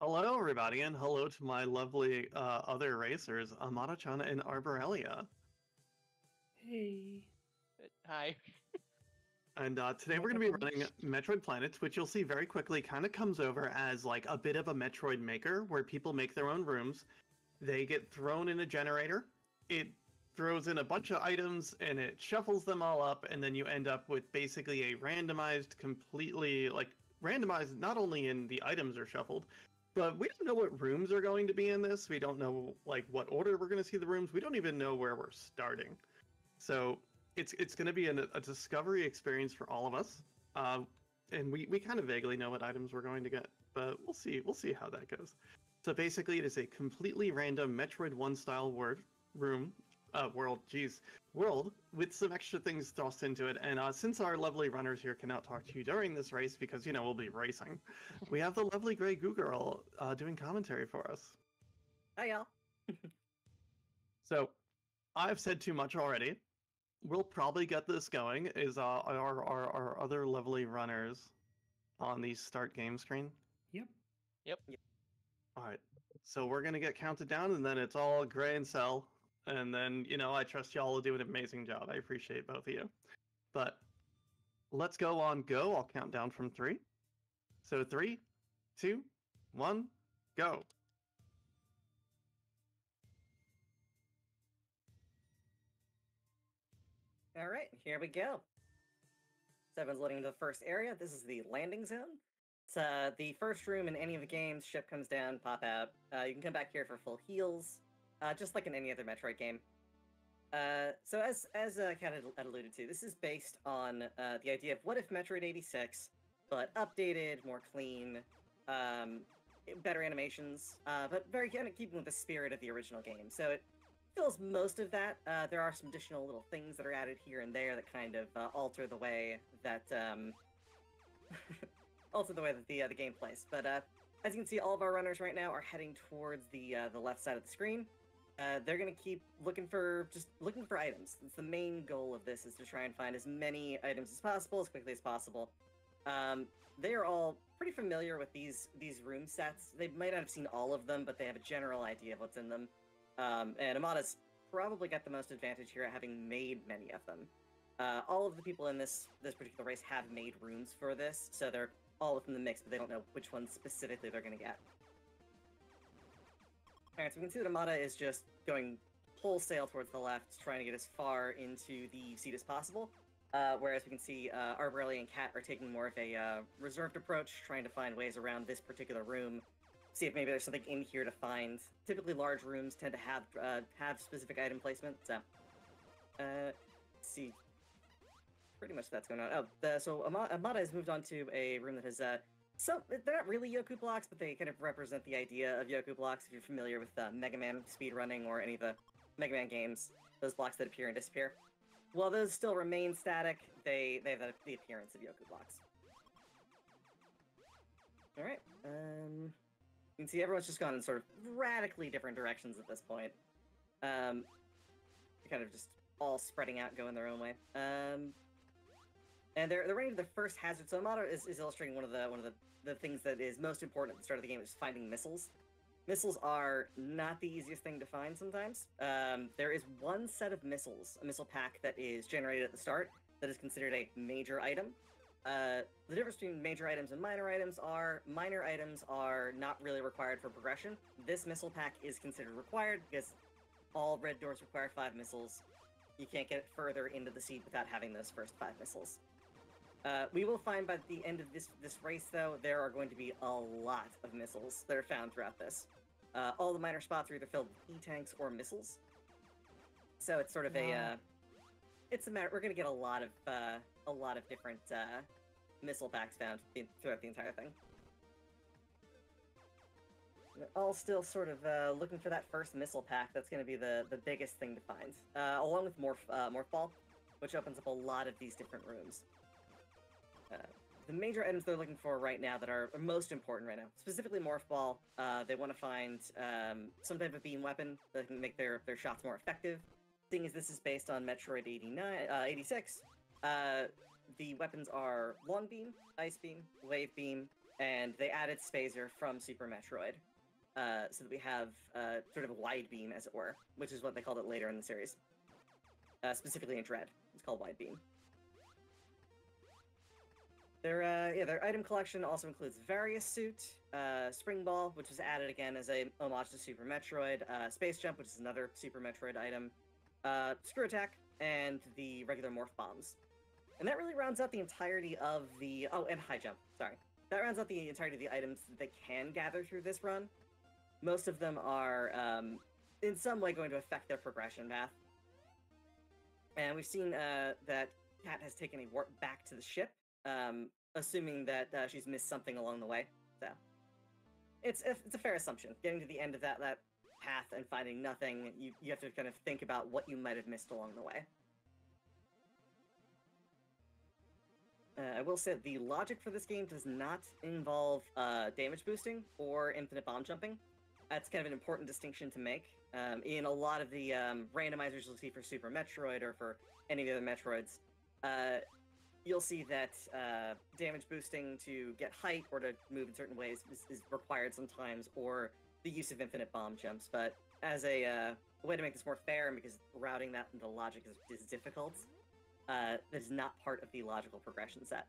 Hello, everybody, and hello to my lovely uh, other racers, Amada-chan and Arborelia. Hey. Uh, Hi. And uh, today we're going to be running Metroid Planets, which you'll see very quickly kind of comes over as like a bit of a Metroid Maker, where people make their own rooms. They get thrown in a generator. It throws in a bunch of items and it shuffles them all up, and then you end up with basically a randomized, completely like randomized. Not only in the items are shuffled, but we don't know what rooms are going to be in this. We don't know like what order we're going to see the rooms. We don't even know where we're starting. So it's it's going to be an, a discovery experience for all of us. Uh, and we, we kind of vaguely know what items we're going to get, but we'll see we'll see how that goes. So basically, it is a completely random Metroid One style word room, uh, world, geez, world with some extra things tossed into it. And uh, since our lovely runners here cannot talk to you during this race because you know we'll be racing, we have the lovely Grey Goo Girl uh, doing commentary for us. Hi, y'all. So I've said too much already. We'll probably get this going. Is uh, our, our our other lovely runners on the start game screen? Yep. Yep. All right. So we're gonna get counted down, and then it's all gray and cell. And then you know I trust y'all will do an amazing job. I appreciate both of you. But let's go on go. I'll count down from three. So three, two, one, go. All right, here we go. Seven's loading into the first area. This is the landing zone. It's uh, the first room in any of the games. Ship comes down, pop out. Uh, you can come back here for full heals, uh, just like in any other Metroid game. Uh, so as as uh, had, had alluded to, this is based on uh, the idea of what if Metroid 86, but updated, more clean, um, better animations, uh, but very kind of keeping with the spirit of the original game. So it fills most of that. Uh, there are some additional little things that are added here and there that kind of uh, alter the way that um, alter the way that the the game plays. But as you can see, all of our runners right now are heading towards the the left side of the screen. Uh, they're gonna keep looking for just looking for items. It's the main goal of this is to try and find as many items as possible as quickly as possible. Um, they are all pretty familiar with these these room sets. They might not have seen all of them, but they have a general idea of what's in them. Um, and Amada's probably got the most advantage here having made many of them. Uh, all of the people in this this particular race have made rooms for this, so they're all within the mix, but they don't know which ones specifically they're going to get. Alright, so we can see that Amada is just going wholesale towards the left, trying to get as far into the seed as possible. Uh, whereas we can see uh, Arborelia and Kat are taking more of a uh, reserved approach, trying to find ways around this particular room. See if maybe there's something in here to find. Typically, large rooms tend to have uh, have specific item placement. So, uh, see, pretty much that's going on. Oh, the, so Ama- Amada has moved on to a room that has uh, so they're not really Yoku blocks, but they kind of represent the idea of Yoku blocks. If you're familiar with uh, Mega Man speedrunning or any of the Mega Man games, those blocks that appear and disappear. While those still remain static, they they have the, appearance of Yoku blocks. All right. Um, you can see everyone's just gone in sort of radically different directions at this point. Um, kind of just all spreading out, going their own way. Um, and they're they're running to the first hazard. So Amada is, is illustrating one of the one of the, the things that is most important at the start of the game, is finding missiles. Missiles are not the easiest thing to find sometimes. Um, there is one set of missiles, a missile pack that is generated at the start that is considered a major item. Uh, the difference between major items and minor items are minor items are not really required for progression. This missile pack is considered required because all red doors require five missiles. You can't get further into the seed without having those first five missiles. Uh, we will find by the end of this this race, though, there are going to be a lot of missiles that are found throughout this. Uh, all the minor spots are either filled with e-tanks or missiles. So it's sort of a, uh, it's a matter. We're going to get a lot of uh, a lot of different uh, missile packs found throughout the entire thing. They're all still sort of uh, looking for that first missile pack. That's going to be the the biggest thing to find, uh, along with morph uh, morph ball, which opens up a lot of these different rooms. The major items they're looking for right now that are are most important right now, specifically Morph Ball, uh, they want to find um, some type of beam weapon that can make their, their shots more effective. Thing is, this is based on Metroid 89, uh, 86. Uh, the weapons are Long Beam, Ice Beam, Wave Beam, and they added Spazer from Super Metroid, uh, so that we have uh, sort of a wide beam, as it were, which is what they called it later in the series. Uh, specifically in Dread, it's called wide beam. Their uh, yeah, their item collection also includes Varia Suit, uh, Spring Ball, which was added again as a homage to Super Metroid, uh, Space Jump, which is another Super Metroid item, uh, Screw Attack, and the regular Morph Bombs. And that really rounds out the entirety of the oh, and High Jump. Sorry, that rounds out the entirety of the items that they can gather through this run. Most of them are um, in some way going to affect their progression path. And we've seen uh, that Cat has taken a warp back to the ship, um, assuming that uh, she's missed something along the way. So it's it's a fair assumption. Getting to the end of that that path and finding nothing, you you have to kind of think about what you might have missed along the way. Uh, I will say the logic for this game does not involve uh, damage boosting or infinite bomb jumping. That's kind of an important distinction to make. Um, in a lot of the um, randomizers you'll see for Super Metroid or for any of the other Metroids, uh, you'll see that uh, damage boosting to get height or to move in certain ways is, is, required sometimes, or the use of infinite bomb jumps. But as a, uh, way to make this more fair, and because routing that into logic is, is difficult, uh, that is not part of the logical progression set.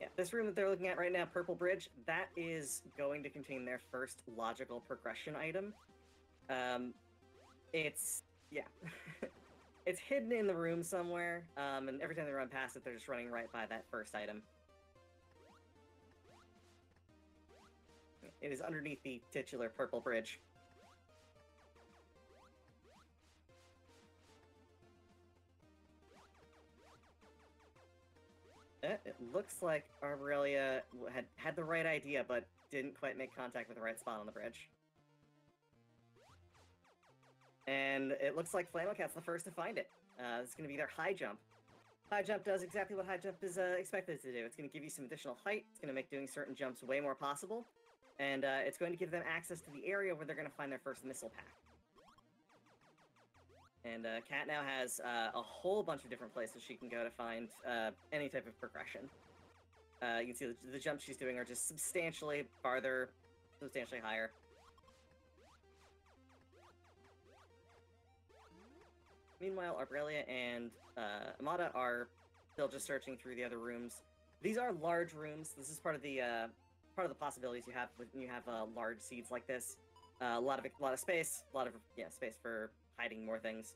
Yeah, this room that they're looking at right now, Purple Bridge, that is going to contain their first logical progression item. Um, it's, yeah. it's hidden in the room somewhere, um, and every time they run past it, they're just running right by that first item. It is underneath the titular purple bridge. Eh, it looks like Aurelia had had the right idea, but didn't quite make contact with the right spot on the bridge. And it looks like Flannel Cat's the first to find it. Uh, it's going to be their high jump. High jump does exactly what high jump is uh, expected to do. It's going to give you some additional height. It's going to make doing certain jumps way more possible. And uh, it's going to give them access to the area where they're going to find their first missile pack. And uh, Cat now has uh, a whole bunch of different places she can go to find uh, any type of progression. Uh, you can see the, the jumps she's doing are just substantially farther, substantially higher. Meanwhile, Aurelia and uh, Amada are still just searching through the other rooms. These are large rooms. This is part of the uh, part of the possibilities you have when you have uh, large seeds like this. Uh, a lot of a lot of space, a lot of yeah space for hiding more things.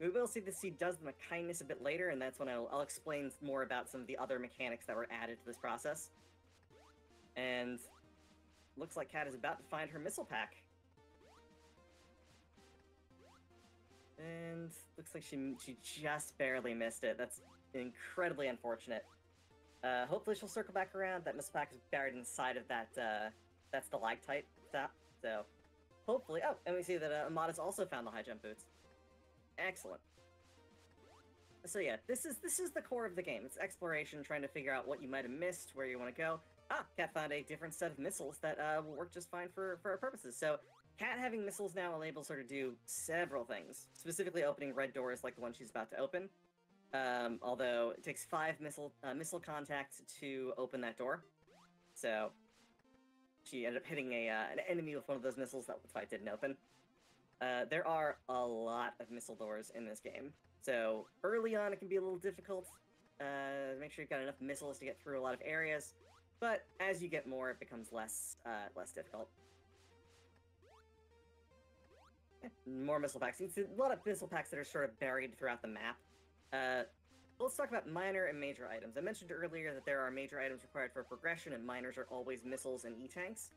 We will see the seed does them a kindness a bit later, and that's when I'll, I'll explain more about some of the other mechanics that were added to this process. And looks like Cat is about to find her missile pack. And looks like she she just barely missed it. That's incredibly unfortunate. Uh, hopefully she'll circle back around. That missile pack is buried inside of that uh, that stalactite stop. So hopefully, oh, and we see that uh, Amada's also found the high jump boots. Excellent. So yeah, this is this is the core of the game. It's exploration, trying to figure out what you might have missed, where you want to go. Ah, Cat found a different set of missiles that uh, will work just fine for for our purposes. So Cat having missiles now enables her to do several things, specifically opening red doors like the one she's about to open. Um, although it takes five missile uh, missile contact to open that door, so she ended up hitting a uh, an enemy with one of those missiles that fight didn't open. Uh, there are a lot of missile doors in this game, so early on it can be a little difficult. Uh, make sure you've got enough missiles to get through a lot of areas, but as you get more, it becomes less uh, less difficult more missile packs. It's a lot of missile packs that are sort of buried throughout the map. Uh, let's talk about minor and major items. I mentioned earlier that there are major items required for progression, and minors are always missiles and E-tanks.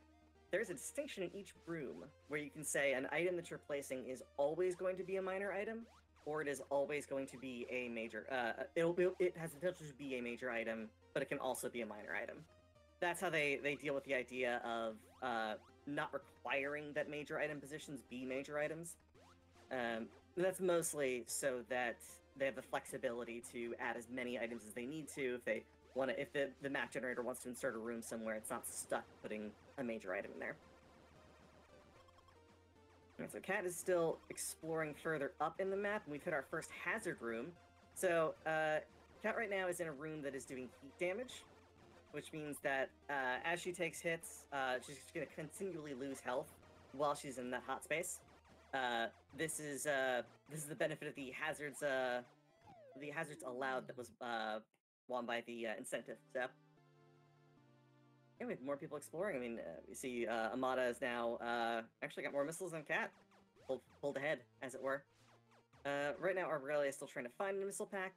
There's a distinction in each room where you can say an item that you're placing is always going to be a minor item, or it is always going to be a major. Uh, it'll, it has the potential to be a major item, but it can also be a minor item. That's how they they deal with the idea of uh, not requiring that major item positions be major items. Um, that's mostly so that they have the flexibility to add as many items as they need to if they want to. If the the map generator wants to insert a room somewhere, it's not stuck putting a major item in there. And so Cat is still exploring further up in the map, and we've hit our first hazard room. So uh, Cat right now is in a room that is doing heat damage, which means that uh, as she takes hits, uh, she's going to continually lose health while she's in that hot space. Uh, this is uh, this is the benefit of the hazards uh, the hazards allowed that was uh, won by the incentive. So yeah, we have more people exploring. I mean, we see Amada is now actually got more missiles than Cat, pulled, pulled ahead, as it were. Right now, Aurelia is still trying to find a missile pack.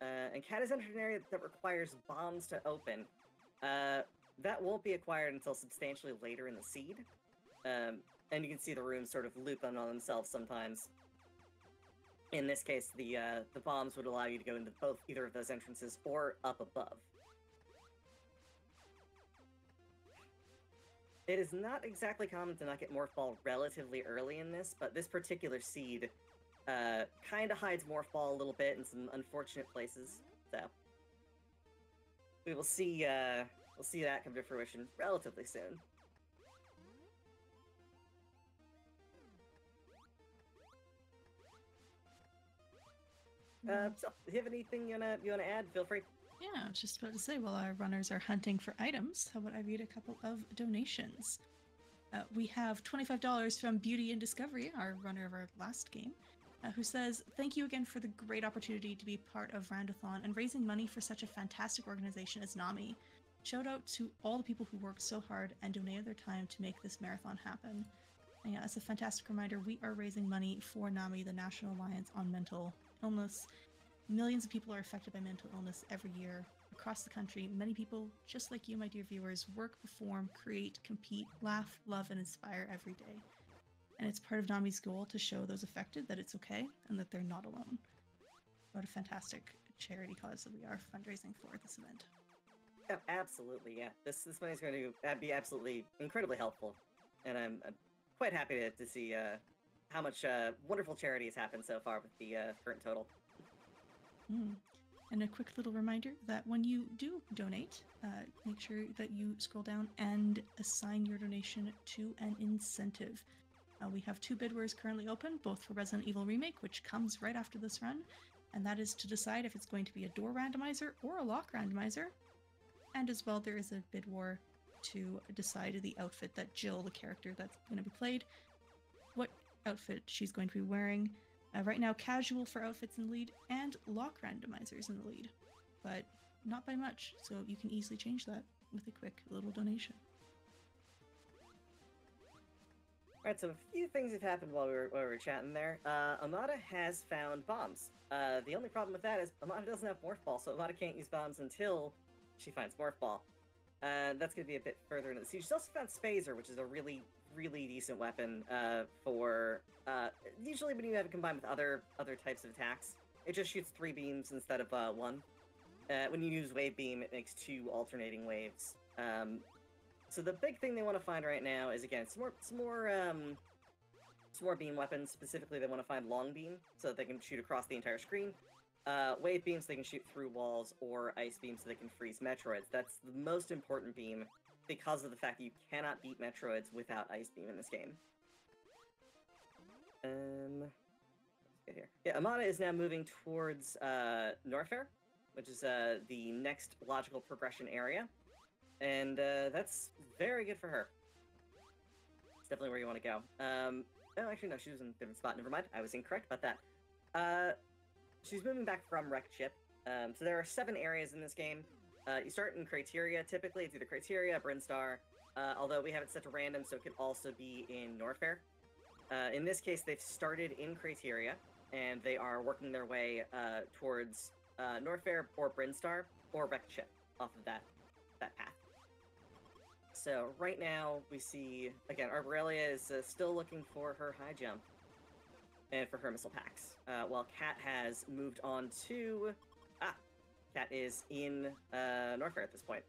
Uh, and Cat has entered an area that requires bombs to open. Uh, that won't be acquired until substantially later in the seed. Um, and you can see the rooms sort of loop on themselves sometimes. In this case, the uh, the bombs would allow you to go into both either of those entrances or up above. It is not exactly common to not get Morphball relatively early in this, but this particular seed uh, kind of hides Morphball a little bit in some unfortunate places. So we will see. Uh, we'll see that come to fruition relatively soon. Uh, so, if you have anything you wanna you wanna add? Feel free. Yeah, I was just about to say, while our runners are hunting for items, how about I read a couple of donations? Uh, we have $25 from Beauty and Discovery, our runner of our last game, uh, who says, Thank you again for the great opportunity to be part of Randothon and raising money for such a fantastic organization as NAMI. Shout out to all the people who worked so hard and donated their time to make this marathon happen. And yeah, as a fantastic reminder, we are raising money for NAMI, the National Alliance on Mental Illness. Millions of people are affected by mental illness every year across the country. Many people, just like you, my dear viewers, work, perform, create, compete, laugh, love, and inspire every day. And it's part of NAMI's goal to show those affected that it's okay and that they're not alone. What a fantastic charity cause that we are fundraising for this event. Oh, absolutely, yeah. This this money is going to uh, be absolutely incredibly helpful, and I'm, I'm quite happy to, to see uh, how much uh, wonderful charity has happened so far with the uh, current total. Mm. And a quick little reminder that when you do donate, uh, make sure that you scroll down and assign your donation to an incentive. Uh, we have two bid wars currently open, both for Resident Evil Remake, which comes right after this run, and that is to decide if it's going to be a door randomizer or a lock randomizer. And as well, there is a bid war to decide the outfit that Jill, the character that's going to be played, what outfit she's going to be wearing. Uh, right now, casual for outfits in the lead and lock randomizers in the lead, but not by much, so you can easily change that with a quick little donation. Alright, so a few things have happened while we were, while we were chatting there. Uh, Amada has found bombs. Uh, the only problem with that is Amada doesn't have Morph Ball, so Amada can't use bombs until she finds Morph Ball. Uh, that's going to be a bit further into the siege. She's also found Spazer, which is a really, really decent weapon uh, for... Uh, usually when you have it combined with other other types of attacks, it just shoots three beams instead of uh, one. Uh, when you use Wave Beam, it makes two alternating waves. Um, so the big thing they want to find right now is again some more some more um, some more beam weapons. Specifically, they want to find long beam so that they can shoot across the entire screen. Uh, wave beam so they can shoot through walls, or ice beam so they can freeze Metroids. That's the most important beam because of the fact that you cannot beat Metroids without ice beam in this game. Um, let's get here. Yeah, Amada is now moving towards uh, Norfair, which is uh, the next logical progression area and uh, that's very good for her. It's definitely where you want to go. Um, oh, actually, no, she was in a different spot. Never mind, I was incorrect about that. Uh, she's moving back from wrecked ship. Um, so there are seven areas in this game. Uh, you start in Crateria. Typically, it's either Crateria, Brinstar. Uh, although we have it set to random, so it could also be in Norfair. Uh, in this case, they've started in Crateria, and they are working their way uh, towards uh, Norfair or Brinstar or wrecked ship off of that that path. So right now we see again Arborelia is uh, still looking for her high jump and for her missile packs, uh, while Cat has moved on to ah, Cat is in uh, Norfair at this point.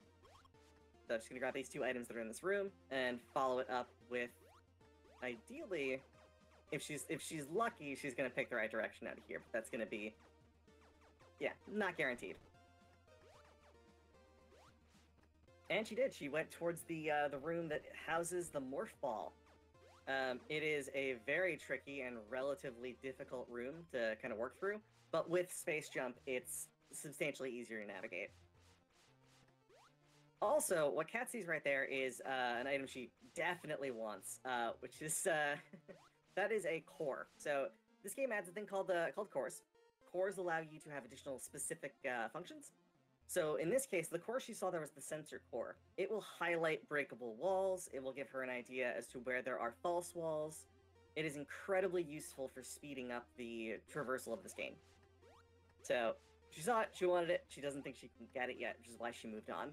So just gonna grab these two items that are in this room and follow it up with, ideally, if she's if she's lucky, she's gonna pick the right direction out of here. But that's gonna be, yeah, not guaranteed. And she did. She went towards the uh, the room that houses the morph ball. Um, it is a very tricky and relatively difficult room to kind of work through, but with Space Jump, it's substantially easier to navigate. Also, what Kat sees right there is uh, an item she definitely wants, uh, which is uh, that is a core. So this game adds a thing called uh, called cores. Cores allow you to have additional specific uh, functions. So in this case, the core she saw there was the sensor core. It will highlight breakable walls. It will give her an idea as to where there are false walls. It is incredibly useful for speeding up the traversal of this game. So she saw it, she wanted it, she doesn't think she can get it yet, which is why she moved on.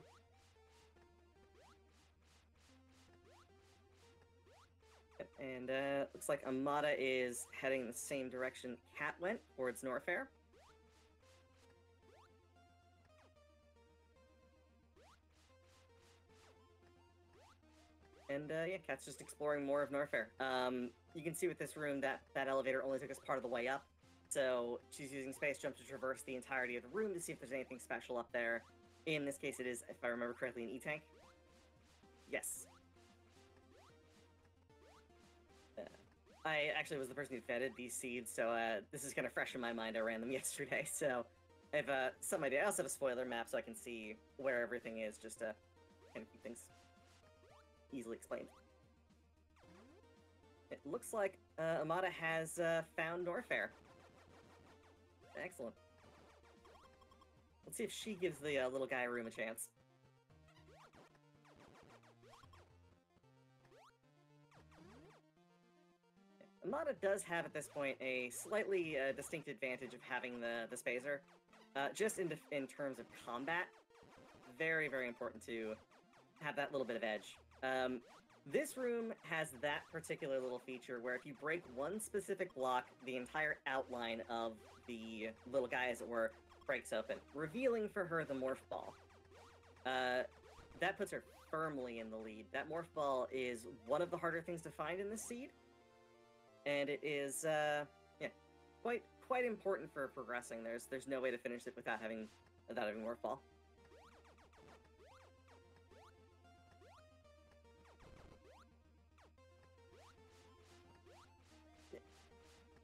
And uh, looks like Amada is heading the same direction Cat went towards Norfair. And uh, yeah, Cat's just exploring more of Norfair. Um, you can see with this room that that elevator only took us part of the way up, so she's using space jump to traverse the entirety of the room to see if there's anything special up there. In this case, it is, if I remember correctly, an E-tank. Yes. Uh, I actually was the person who vetted these seeds, so uh, this is kind of fresh in my mind. I ran them yesterday, so I have uh, some idea. I also have a spoiler map so I can see where everything is, just to kind of keep things easily explained. It looks like uh, Amada has uh, found Norfair. Excellent. Let's see if she gives the uh, little guy room a chance. Amada does have at this point a slightly uh, distinct advantage of having the the Spazer, uh, just in in terms of combat. Very very important to have that little bit of edge. Um, this room has that particular little feature where if you break one specific block, the entire outline of the little guy, as it were, breaks open, revealing for her the morph ball. Uh, that puts her firmly in the lead. That morph ball is one of the harder things to find in this seed, and it is uh, yeah, quite quite important for progressing. There's there's no way to finish it without having without having morph ball.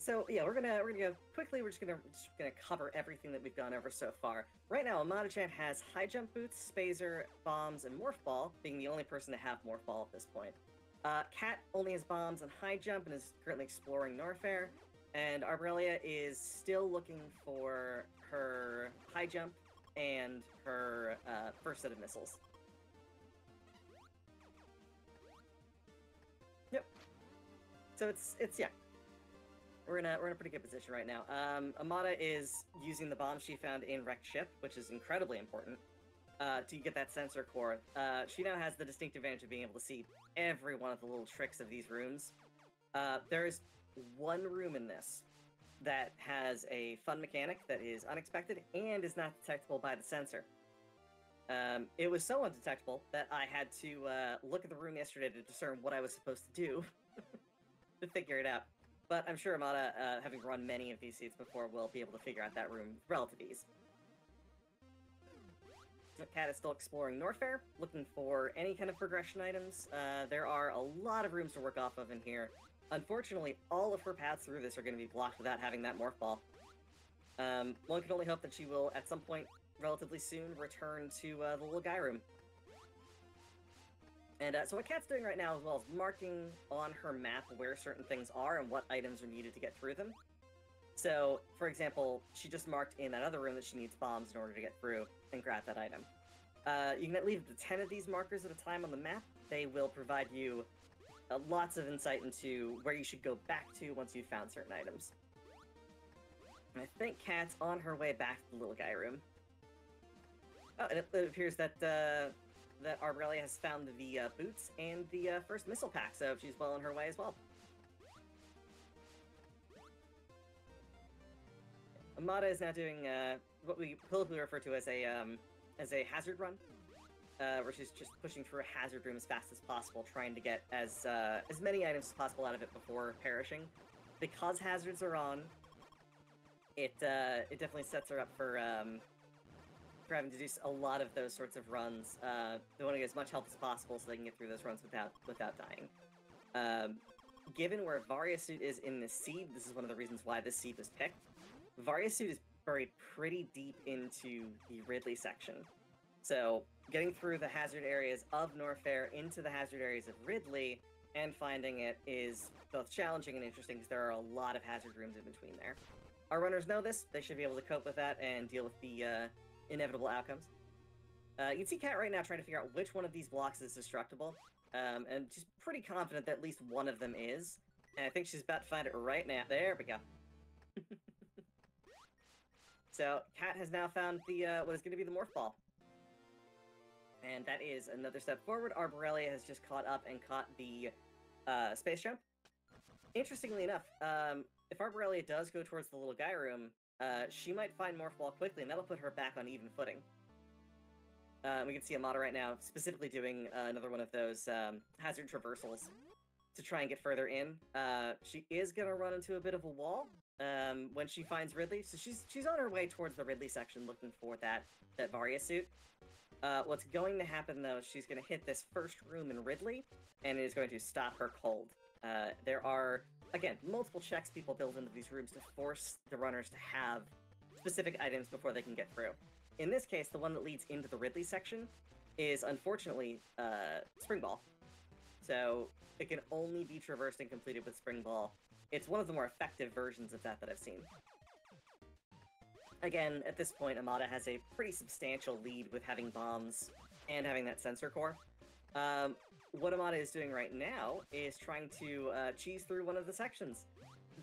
So yeah, we're gonna we're gonna go quickly. We're just gonna just gonna cover everything that we've gone over so far. Right now, Amada-chan has high jump boots, spazer, bombs, and morph ball, being the only person to have morph ball at this point. Uh, Kat only has bombs and high jump and is currently exploring Norfair, and Arborelia is still looking for her high jump and her uh, first set of missiles. Yep. So it's it's yeah, we're in a we're in a pretty good position right now. Um, Amada is using the bomb she found in wrecked ship, which is incredibly important uh, to get that sensor core. Uh, she now has the distinct advantage of being able to see every one of the little tricks of these rooms. Uh, there's one room in this that has a fun mechanic that is unexpected and is not detectable by the sensor. Um, it was so undetectable that I had to uh, look at the room yesterday to discern what I was supposed to do to figure it out. But I'm sure Amada, uh, having run many of these seeds before, will be able to figure out that room relative ease. Cat is still exploring Norfair, looking for any kind of progression items. Uh, there are a lot of rooms to work off of in here. Unfortunately, all of her paths through this are going to be blocked without having that morph ball. Um, one can only hope that she will, at some point relatively soon, return to uh, the little guy room. And uh, so what Kat's doing right now as well is marking on her map where certain things are and what items are needed to get through them. So, for example, she just marked in that other room that she needs bombs in order to get through and grab that item. Uh, you can leave up to 10 of these markers at a time on the map. They will provide you uh, lots of insight into where you should go back to once you've found certain items. And I think Kat's on her way back to the little guy room. Oh, and it, it appears that uh, that Arborelia has found the uh, boots and the uh, first missile pack, so she's well on her way as well. Amada is now doing uh, what we colloquially refer to as a um, as a hazard run, uh, where she's just pushing through a hazard room as fast as possible, trying to get as uh, as many items as possible out of it before perishing. Because hazards are on, it uh, it definitely sets her up for um, for having to do a lot of those sorts of runs. Uh, they want to get as much health as possible so they can get through those runs without without dying. Um, given where Varia suit is in the seed, this is one of the reasons why this seed was picked. Varia suit is buried pretty deep into the Ridley section. So getting through the hazard areas of Norfair into the hazard areas of Ridley and finding it is both challenging and interesting because there are a lot of hazard rooms in between there. Our runners know this; they should be able to cope with that and deal with the uh, inevitable outcomes. Uh, you can see Cat right now trying to figure out which one of these blocks is destructible, um, and she's pretty confident that at least one of them is. And I think she's about to find it right now. There we go. so Cat has now found the uh, what is going to be the morph ball, and that is another step forward. Arborelia has just caught up and caught the uh, space jump. Interestingly enough, um, if Arborelia does go towards the little guy room, uh, she might find morph ball quickly, and that'll put her back on even footing. Uh, we can see Amada right now specifically doing uh, another one of those um, hazard traversals to try and get further in. Uh, she is gonna run into a bit of a wall um, when she finds Ridley, so she's she's on her way towards the Ridley section, looking for that that Varia suit. Uh, what's going to happen though? She's gonna hit this first room in Ridley, and it is going to stop her cold. There are again multiple checks people build into these rooms to force the runners to have specific items before they can get through. In this case, the one that leads into the Ridley section is unfortunately uh, Spring Ball. So it can only be traversed and completed with Spring Ball. It's one of the more effective versions of that that I've seen. Again, at this point, Amada has a pretty substantial lead with having bombs and having that sensor core. Um, what Amada is doing right now is trying to uh, cheese through one of the sections.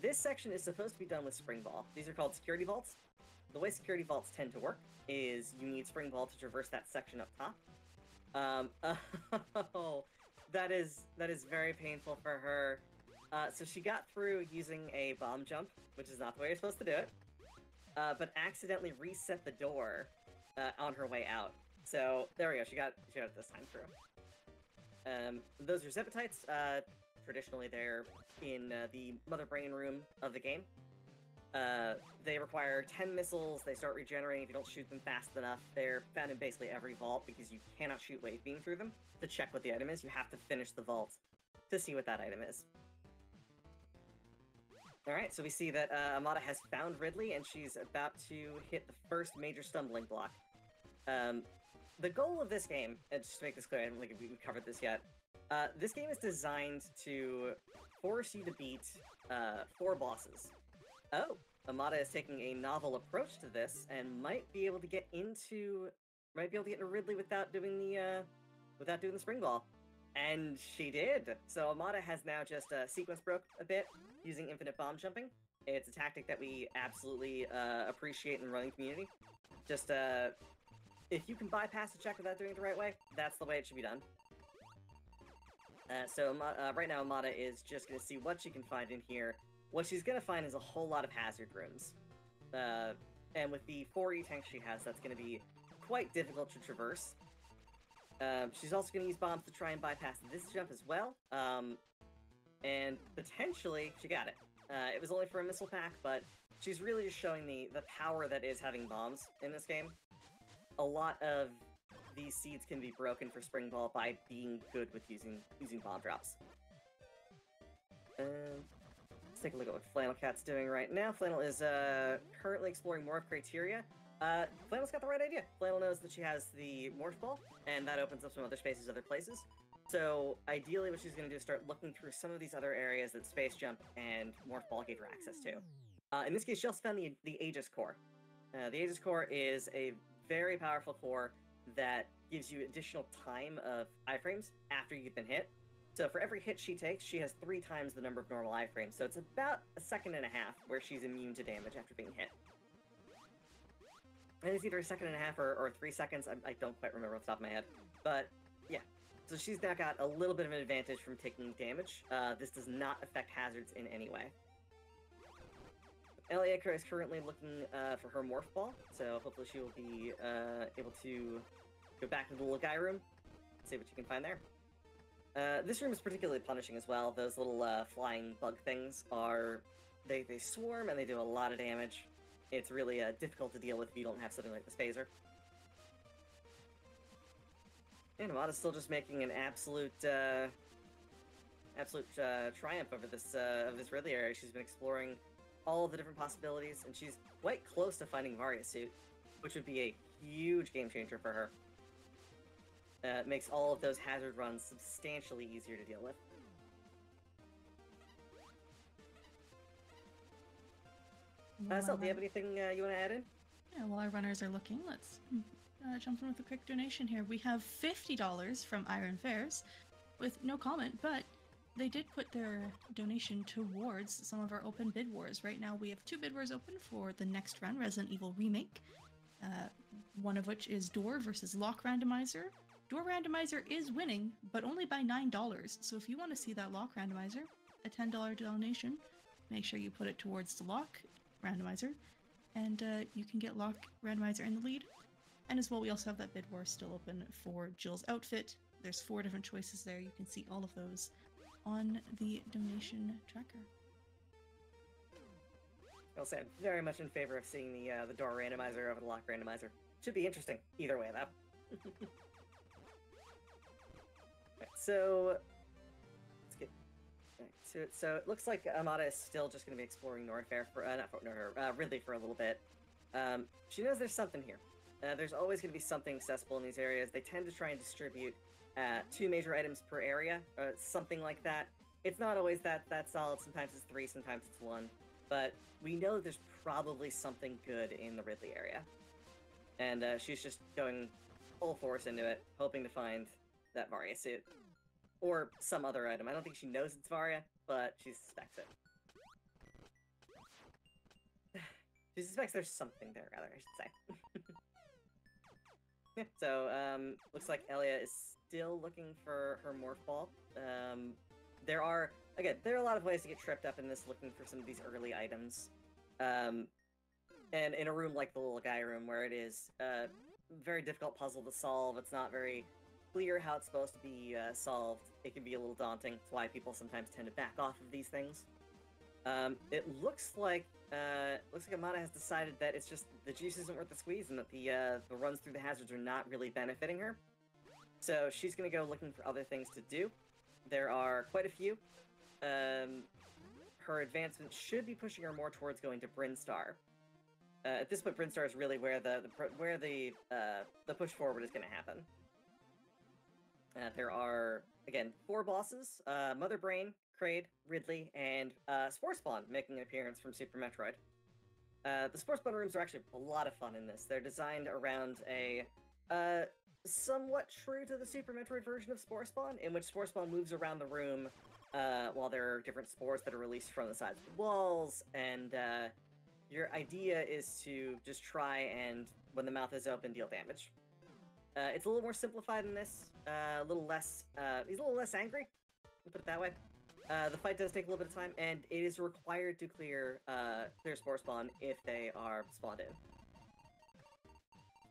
This section is supposed to be done with Spring Ball. These are called security vaults. The way security vaults tend to work is you need Spring Ball to traverse that section up top. Um, oh, that is that is very painful for her. Uh, so she got through using a bomb jump, which is not the way you're supposed to do it, uh, but accidentally reset the door uh, on her way out. So there we go. She got she got it this time through. Um, those are Zebetites. Uh, traditionally, they're in uh, the mother brain room of the game. Uh, they require 10 missiles. They start regenerating if you don't shoot them fast enough. They're found in basically every vault because you cannot shoot wave beam through them to check what the item is. You have to finish the vault to see what that item is. Alright, so we see that uh, Amada has found Ridley and she's about to hit the first major stumbling block. Um, the goal of this game, and just to make this clear, I don't think we covered this yet, uh, this game is designed to force you to beat uh, four bosses. Oh, Amada is taking a novel approach to this and might be able to get into might be able to get into Ridley without doing the uh without doing the spring ball. And she did. So Amada has now just uh, sequence broke a bit using infinite bomb jumping. It's a tactic that we absolutely uh, appreciate in the running community. Just uh, if you can bypass a check without doing it the right way, that's the way it should be done. Uh, so uh, right now, Amada is just going to see what she can find in here what she's gonna find is a whole lot of hazard rooms. Uh, and with the 4 E tank she has, that's gonna be quite difficult to traverse. Um, she's also gonna use bombs to try and bypass this jump as well. Um, and potentially, she got it. Uh, it was only for a missile pack, but she's really just showing the, the power that is having bombs in this game. A lot of these seeds can be broken for Spring Ball by being good with using using bomb drops. Um, Let's take a look at what Flannel Cat's doing right now. Flannel is uh, currently exploring morph Crateria. Uh, Flannel's got the right idea. Flannel knows that she has the morph ball, and that opens up some other spaces, other places. So ideally, what she's going to do is start looking through some of these other areas that Space Jump and Morph Ball gave her access to. Uh, in this case, she also found the, the Aegis Core. Uh, the Aegis Core is a very powerful core that gives you additional time of iframes after you've been hit. So for every hit she takes, she has three times the number of normal iframes. So it's about a second and a half where she's immune to damage after being hit. And it's either a second and a half or, or three seconds. I, I don't quite remember off the top of my head. But yeah, so she's now got a little bit of an advantage from taking damage. Uh, this does not affect hazards in any way. Eliaka is currently looking uh, for her morph ball, so hopefully she will be uh, able to go back to the little guy room, see what you can find there. Uh, this room is particularly punishing as well. Those little uh, flying bug things are... They, they swarm and they do a lot of damage. It's really uh, difficult to deal with if you don't have something like this Spazer. And Amada's still just making an absolute, uh, absolute triumph over this uh, of this Ridley area. She's been exploring all of the different possibilities, and she's quite close to finding Varia suit, which would be a huge game changer for her. Uh, it makes all of those hazard runs substantially easier to deal with. Uh, so, do you have anything uh, you want to add in? Yeah, while our runners are looking, let's mm, uh, jump in with a quick donation here. We have $50 from Iron Fairs with no comment, but they did put their donation towards some of our open bid wars. Right now, we have two bid wars open for the next round Resident Evil Remake, uh, one of which is Door versus Lock Randomizer. Door Randomizer is winning, but only by $9. So if you want to see that Lock Randomizer, a $10 donation, make sure you put it towards the Lock Randomizer and uh, you can get Lock Randomizer in the lead. And as well, we also have that bid war still open for Jill's outfit. There's four different choices there. You can see all of those on the donation tracker. I'll say I'm very much in favor of seeing the uh, the door randomizer over the lock randomizer. Should be interesting either way, though. Right, so let's get it. So it looks like Amada is still just going to be exploring Norfair for uh, not for Norfair, uh, Ridley for a little bit. Um, she knows there's something here. Uh, there's always going to be something accessible in these areas. They tend to try and distribute uh, two major items per area, uh, something like that. It's not always that that solid. Sometimes it's three, sometimes it's one. But we know there's probably something good in the Ridley area, and uh, she's just going full force into it, hoping to find that Varia suit or some other item. I don't think she knows it's Varia, but she suspects it. she suspects there's something there, rather, I should say. So, um, looks like Elia is still looking for her morph ball. Um, there are, again, there are a lot of ways to get tripped up in this looking for some of these early items. Um, and in a room like the little guy room, where it is a very difficult puzzle to solve, it's not very clear how it's supposed to be uh, solved. It can be a little daunting. It's why people sometimes tend to back off of these things. Um, it looks like uh, looks like Amada has decided that it's just the juice isn't worth the squeeze, and that the uh, the runs through the hazards are not really benefiting her. So she's gonna go looking for other things to do. There are quite a few. Um, her advancement should be pushing her more towards going to Brinstar. Uh, at this point, Brinstar is really where the, the where the uh, the push forward is going to happen. Uh, there are again four bosses: uh, Mother Brain, Kraid, Ridley, and uh, Spore Spawn making an appearance from Super Metroid. Uh, the Spore Spawn rooms are actually a lot of fun in this. They're designed around a uh, somewhat true to the Super Metroid version of Spore Spawn, in which Spore Spawn moves around the room uh, while there are different spores that are released from the sides of the walls, and uh, your idea is to just try and, when the mouth is open, deal damage. Uh, it's a little more simplified than this, uh, a little less. Uh, he's a little less angry. Put it that way. Uh, the fight does take a little bit of time, and it is required to clear clear spore spawn if they are spawned in.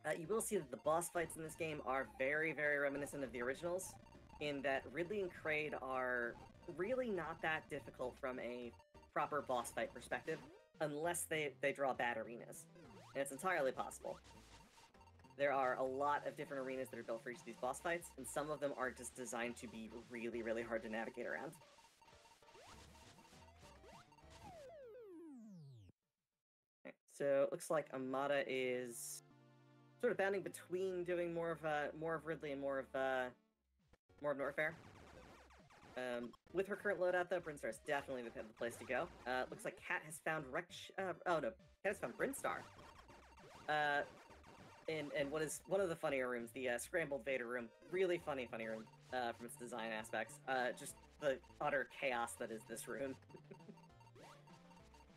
Uh, you will see that the boss fights in this game are very, very reminiscent of the originals, in that Ridley and Kraid are really not that difficult from a proper boss fight perspective, unless they, they draw bad arenas. And it's entirely possible. There are a lot of different arenas that are built for each of these boss fights, and some of them are just designed to be really, really hard to navigate around. So it looks like Amada is sort of bounding between doing more of uh, more of Ridley and more of uh, more of Norfair. Um, with her current loadout, though, Brinstar is definitely the, the place to go. Uh, looks like Cat has found Rex. Uh, oh no, Cat has found Brinstar. Uh, in and what is one of the funnier rooms, the uh, scrambled Vader room. Really funny, funny room uh, from its design aspects. Uh, just the utter chaos that is this room.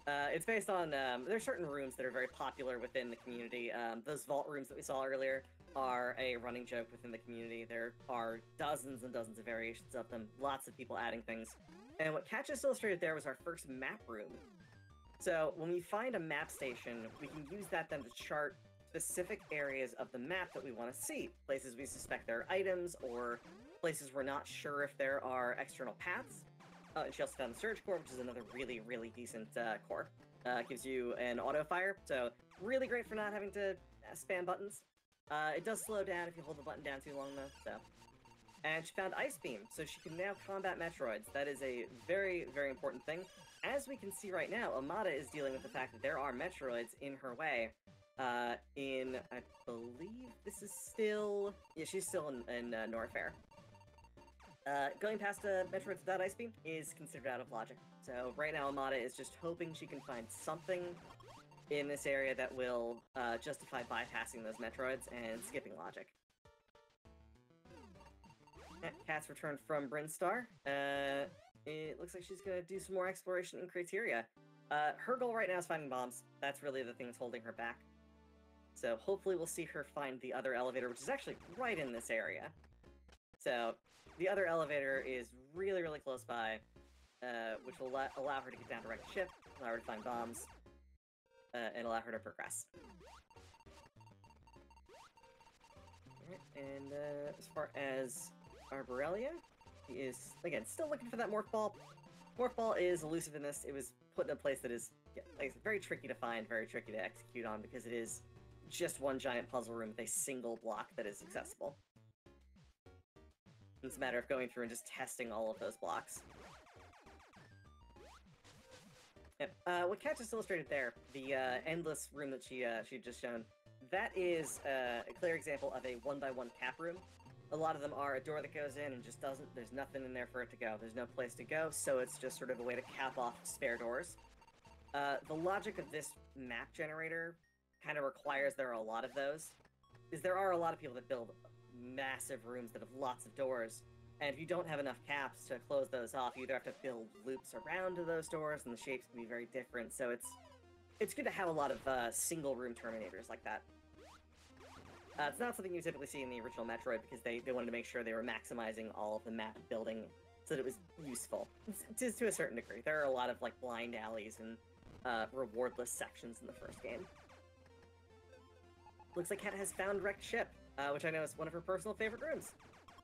Uh, it's based on um, there are certain rooms that are very popular within the community. Um, those vault rooms that we saw earlier are a running joke within the community. There are dozens and dozens of variations of them. Lots of people adding things. And what Cat just illustrated there was our first map room. So when we find a map station, we can use that then to chart specific areas of the map that we want to see. Places we suspect there are items, or places we're not sure if there are external paths. And she also found the Surge Core, which is another really, really decent uh, core. Uh, gives you an auto fire, so really great for not having to uh, spam buttons. Uh, it does slow down if you hold the button down too long, though, so and she found Ice Beam, so she can now combat Metroids. That is a very, very important thing. As we can see right now, Amada is dealing with the fact that there are Metroids in her way. Uh, in, I believe this is still, yeah, she's still in, in uh, Norfair. Uh, going past a Metroid without Ice Beam is considered out of logic. So right now, Amada is just hoping she can find something in this area that will uh, justify bypassing those Metroids and skipping logic. Cat's returned from Brinstar. Uh, it looks like she's gonna do some more exploration in Crateria. Uh, her goal right now is finding bombs. That's really the thing that's holding her back. So hopefully we'll see her find the other elevator, which is actually right in this area. So the other elevator is really, really close by, uh, which will allow her to get down to wreck the ship, allow her to find bombs, uh, and allow her to progress. and uh, as far as Arborelia, he is, again, still looking for that Morph Ball. Morph Ball is elusive in this. It was put in a place that is like, very tricky to find, very tricky to execute on, because it is just one giant puzzle room with a single block that is accessible. It's a matter of going through and just testing all of those blocks. Yep. Uh, what Kat just illustrated there, the uh, endless room that she uh, she just shown, that is uh, a clear example of a one by one cap room. A lot of them are a door that goes in and just doesn't. There's nothing in there for it to go. There's no place to go, so it's just sort of a way to cap off spare doors. Uh, the logic of this map generator kind of requires there are a lot of those. Is there are a lot of people that build massive rooms that have lots of doors, and if you don't have enough caps to close those off, you either have to build loops around those doors, and the shapes can be very different. So it's it's good to have a lot of uh, single room terminators like that. Uh, it's not something you typically see in the original Metroid because they, they wanted to make sure they were maximizing all of the map building so that it was useful to, to a certain degree. There are a lot of like blind alleys and uh, rewardless sections in the first game. Looks like Kat has found wrecked ship, uh, which I know is one of her personal favorite rooms.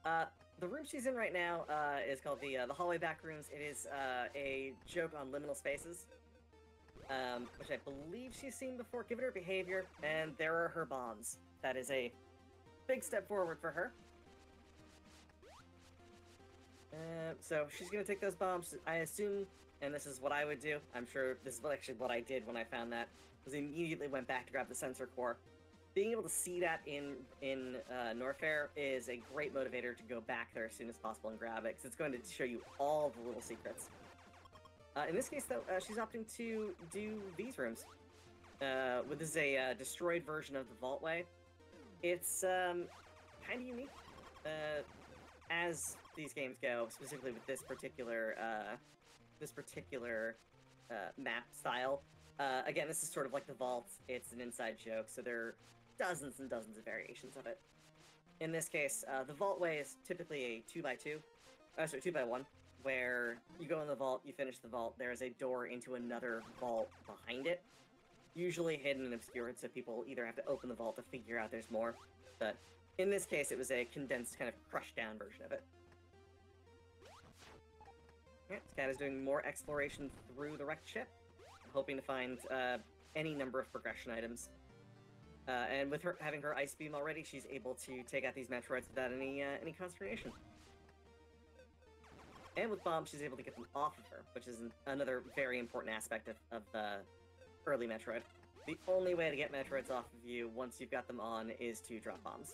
Uh, the room she's in right now uh, is called the uh, the hallway back rooms. It is uh, a joke on liminal spaces, um, which I believe she's seen before. Given her behavior, and there are her bombs. That is a big step forward for her. Uh, so she's gonna take those bombs. I assume, and this is what I would do. I'm sure this is actually what I did when I found that. Was immediately went back to grab the sensor core being able to see that in in uh, Norfair is a great motivator to go back there as soon as possible and grab it because it's going to show you all the little secrets. Uh, in this case, though, uh, she's opting to do these rooms. Uh, this is a uh, destroyed version of the Vaultway. It's um, kind of unique uh, as these games go, specifically with this particular uh, this particular map style. Uh, again, this is sort of like the vault. It's an inside joke, so there dozens and dozens of variations of it. In this case, uh, the vaultway is typically a 2 by 2 uh, sorry, 2 by one where you go in the vault, you finish the vault, there is a door into another vault behind it, usually hidden and obscured, so people either have to open the vault to figure out there's more, but in this case, it was a condensed, kind of crushed down version of it. Yeah, Kat is doing more exploration through the wrecked ship, hoping to find uh, any number of progression items. Uh, and with her having her ice beam already, she's able to take out these Metroids without any uh, any consternation. And with bombs, she's able to get them off of her, which is an, another very important aspect of, of uh, early Metroid. The only way to get Metroids off of you once you've got them on is to drop bombs.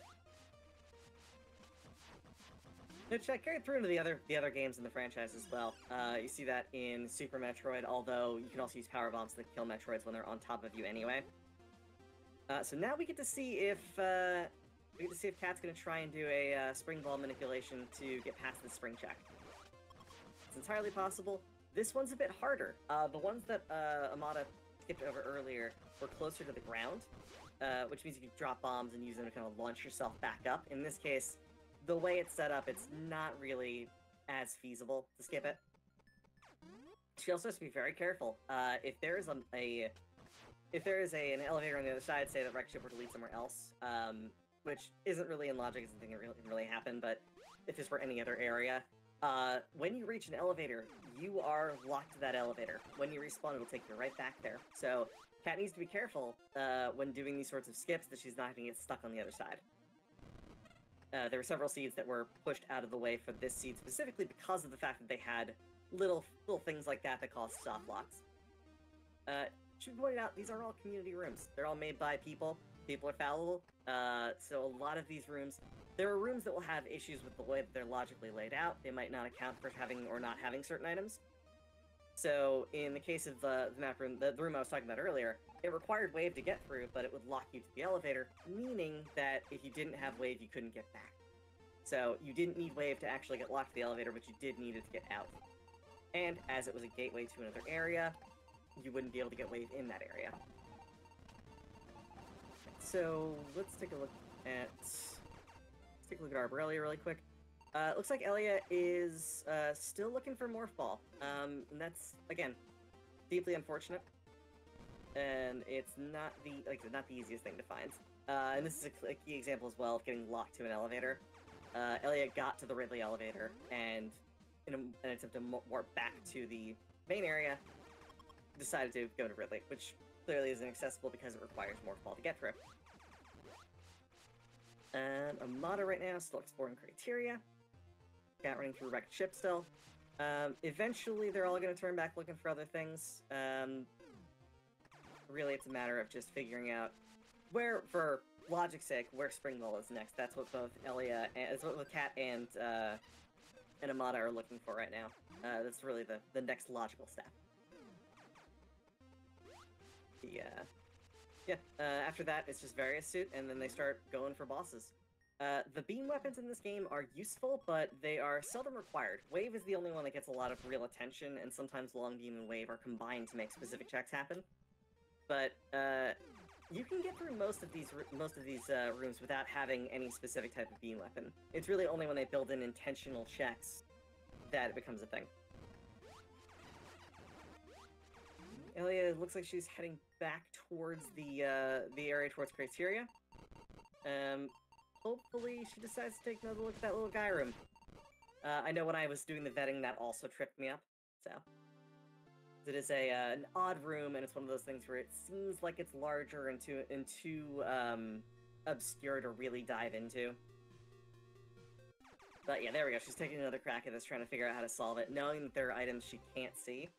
Which I carried through into the other the other games in the franchise as well. Uh, you see that in Super Metroid, although you can also use power bombs to kill Metroids when they're on top of you anyway. Uh, so now we get to see if uh, we get to see if Kat's going to try and do a uh, spring ball manipulation to get past the spring check. It's entirely possible. This one's a bit harder. Uh, the ones that uh, Amada skipped over earlier were closer to the ground, uh, which means you can drop bombs and use them to kind of launch yourself back up. In this case, the way it's set up, it's not really as feasible to skip it. She also has to be very careful. if there is a, a if there is a, an elevator on the other side, say that wreck ship were to lead somewhere else, um, which isn't really in logic, isn't really, really happen, but if this were any other area, uh, when you reach an elevator, you are locked to that elevator. When you respawn, it'll take you right back there. So, Kat needs to be careful uh, when doing these sorts of skips that she's not going to get stuck on the other side. Uh, there were several seeds that were pushed out of the way for this seed specifically because of the fact that they had little little things like that that caused soft locks. Uh, should be pointed out these are all community rooms. They're all made by people. People are fallible. Uh, so a lot of these rooms, there are rooms that will have issues with the way that they're logically laid out. They might not account for having or not having certain items. So in the case of the, the map room, the, the room I was talking about earlier, it required wave to get through, but it would lock you to the elevator, meaning that if you didn't have wave, you couldn't get back. So you didn't need wave to actually get locked to the elevator, but you did need it to get out. And as it was a gateway to another area, you wouldn't be able to get wave in that area. So let's take a look at let's take a look at Arborelia really quick. Uh, looks like Elia is uh, still looking for Morph Ball. Um, and that's again deeply unfortunate, and it's not the like not the easiest thing to find. Uh, and this is a, a key example as well of getting locked to an elevator. Uh, Elia got to the Ridley elevator, and in a, an attempt to warp back to the main area, decided to go to Ridley, which clearly isn't accessible because it requires Morph Ball to get through. And Amada right now, still exploring Crateria. Cat running through wrecked ship still. Um, eventually, they're all going to turn back looking for other things. Um, really, it's a matter of just figuring out where, for logic's sake, where Springball is next. That's what both Elia and that's what Cat and uh, and Amada are looking for right now. Uh, that's really the the next logical step. Yeah. Yeah. Uh, after that, it's just Varia suit, and then they start going for bosses. Uh, the beam weapons in this game are useful, but they are seldom required. Wave is the only one that gets a lot of real attention, and sometimes long beam and wave are combined to make specific checks happen. But uh, you can get through most of these most of these uh, rooms without having any specific type of beam weapon. It's really only when they build in intentional checks that it becomes a thing. Elia looks like she's heading back towards the uh, the area towards Crateria. Um, hopefully she decides to take another look at that little guy room. Uh, I know when I was doing the vetting, that also tripped me up. So it is a uh, an odd room, and it's one of those things where it seems like it's larger and too and too um, obscure to really dive into. But yeah, there we go. She's taking another crack at this, trying to figure out how to solve it, knowing that there are items she can't see.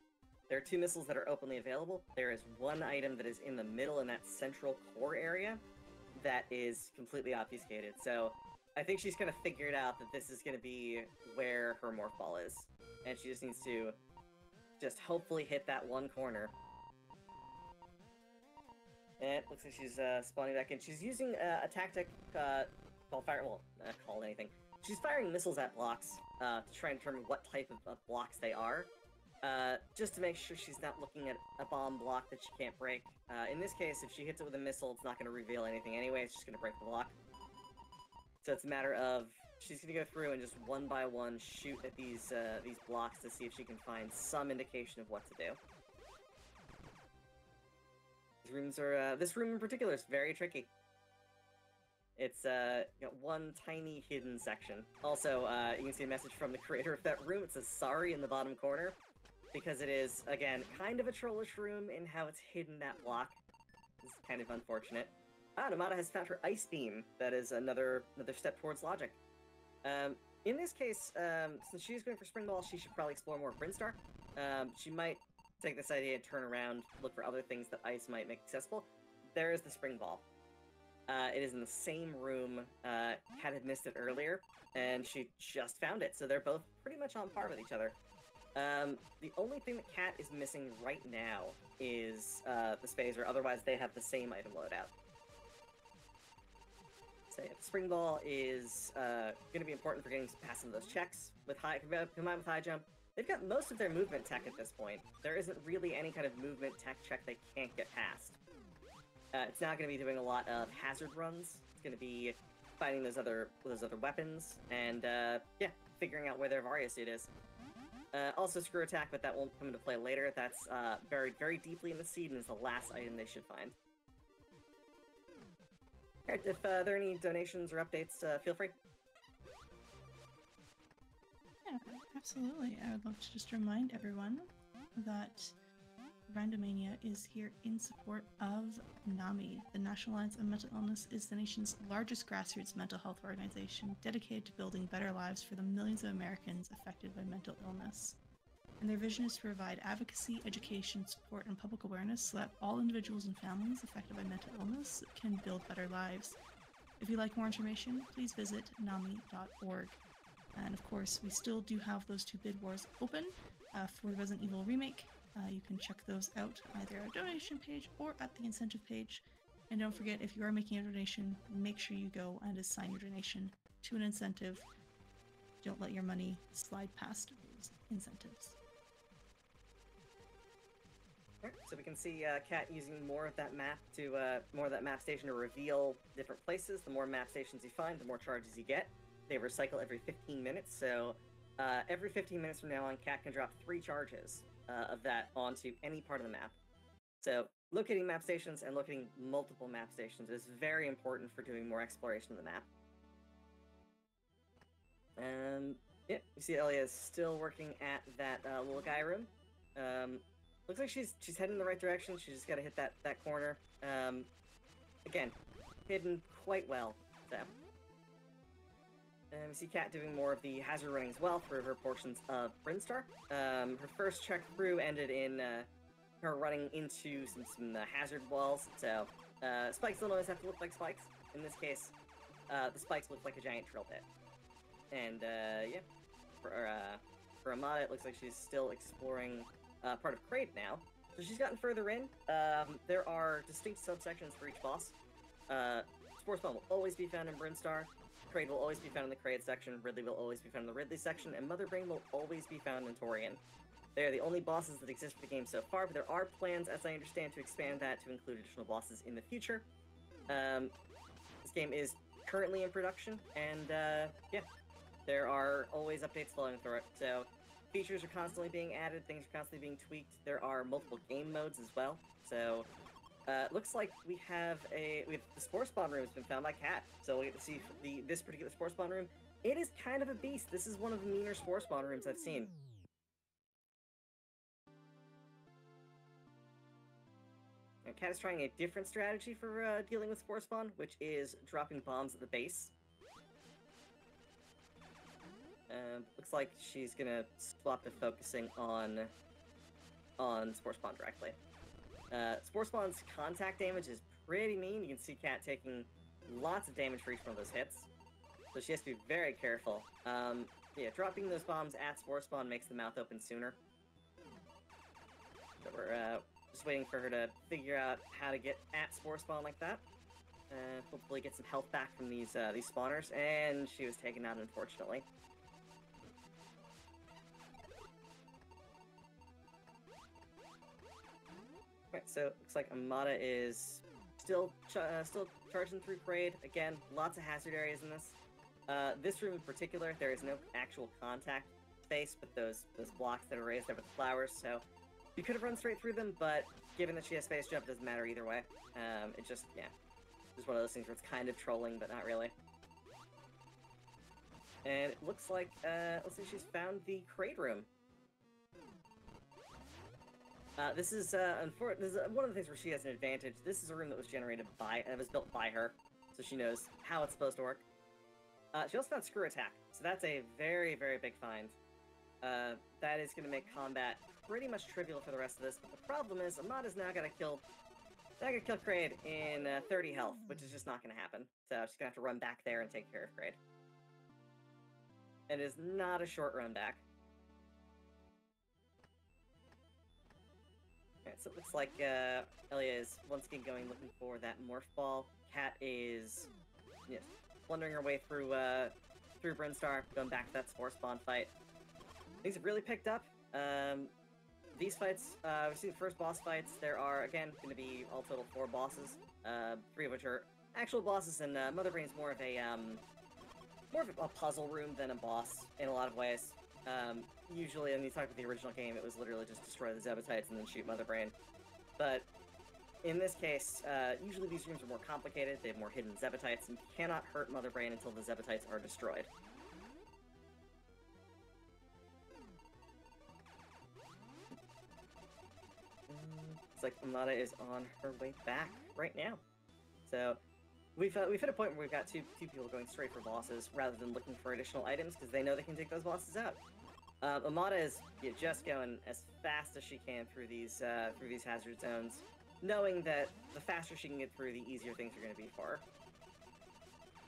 There are two missiles that are openly available. There is one item that is in the middle in that central core area that is completely obfuscated. So I think she's kind of figured out that this is going to be where her morph ball is, and she just needs to just hopefully hit that one corner. And it looks like she's uh, spawning back in. She's using uh, a tactic uh, called fire. Well, not called anything. She's firing missiles at blocks uh, to try and determine what type of, of blocks they are. Uh, just to make sure she's not looking at a bomb block that she can't break. Uh, in this case, if she hits it with a missile, it's not going to reveal anything anyway. It's just going to break the block. So it's a matter of she's going to go through and just one by one shoot at these uh, these blocks to see if she can find some indication of what to do. These rooms are uh, this room in particular is very tricky. It's uh, got one tiny hidden section. Also, uh, you can see a message from the creator of that room. It says sorry in the bottom corner because it is again kind of a trollish room in how it's hidden that block. Is kind of unfortunate. Ah, Namada has found her ice beam. That is another another step towards logic. Um, in this case, um, since she's going for spring ball, she should probably explore more Brinstar. Um, she might take this idea and turn around, look for other things that ice might make accessible. There is the spring ball. Uh, it is in the same room. Uh, Kat had missed it earlier, and she just found it. So they're both pretty much on par with each other. Um, the only thing that Kat is missing right now is uh, the Spazer. Otherwise, they have the same item loadout. So yeah, Spring Ball is uh, going to be important for getting past some of those checks. With high combined with high jump, they've got most of their movement tech at this point. There isn't really any kind of movement tech check they can't get past. Uh, it's not going to be doing a lot of hazard runs. It's going to be finding those other those other weapons and uh, yeah, figuring out where their Varia suit is. Uh, also, screw attack, but that won't come into play later. That's uh, buried very deeply in the seed and is the last item they should find. If uh, there are any donations or updates, uh, feel free. Yeah, absolutely. I would love to just remind everyone that Randomania is here in support of NAMI. The National Alliance of Mental Illness is the nation's largest grassroots mental health organization dedicated to building better lives for the millions of Americans affected by mental illness. And their vision is to provide advocacy, education, support, and public awareness so that all individuals and families affected by mental illness can build better lives. If you'd like more information, please visit NAMI.org. And of course, we still do have those two bid wars open uh, for Resident Evil Remake. Uh, you can check those out either our donation page or at the incentive page. And don't forget, if you are making a donation, make sure you go and assign your donation to an incentive. Don't let your money slide past those incentives. So we can see uh, Cat using more of that map to uh, more of that map station to reveal different places. The more map stations you find, the more charges you get. They recycle every 15 minutes, so uh, every 15 minutes from now on, Cat can drop three charges uh, of that onto any part of the map. So locating map stations and locating multiple map stations is very important for doing more exploration of the map. Um, yeah, you see Elia is still working at that uh, little guy room. Um, looks like she's she's heading in the right direction. She just got to hit that that corner. Um, again, hidden quite well. So, and we see Kat doing more of the hazard running as well through her portions of Brinstar. Um, her first check through ended in uh, her running into some some uh, hazard walls. So uh, spikes don't always have to look like spikes. In this case, uh, the spikes look like a giant drill bit. And uh, yeah, for uh, for Amada, it looks like she's still exploring part of Kraid now. So she's gotten further in. Um, there are distinct subsections for each boss. Uh, Spore Spawn will always be found in Brinstar. Kraid will always be found in the Kraid section. Ridley will always be found in the Ridley section. And Mother Brain will always be found in Tourian. They are the only bosses that exist for the game so far, but there are plans, as I understand, to expand that to include additional bosses in the future. Um, this game is currently in production, and uh, yeah, there are always updates flowing through it. So features are constantly being added, things are constantly being tweaked. There are multiple game modes as well. So uh, looks like we have a we have the spore spawn room has been found by Cat. So we get to see the this particular spore spawn room. It is kind of a beast. This is one of the meaner spore spawn rooms I've seen. Now, Cat is trying a different strategy for uh, dealing with spore spawn, which is dropping bombs at the base. Uh, looks like she's gonna swap to focusing on on Spore Spawn directly. Uh, Spore Spawn's contact damage is pretty mean. You can see Cat taking lots of damage for each one of those hits. So she has to be very careful. Um, yeah, dropping those bombs at Spore Spawn makes the mouth open sooner. So we're uh, just waiting for her to figure out how to get at Spore Spawn like that. Uh, hopefully get some health back from these uh, these spawners, and she was taken out unfortunately. Right, so looks like Amada is still ch uh, still charging through Kraid. Again, lots of hazard areas in this. Uh, this room in particular, there is no actual contact space with those those blocks that are raised over with flowers. So you could have run straight through them, but given that she has space jump, it doesn't matter either way. Um, it just yeah, just one of those things where it's kind of trolling, but not really. And it looks like uh, let's see, she's found the Kraid room. Uh, this is uh, unfor- this is uh, one of the things where she has an advantage. This is a room that was generated by, and it was built by her, so she knows how it's supposed to work. Uh, she also found Screw Attack, so that's a very, very big find. Uh, that is going to make combat pretty much trivial for the rest of this, but the problem is Amada's now got to kill, now gonna kill Kraid in uh, 30 health, which is just not going to happen. So she's going to have to run back there and take care of Kraid. It is not a short run back. Alright, so it looks like uh, Elia is once again going looking for that morph ball. Cat is yes, her way through uh, through Brinstar, going back to that Spore Spawn fight. Things have really picked up. Um, these fights, uh, we've seen the first boss fights. There are, again, going to be all total four bosses, uh, three of which are actual bosses, and uh, Mother Brain's more of a, um, more of a puzzle room than a boss in a lot of ways. Um, usually, when you talk about the original game, it was literally just destroy the Zebetites and then shoot Mother Brain. But in this case, uh, usually these rooms are more complicated, they have more hidden Zebetites, and cannot hurt Mother Brain until the Zebetites are destroyed. It's like Amada is on her way back right now. So we've uh, we've hit a point where we've got two two people going straight for bosses rather than looking for additional items because they know they can take those bosses out. Uh, Amada is just going as fast as she can through these uh, through these hazard zones, knowing that the faster she can get through, the easier things are going to be for her.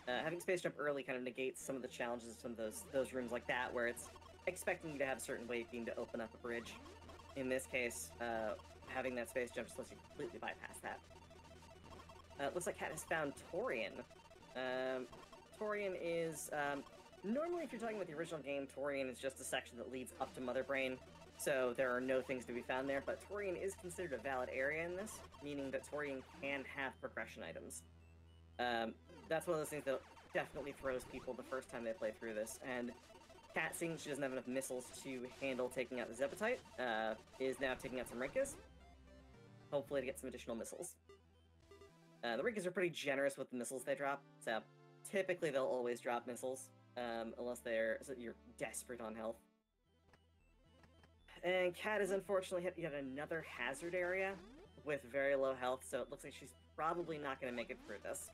Uh, having space jump early kind of negates some of the challenges of some of those those rooms like that, where it's expecting you to have a certain wave beam to open up a bridge. In this case, uh, having that space jump just lets you completely bypass that. Uh, looks like Cat has found Tourian. Um, Tourian is um, normally, if you're talking about the original game, Tourian is just a section that leads up to Mother Brain, so there are no things to be found there. But Tourian is considered a valid area in this, meaning that Tourian can have progression items. Um, that's one of those things that definitely throws people the first time they play through this. And Cat, seeing she doesn't have enough missiles to handle taking out the Zebetite, uh, is now taking out some Rinkas. Hopefully to get some additional missiles. Uh, the Rinkas are pretty generous with the missiles they drop, so typically they'll always drop missiles, um, unless they're so you're desperate on health. And Cat is unfortunately hit yet another hazard area with very low health, so it looks like she's probably not going to make it through this.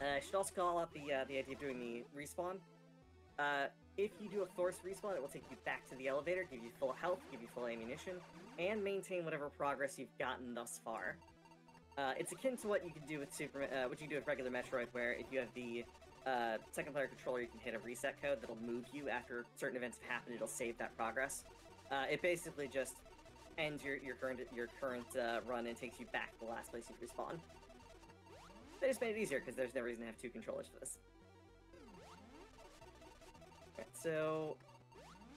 Uh, I should also call out the uh, the idea of doing the respawn. Uh, if you do a forced respawn, it will take you back to the elevator, give you full health, give you full ammunition, and maintain whatever progress you've gotten thus far. Uh, it's akin to what you can do with Super, uh, what you do with regular Metroid, where if you have the uh, second player controller, you can hit a reset code that'll move you after certain events have happened. It'll save that progress. Uh, it basically just ends your, your current your current uh, run and takes you back to the last place you respawn. They just made it easier because there's no reason to have two controllers for this. Okay, so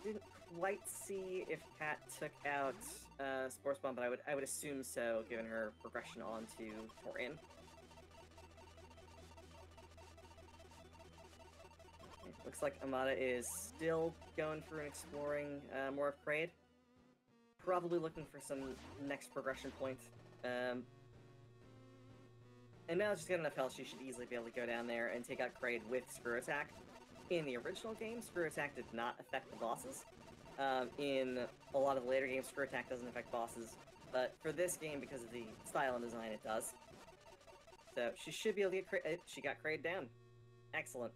didn't quite see if Cat took out uh, Spore Spawn, but I would I would assume so, given her progression onto Tourian. Looks like Amada is still going through and exploring uh, more of Kraid. Probably looking for some next progression point. Um, and now she's got enough health, she should easily be able to go down there and take out Kraid with Screw Attack. In the original game, Screw Attack did not affect the bosses. Um, in a lot of later games, Screw Attack doesn't affect bosses, but for this game, because of the style and design, it does. So she should be able to get Kraid. She got Kraid down. Excellent.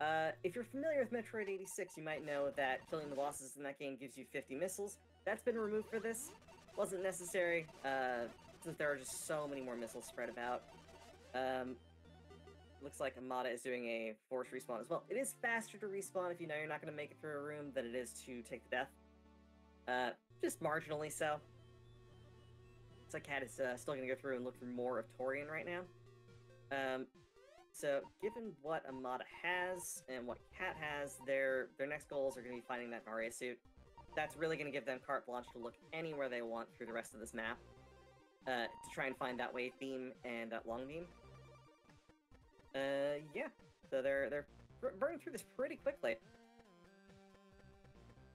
Uh, if you're familiar with Metroid 86, you might know that killing the bosses in that game gives you 50 missiles. That's been removed for this. Wasn't necessary, uh, since there are just so many more missiles spread about. Um, looks like Amada is doing a force respawn as well. It is faster to respawn if you know you're not going to make it through a room than it is to take the death. Uh, just marginally so. Looks like Cat is uh, still going to go through and look for more of Tourian right now. Um, so, given what Amada has and what Cat has, their their next goals are going to be finding that Varia suit. That's really going to give them carte blanche to look anywhere they want through the rest of this map uh, to try and find that wave beam and that long beam. Uh, yeah. So they're they're burning through this pretty quickly.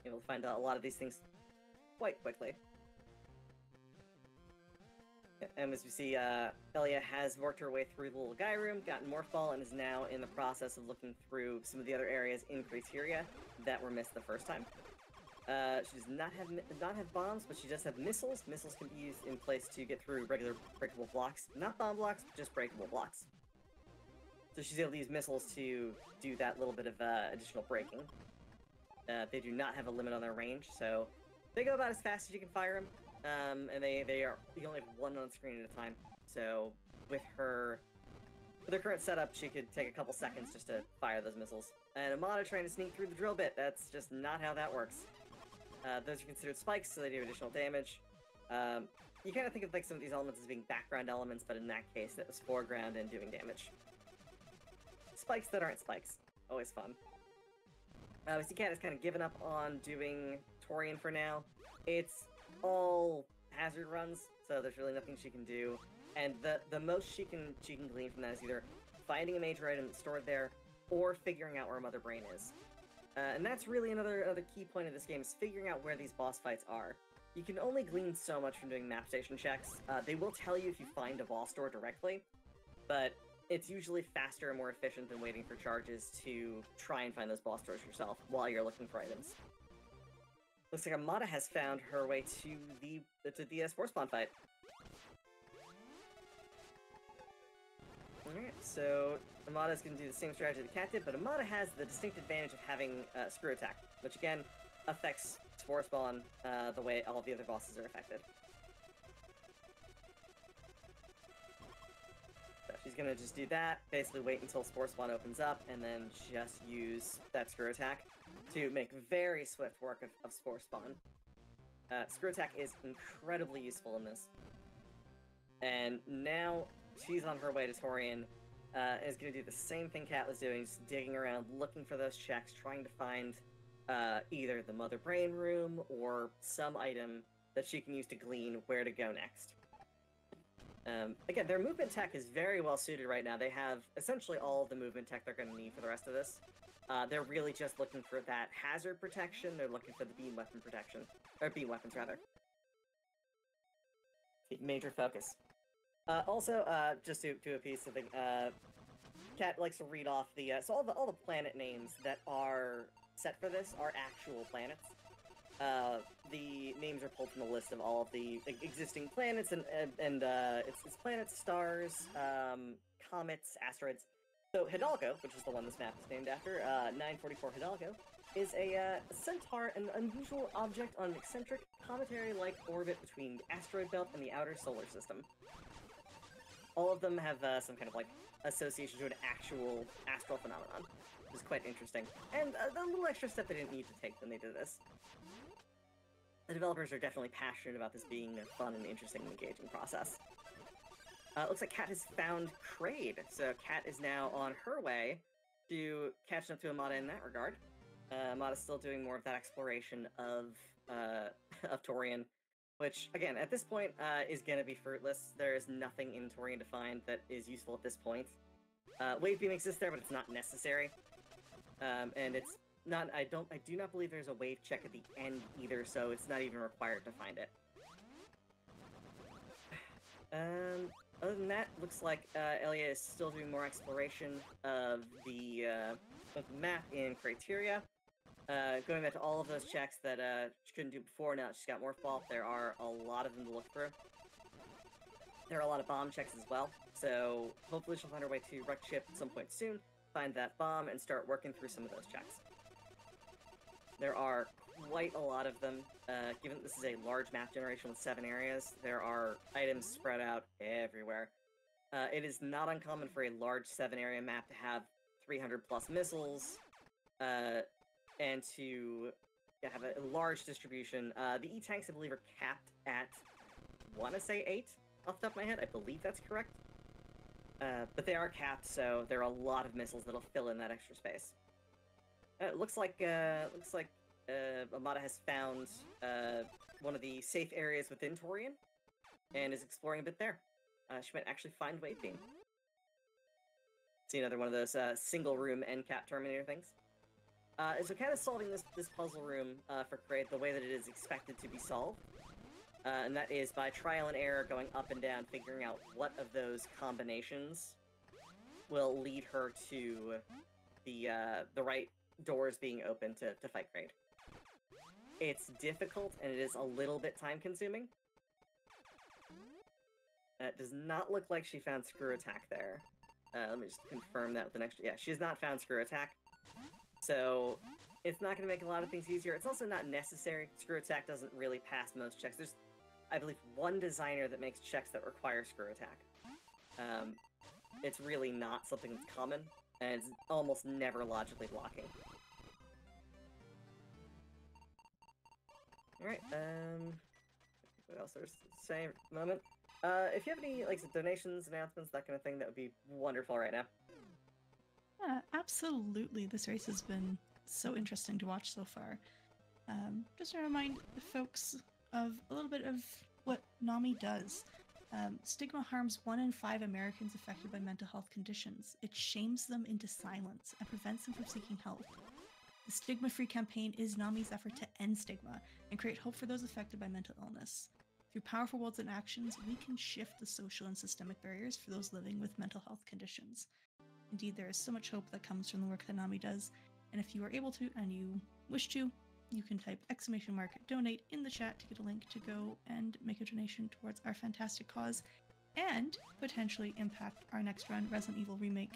Able to find out a lot of these things quite quickly. And as we see, uh, Elia has worked her way through the little guy room, gotten Morph Ball, and is now in the process of looking through some of the other areas in Crateria that were missed the first time. Uh, she does not have not have bombs, but she does have missiles. Missiles can be used in place to get through regular breakable blocks, not bomb blocks, just breakable blocks. So she's able to use missiles to do that little bit of uh, additional braking. Uh, they do not have a limit on their range, so they go about as fast as you can fire them. Um, and they they are you only have one on screen at a time. So with her with her current setup, she could take a couple seconds just to fire those missiles. And Amada trying to sneak through the drill bit. That's just not how that works. Uh, those are considered spikes, so they do additional damage. Um, you kind of think of like some of these elements as being background elements, but in that case, it was foreground and doing damage. Spikes that aren't spikes, always fun. Uh, see Cat has kind of given up on doing Tourian for now. It's all hazard runs, so there's really nothing she can do. And the the most she can she can glean from that is either finding a major item stored there, or figuring out where Mother Brain is. Uh, and that's really another another key point of this game is figuring out where these boss fights are. You can only glean so much from doing map station checks. Uh, they will tell you if you find a boss door directly, but it's usually faster and more efficient than waiting for charges to try and find those boss doors yourself while you're looking for items. looks like Amada has found her way to the to the uh, Spore Spawn fight. Alright, so Amada's going to do the same strategy the cat did, but Amada has the distinct advantage of having uh, Screw Attack, which again affects Spore Spawn uh, the way all the other bosses are affected. To just do that, basically wait until Spore Spawn opens up, and then just use that Screw Attack to make very swift work of, of Spore Spawn. Uh, Screw Attack is incredibly useful in this. And now she's on her way to Tourian, uh, is to do the same thing Kat was doing, just digging around, looking for those checks, trying to find uh, either the Mother Brain room or some item that she can use to glean where to go next. Um, again, their movement tech is very well suited right now. They have essentially all of the movement tech they're going to need for the rest of this. Uh, they're really just looking for that hazard protection. They're looking for the beam weapon protection. Or beam weapons, rather. Major focus. Uh, also, uh, just to, to appease something, uh, Cat likes to read off the, uh, so all the, all the planet names that are set for this are actual planets. Uh, the names are pulled from the list of all of the existing planets, and, and, uh, it's, it's planets, stars, um, comets, asteroids. So Hidalgo, which is the one this map is named after, uh, 944 Hidalgo, is a uh, centaur, an unusual object on an eccentric, cometary-like orbit between the asteroid belt and the outer solar system. All of them have uh, some kind of like association to an actual astral phenomenon, which is quite interesting. And uh, a little extra step they didn't need to take when they did this. The developers are definitely passionate about this being a fun and interesting and engaging process. Uh, looks like Kat has found Kraid, so Kat is now on her way to catching up to Amada in that regard. Uh, Amada's still doing more of that exploration of uh, of Tourian, which again at this point uh, is going to be fruitless. There is nothing in Tourian to find that is useful at this point. Uh, Wave beam exists there, but it's not necessary, um, and it's not. I don't. I do not believe there's a wave check at the end either, so it's not even required to find it. Um, other than that, looks like uh, Elia is still doing more exploration of the uh, of the map in Crateria. Uh, going back to all of those checks that uh, she couldn't do before, now she's got Morph Ball, there are a lot of them to look through. There are a lot of bomb checks as well, so hopefully she'll find her way to Wreck Ship at some point soon, find that bomb, and start working through some of those checks. There are quite a lot of them. Uh, given this is a large map generation with seven areas, there are items spread out everywhere. Uh, it is not uncommon for a large seven area map to have 300 plus missiles, uh, and to have a, a large distribution. Uh, the E tanks, I believe, are capped at, want to say eight off the top of my head. I believe that's correct. Uh, but they are capped, so there are a lot of missiles that'll fill in that extra space. It looks like uh, looks like uh, Amada has found uh, one of the safe areas within Tourian and is exploring a bit there. Uh, she might actually find Wave. See another one of those uh, single room end cap Terminator things. Uh, so kind of solving this this puzzle room uh, for Kraid the way that it is expected to be solved, uh, and that is by trial and error, going up and down, figuring out what of those combinations will lead her to the uh, the right doors being open to, to fight Kraid. It's difficult and it is a little bit time consuming. It does not look like she found Screw Attack there. Uh, let me just confirm that with the next. Yeah, she has not found Screw Attack. So it's not going to make a lot of things easier. It's also not necessary. Screw Attack doesn't really pass most checks. There's, I believe, one designer that makes checks that require Screw Attack. Um, it's really not something that's common, and it's almost never logically blocking. Alright, um... What else there's say moment? Uh, if you have any, like, donations, announcements, that kind of thing, that would be wonderful right now. Yeah, absolutely. This race has been so interesting to watch so far. Um, just to remind the folks of a little bit of what NAMI does. Um, stigma harms one in five Americans affected by mental health conditions. It shames them into silence and prevents them from seeking help. The Stigma Free campaign is NAMI's effort to end stigma and create hope for those affected by mental illness. Through powerful words and actions, we can shift the social and systemic barriers for those living with mental health conditions. Indeed, there is so much hope that comes from the work that NAMI does, and if you are able to and you wish to, you can type exclamation mark donate in the chat to get a link to go and make a donation towards our fantastic cause and potentially impact our next run Resident Evil Remake.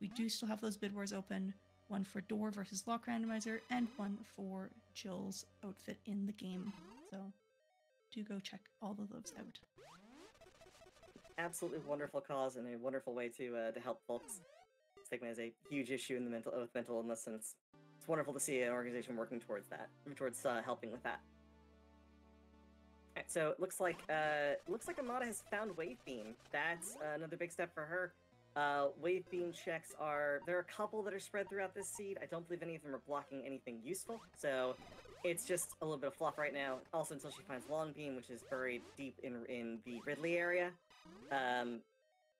We do still have those bid wars open one for door versus lock randomizer and one for Jill's outfit in the game. So do go check all of those out. Absolutely wonderful cause and a wonderful way to uh, to help folks. Stigma is a huge issue in the mental with mental illness, and it's, it's wonderful to see an organization working towards that, towards uh, helping with that. Alright, so it looks like uh, looks like Amada has found Wave Beam. That's another big step for her. Uh, wave beam checks are there are a couple that are spread throughout this seed. I don't believe any of them are blocking anything useful, so it's just a little bit of fluff right now. Also, until she finds long beam, which is buried deep in in the Ridley area, um,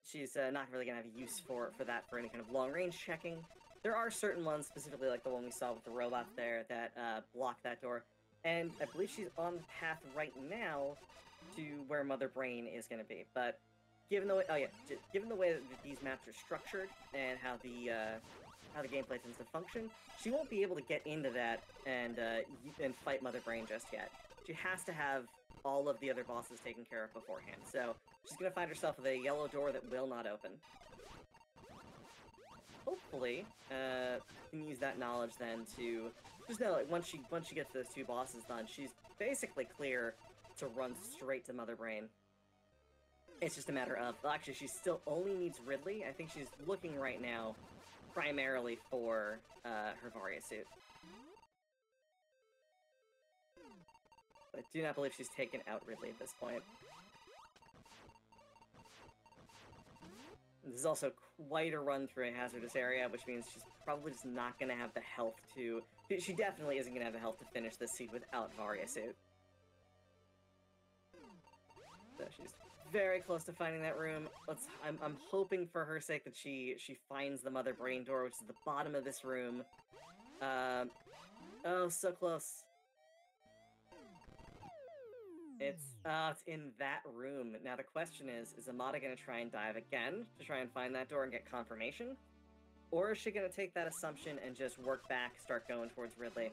she's uh, not really gonna have a use for for that for any kind of long range checking. There are certain ones, specifically like the one we saw with the robot there, that uh, block that door, and I believe she's on the path right now to where Mother Brain is gonna be, but given the way, oh yeah, j- given the way that these maps are structured and how the uh, how the gameplay tends to function, she won't be able to get into that and uh, and fight Mother Brain just yet. She has to have all of the other bosses taken care of beforehand. So she's gonna find herself with a yellow door that will not open. Hopefully, uh, can use that knowledge then to just know like once she once she gets those two bosses done, she's basically clear to run straight to Mother Brain. It's just a matter of well, actually she still only needs Ridley. I think she's looking right now primarily for uh, her Varia suit. I do not believe she's taken out Ridley at this point. This is also quite a run through a hazardous area, which means she's probably just not going to have the health to... she- definitely isn't going to have the health to finish this seed without Varia suit. So she's very close to finding that room. Let's. I'm. I'm hoping for her sake that she she finds the mother brain door, which is the bottom of this room. Um. Oh, so close. It's uh, it's in that room. Now the question is: Is Amada gonna try and dive again to try and find that door and get confirmation, or is she gonna take that assumption and just work back, start going towards Ridley?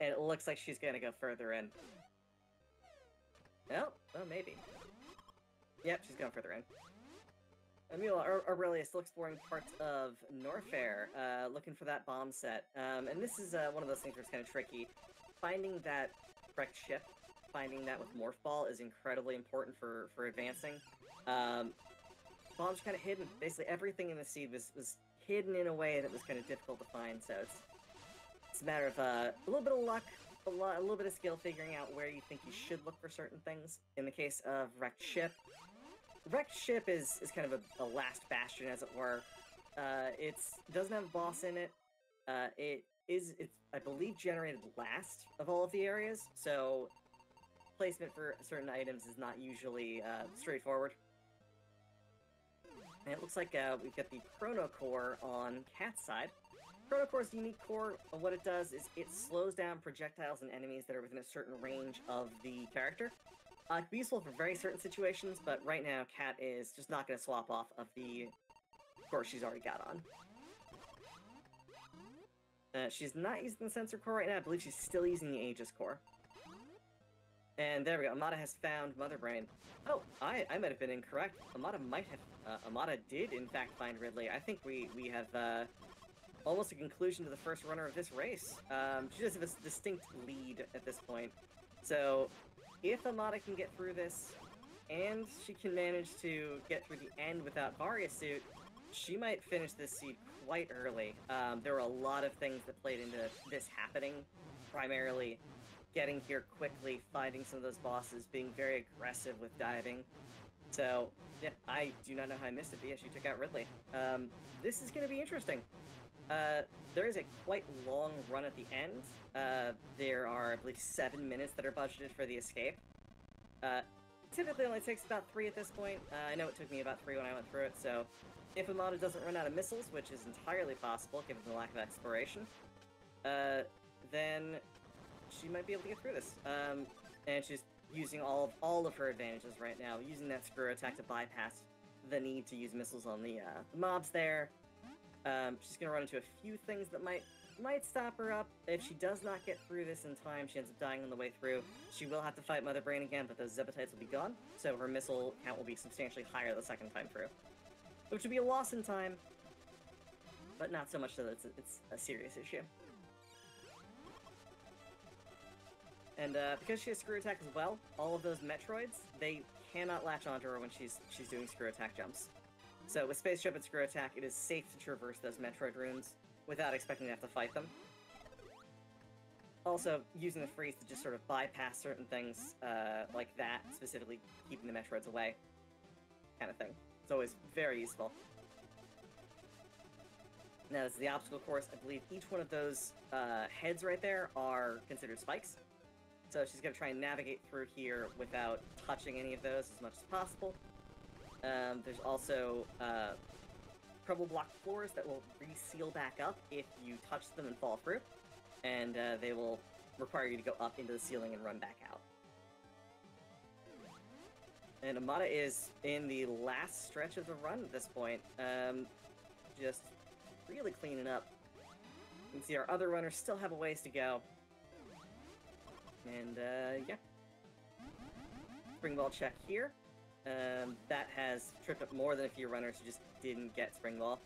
And it looks like she's gonna go further in. No, oh maybe. Yep, she's going further in. Emil Aur- Arborelia still exploring parts of Norfair, uh, looking for that bomb set. Um, and this is uh, one of those things where it's kind of tricky. Finding that wrecked ship, finding that with Morph Ball is incredibly important for, for advancing. Um, bombs are kind of hidden. Basically, everything in the seed was, was hidden in a way that was kind of difficult to find. So it's it's a matter of uh, a little bit of luck, a, lo- a little bit of skill figuring out where you think you should look for certain things. In the case of wrecked ship, wrecked ship is is kind of a, a last bastion, as it were. Uh, it's doesn't have a boss in it. Uh, it is it's I believe generated last of all of the areas, so placement for certain items is not usually uh, straightforward. And it looks like uh, we've got the Chrono Core on Cat's side. Chrono Core's unique core, what it does is it slows down projectiles and enemies that are within a certain range of the character. Uh, it can be useful for very certain situations, but right now, Cat is just not going to swap off of the core she's already got on. Uh, she's not using the sensor core right now. I believe she's still using the Aegis core. And there we go. Amada has found Mother Brain. Oh, I, I might have been incorrect. Amada might have. Uh, Amada did, in fact, find Ridley. I think we, we have uh, almost a conclusion to the first runner of this race. Um, she does have a distinct lead at this point. So, if Amada can get through this, and she can manage to get through the end without Varia suit, she might finish this seed quite early. Um, there were a lot of things that played into this happening, primarily getting here quickly, finding some of those bosses, being very aggressive with diving. So, yeah, I do not know how I missed it, but yeah, she took out Ridley. Um, this is going to be interesting. Uh, there is a quite long run at the end. Uh, there are, I believe, seven minutes that are budgeted for the escape. Uh, typically only takes about three at this point. Uh, I know it took me about three when I went through it, so if Amada doesn't run out of missiles, which is entirely possible given the lack of exploration, uh, then she might be able to get through this. Um, and she's using all of, all of her advantages right now, using that screw attack to bypass the need to use missiles on the, uh, the mobs there. Um, she's gonna run into a few things that might might stop her up. If she does not get through this in time, she ends up dying on the way through. She will have to fight Mother Brain again, but those Zebetites will be gone, so her missile count will be substantially higher the second time through. Which would be a loss in time, but not so much so that it's, it's a serious issue. And uh, because she has screw attack as well, all of those Metroids, they cannot latch onto her when she's she's doing screw attack jumps. So with Space Jump and Screw Attack, it is safe to traverse those Metroid rooms without expecting to have to fight them. Also, using the freeze to just sort of bypass certain things uh, like that, specifically keeping the Metroids away, kind of thing. It's always very useful. Now, this is the obstacle course. I believe each one of those uh, heads right there are considered spikes. So she's going to try and navigate through here without touching any of those as much as possible. Um, there's also uh, crumble block floors that will reseal back up if you touch them and fall through, and uh, they will require you to go up into the ceiling and run back out. And Amada is in the last stretch of the run at this point, um, just really cleaning up. You can see our other runners still have a ways to go. And uh, yeah. Spring ball check here. Um, that has tripped up more than a few runners who just didn't get Spring Ball.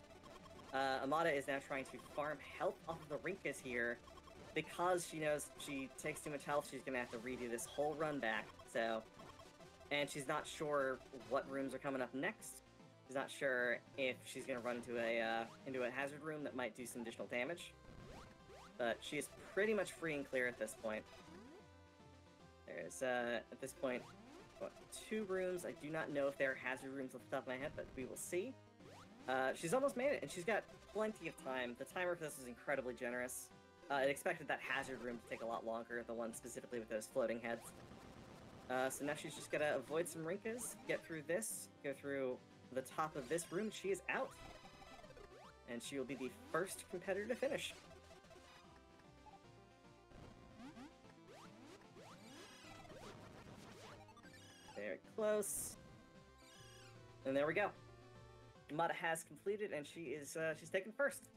Uh, Amada is now trying to farm health off of the Rinkas here. Because she knows she takes too much health, she's gonna have to redo this whole run back, so... And she's not sure what rooms are coming up next. She's not sure if she's gonna run into a, uh, into a hazard room that might do some additional damage. But she is pretty much free and clear at this point. There's, uh, at this point, two rooms. I do not know if there are hazard rooms off the top of my head, but we will see. Uh, she's almost made it, and she's got plenty of time. The timer for this is incredibly generous. Uh, I expected that hazard room to take a lot longer, the one specifically with those floating heads. Uh, so now she's just gotta avoid some Rinkas, get through this, go through the top of this room, she is out. And she will be the first competitor to finish. Very close. And there we go. Amada has completed, and she is uh, she's taken first.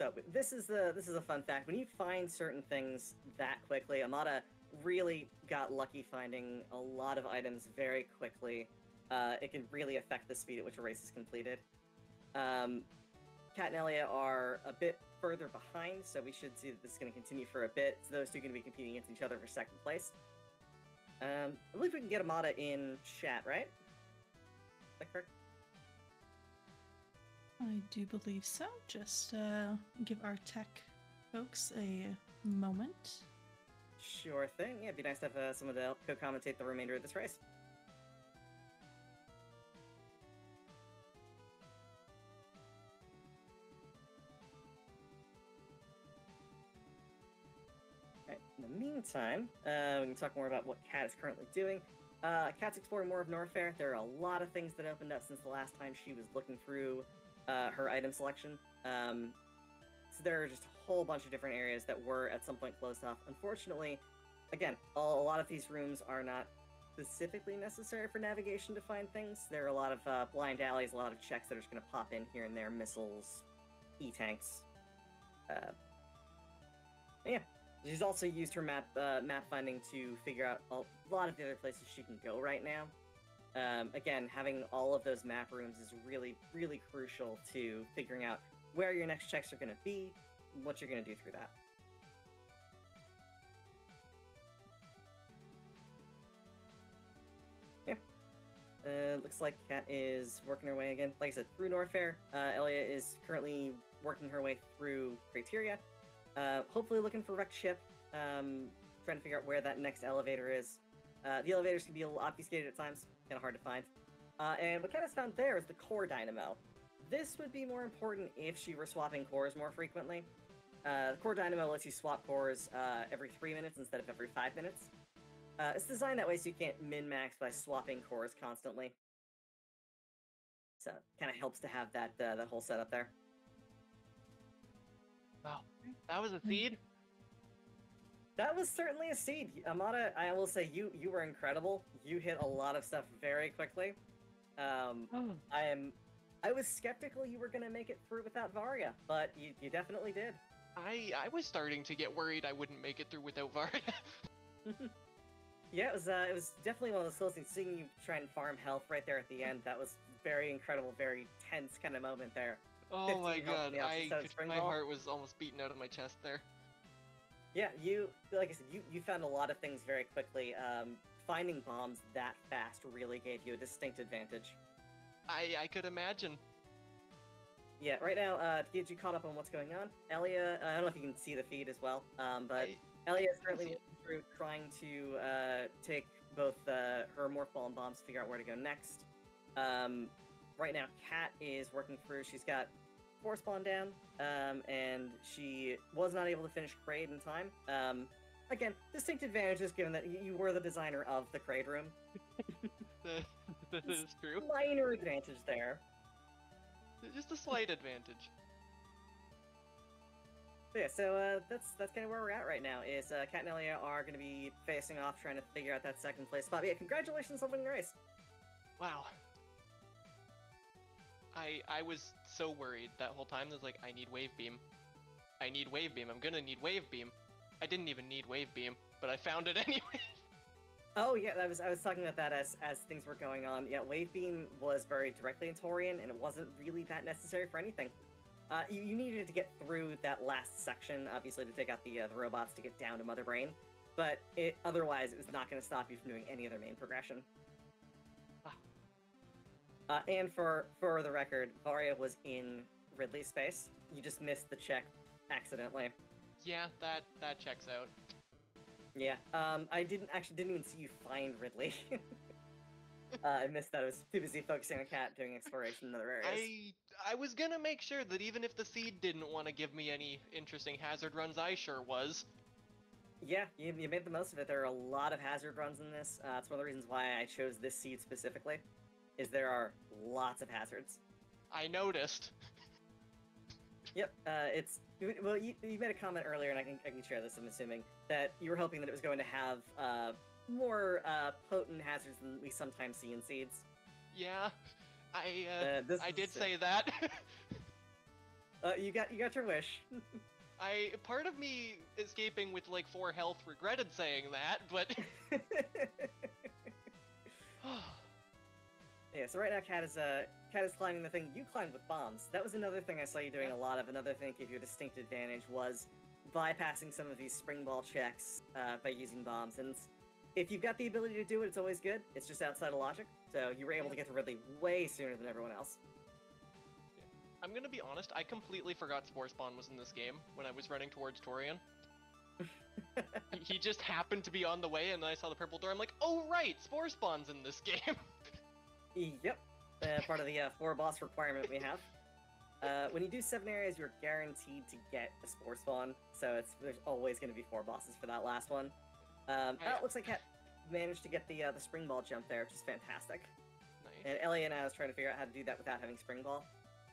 So this is the this is a fun fact. When you find certain things that quickly, Amada really got lucky finding a lot of items very quickly. Uh, it can really affect the speed at which a race is completed. Um, Kat and Elia are a bit further behind, so we should see that this is going to continue for a bit. So those two are going to be competing against each other for second place. Um, I believe we can get Amada in chat, right? Is that correct? I do believe so. Just uh, give our tech folks a moment. Sure thing. Yeah, it'd be nice to have uh, someone to help co-commentate the remainder of this race. Meantime, uh, we can talk more about what Kat is currently doing. Uh, Kat's exploring more of Norfair. There are a lot of things that opened up since the last time she was looking through uh, her item selection. Um, so there are just a whole bunch of different areas that were at some point closed off. Unfortunately, again, a, lot of these rooms are not specifically necessary for navigation to find things. There are a lot of uh, blind alleys, a lot of checks that are just going to pop in here and there, missiles, e-tanks. Uh, yeah, she's also used her map uh, map finding to figure out a lot of the other places she can go right now. Um, again, having all of those map rooms is really, really crucial to figuring out where your next checks are going to be, what you're going to do through that. Yeah. Uh, looks like Kat is working her way again. Like I said, through Norfair. Uh, Elia is currently working her way through Crateria. Uh, hopefully looking for wrecked ship. Um, trying to figure out where that next elevator is. Uh, the elevators can be a little obfuscated at times, kind of hard to find. Uh, and what Kat has found there is the core dynamo. This would be more important if she were swapping cores more frequently. Uh, the core dynamo lets you swap cores uh, every three minutes instead of every five minutes. Uh, it's designed that way so you can't min-max by swapping cores constantly. So kind of helps to have that uh, that whole setup there. Wow, that was a seed. That was certainly a seed, Amada. I will say you you were incredible. You hit a lot of stuff very quickly. Um, Oh, I am I was skeptical you were gonna make it through without Varia, but you, you definitely did. I I was starting to get worried I wouldn't make it through without Varia. Yeah, it was uh, it was definitely one of those close things. Seeing you try and farm health right there at the end, that was very incredible, very tense kind of moment there. Oh my god, I opposite side of could, Spring my Ball. heart was almost beating out of my chest there. Yeah, you like I said, you you found a lot of things very quickly. Um, finding bombs that fast really gave you a distinct advantage. I I could imagine. Yeah, right now, uh, to get you caught up on what's going on, Elia, uh, I don't know if you can see the feed as well, um, but I, Elia is currently see it. working through trying to uh, take both uh, her morph ball and bombs to figure out where to go next. Um, right now, Kat is working through. She's got Spore Spawn down, um, and she was not able to finish Kraid in time. Um, again, distinct advantages given that you were the designer of the Kraid room. that is true. Minor advantage there. Just a slight advantage. But yeah, so uh, that's that's kind of where we're at right now. Is uh, Kat and Elia are going to be facing off, trying to figure out that second place spot. But yeah, congratulations on winning the race. Wow. I I was so worried that whole time. I was like, I need wave beam. I need wave beam. I'm gonna need wave beam. I didn't even need wave beam, but I found it anyway. Oh yeah, that was I was talking about that as as things were going on. Yeah, wave beam was very directly in Tourian, and it wasn't really that necessary for anything. Uh, you, you needed to get through that last section, obviously, to take out the uh, the robots to get down to Mother Brain. But it otherwise, it was not going to stop you from doing any other main progression. Uh, and for for the record, Varia was in Ridley's space. You just missed the check accidentally. yeah, that that checks out. Yeah. Um, I didn't actually didn't even see you find Ridley. uh, I missed that. I was too busy focusing on Kat doing exploration in other areas. I I was gonna make sure that even if the seed didn't want to give me any interesting hazard runs, I sure was. Yeah, you, you made the most of it. There are a lot of hazard runs in this. Uh, it's one of the reasons why I chose this seed specifically. Is there are lots of hazards. I noticed. Yep. Uh, it's well. You, you made a comment earlier, and I can I can share this. I'm assuming that you were hoping that it was going to have uh, more uh, potent hazards than we sometimes see in seeds. Yeah, I uh, Uh, this I did say that. Uh, you got you got your wish. I part of me escaping with like four health regretted saying that, but Yeah, so right now Kat is uh Kat is climbing the thing you climbed with bombs. That was another thing I saw you doing a lot of. Another thing that gave you a distinct advantage was bypassing some of these spring ball checks uh, by using bombs. And if you've got the ability to do it, it's always good. It's just outside of logic. So you were able to get to Ridley way sooner than everyone else. I'm gonna be honest. I completely forgot Spore Spawn was in this game when I was running towards Tourian. He- he just happened to be on the way, and then I saw the purple door. I'm like, oh right, Spore Spawn's in this game. Yep, uh, part of the uh, four boss requirement we have. Uh, when you do seven areas, you're guaranteed to get a spore spawn, so it's there's always going to be four bosses for that last one. Um, Yeah. oh, it looks like Kat managed to get the uh, the spring ball jump there, which is fantastic. nice. And Ellie and I was trying to figure out how to do that without having spring ball.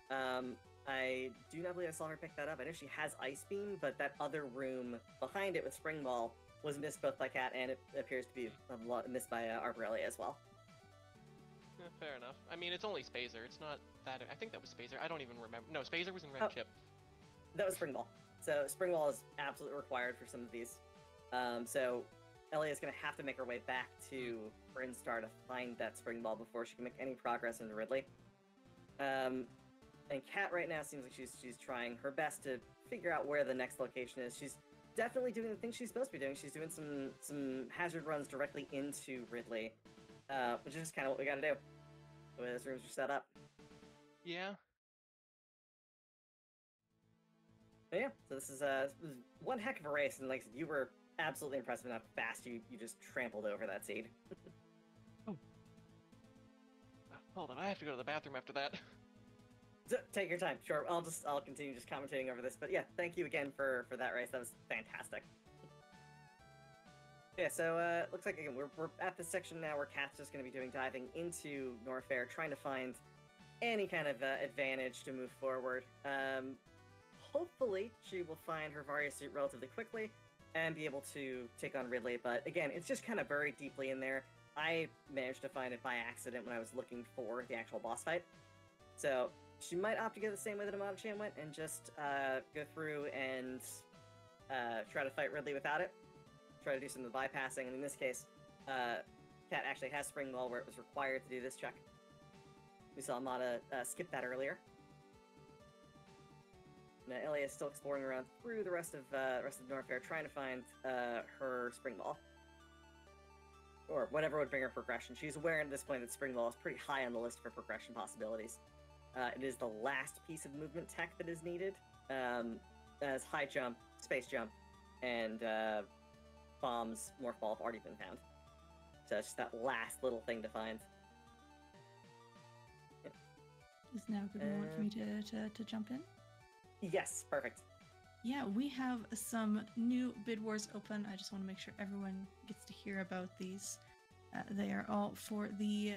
Um, I do not believe I saw her pick that up. I know she has ice beam, but that other room behind it with spring ball was missed both by Kat and it appears to be a lot missed by uh, Arborelia as well. Yeah, fair enough. I mean, it's only Spazer. It's not that. I think that was Spazer. I don't even remember. No, Spazer was in Red Oh. Chip. That was spring ball. So spring ball is absolutely required for some of these. Um, so Ellie is going to have to make her way back to Brinstar to find that spring ball before she can make any progress into Ridley. Um, and Kat right now seems like she's she's trying her best to figure out where the next location is. She's definitely doing the things she's supposed to be doing. She's doing some some hazard runs directly into Ridley, uh, which is kind of what we got to do. The way those rooms are set up. Yeah. But yeah, so this is uh, this one heck of a race, and like I said, you were absolutely impressive how fast you, you just trampled over that seed. oh. Hold on, I have to go to the bathroom after that. So, take your time. Sure, I'll just I'll continue just commentating over this. But yeah, thank you again for for that race. That was fantastic. Yeah, so uh, looks like again we're we're at the section now where Kat's just going to be doing diving into Norfair, trying to find any kind of uh, advantage to move forward. Um, hopefully, she will find her Varia suit relatively quickly and be able to take on Ridley. But again, it's just kind of buried deeply in there. I managed to find it by accident when I was looking for the actual boss fight. So she might opt to go the same way that Amada-chan went and just uh, go through and uh, try to fight Ridley without it. Try to do some of the bypassing. And in this case, uh, Kat actually has Spring Ball where it was required to do this check. We saw Amada uh, skip that earlier. Now Ellie is still exploring around through the rest of uh, rest of Norfair, trying to find uh, her Spring Ball or whatever would bring her progression. She's aware at this point that Spring Ball is pretty high on the list for progression possibilities. Uh, it is the last piece of movement tech that is needed, um, as high jump, space jump, and uh, bombs, morph ball have already been found. So it's just that last little thing to find. Is now a good moment for me to, to, to jump in? Yes, perfect. Yeah, we have some new bid wars open. I just want to make sure everyone gets to hear about these. Uh, they are all for the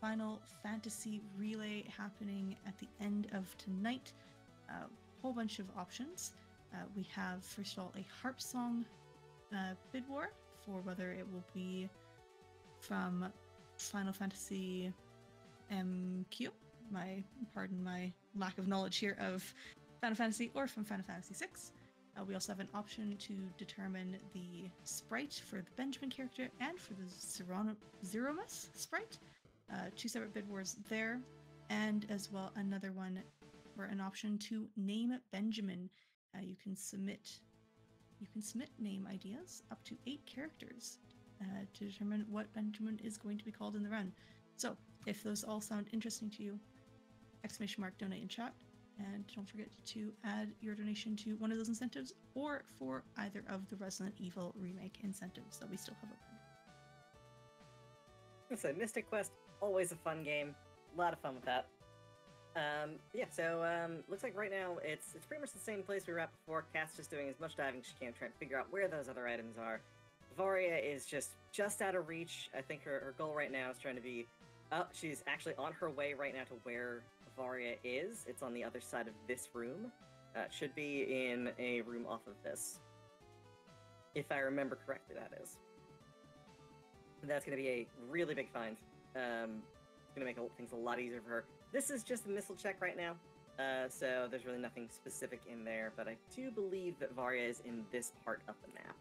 Final Fantasy Relay happening at the end of tonight. A whole bunch of options. Uh, we have, first of all, a harp song uh, bid war for whether it will be from Final Fantasy MQ. My pardon my lack of knowledge here of Final Fantasy or from Final Fantasy VI. Uh, we also have an option to determine the sprite for the Benjamin character and for the Zeron- Zeromus sprite. Uh, two separate bid wars there, and as well another one for an option to name Benjamin. Uh, you can submit you can submit name ideas up to eight characters uh, to determine what Benjamin is going to be called in the run. So, if those all sound interesting to you, exclamation mark donate in chat and don't forget to add your donation to one of those incentives or for either of the Resident Evil remake incentives that we still have open. So Mystic Quest, always a fun game. A lot of fun with that. Um, yeah, so um, looks like right now it's it's pretty much the same place we were at before. Cass just doing as much diving as she can, trying to figure out where those other items are. Varia is just just out of reach. I think her, her goal right now is trying to be. Oh, she's actually on her way right now to where Varia is. It's on the other side of this room. Uh, should be in a room off of this. If I remember correctly, that is. That's going to be a really big find. Um, it's going to make things a lot easier for her. This is just a missile check right now, uh, so there's really nothing specific in there, but I do believe that Varia is in this part of the map.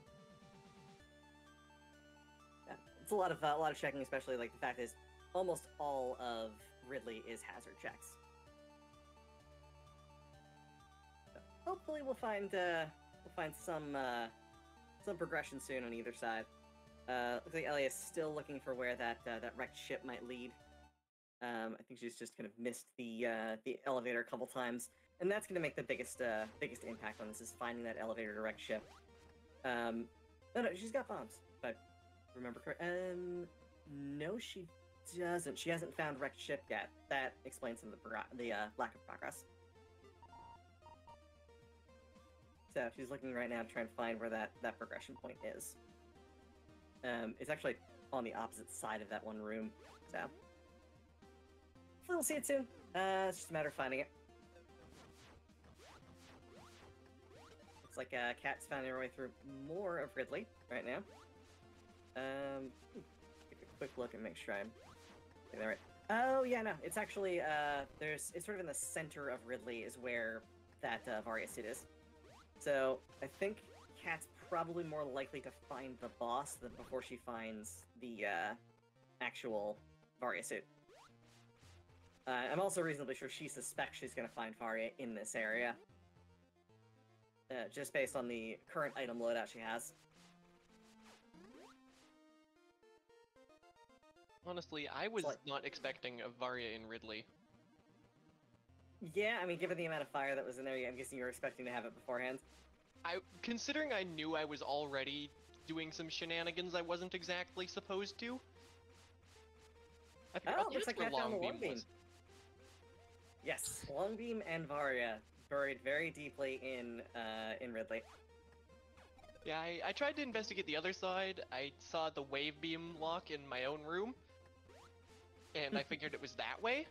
Yeah, it's a lot of uh, a lot of checking, especially like the fact is almost all of Ridley is hazard checks. So hopefully, we'll find uh, we'll find some uh, some progression soon on either side. Uh, looks like Ellie is still looking for where that uh, that wrecked ship might lead. Um, I think she's just kind of missed the uh, the elevator a couple times, and that's going to make the biggest uh, biggest impact on this is finding that elevator to wreck ship. Um, no, no, she's got bombs, but remember. Um, no, she doesn't. She hasn't found wrecked ship yet. That explains some of the the uh, lack of progress. So she's looking right now trying to try and find where that that progression point is. Um, it's actually on the opposite side of that one room. So we'll see it soon. Uh, it's just a matter of finding it. Looks like uh, Kat's finding her way through more of Ridley right now. Um, take a quick look and make sure I'm getting that right. Oh yeah, no, it's actually uh, there's it's sort of in the center of Ridley is where that uh, Varia suit is. So I think Kat's probably more likely to find the boss than before she finds the uh, actual Varia suit. Uh, I'm also reasonably sure she suspects she's going to find Varia in this area. Uh, just based on the current item loadout she has. Honestly, I was like- not expecting a Varia in Ridley. Yeah, I mean, given the amount of fire that was in there, I'm guessing you were expecting to have it beforehand. I considering I knew I was already doing some shenanigans I wasn't exactly supposed to. I figured, Oh, "Oh, looks like Kat found the long beam. Was." Yes, Longbeam and Varia buried very deeply in uh, in Ridley. Yeah, I, I tried to investigate the other side. I saw the wave beam lock in my own room, and I figured it was that way.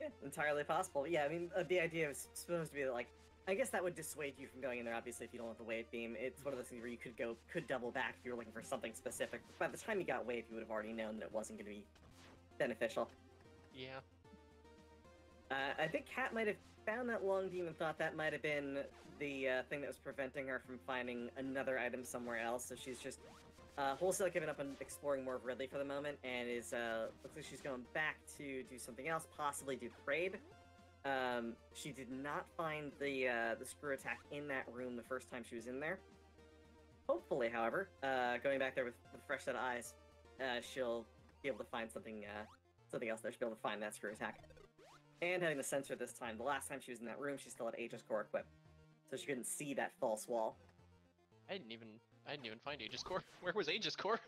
Yeah, entirely possible. Yeah, I mean, uh, the idea is supposed to be that, like, I guess that would dissuade you from going in there. Obviously, if you don't have the wave beam, it's one of those things where you could go, could double back if you were looking for something specific. But By the time you got wave, you would have already known that it wasn't going to be beneficial. Yeah. Uh, I think Kat might have found that long beam and thought that might have been the uh, thing that was preventing her from finding another item somewhere else. So she's just uh, wholesale giving up on exploring more of Ridley for the moment, and is uh, looks like she's going back to do something else, possibly do trade. Um, she did not find the uh, the screw attack in that room the first time she was in there. Hopefully, however, uh, going back there with, with fresh set of eyes, she'll be able to find something something else there. She'll be able to find that screw attack. And having the sensor this time, the last time she was in that room, she still had Aegis Core equipped, so she couldn't see that false wall. I didn't even I didn't even find Aegis Core. Where was Aegis Core?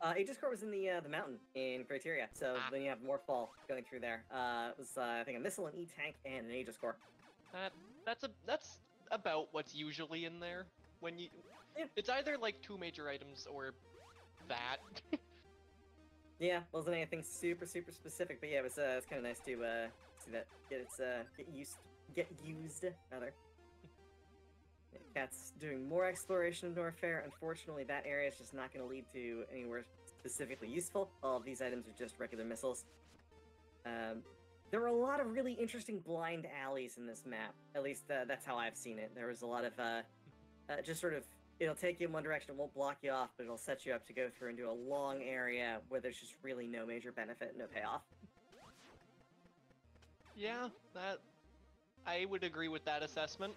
Uh, Aegis Core was in the uh, the mountain in Crateria, so Ah. then you have Morph Ball going through there. Uh, it was uh, I think a missile, an E tank, and an Aegis Core. That that's a that's about what's usually in there when you. Yeah. It's either like two major items or that. Yeah, wasn't anything super super specific, but yeah, it was uh, it's kind of nice to uh, see that get its uh, get used get used rather. Yeah, Kat's doing more exploration of Norfair. Unfortunately, that area is just not going to lead to anywhere specifically useful. All of these items are just regular missiles. Um, there were a lot of really interesting blind alleys in this map. At least uh, that's how I've seen it. There was a lot of uh, uh, just sort of it'll take you in one direction, it won't block you off, but it'll set you up to go through into a long area where there's just really no major benefit, no payoff. yeah, that I would agree with that assessment.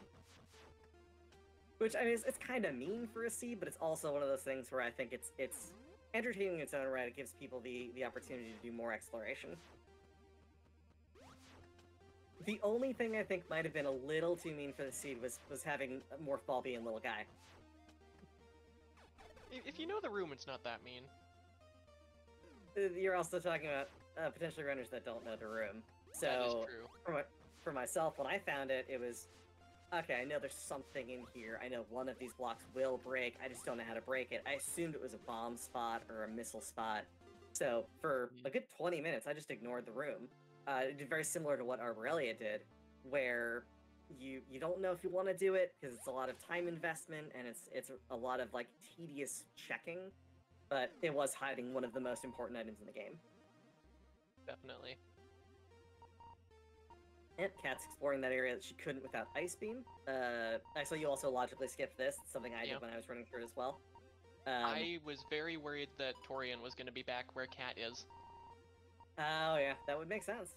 Which I mean, it's, it's kind of mean for a seed, but it's also one of those things where I think it's it's entertaining in its own right. It gives people the the opportunity to do more exploration. The only thing I think might have been a little too mean for the seed was was having Morph Ball being little guy. If you know the room, it's not that mean. Uh, You're also talking about uh, potentially runners that don't know the room. So that is true. for, my, for myself, when I found it, it was okay. I know there's something in here. I know one of these blocks will break. I just don't know how to break it. I assumed it was a bomb spot or a missile spot. So for a good 20 minutes, I just ignored the room. Uh, it did very similar to what Arborelia did, where you you don't know if you want to do it because it's a lot of time investment and it's it's a lot of like tedious checking. But it was hiding one of the most important items in the game. Definitely. and Kat's exploring that area that she couldn't without Ice Beam. Uh, I saw you also logically skipped this. It's something I Yeah. did when I was running through it as well. Um, I was very worried that Tourian was going to be back where Kat is. Oh yeah, that would make sense.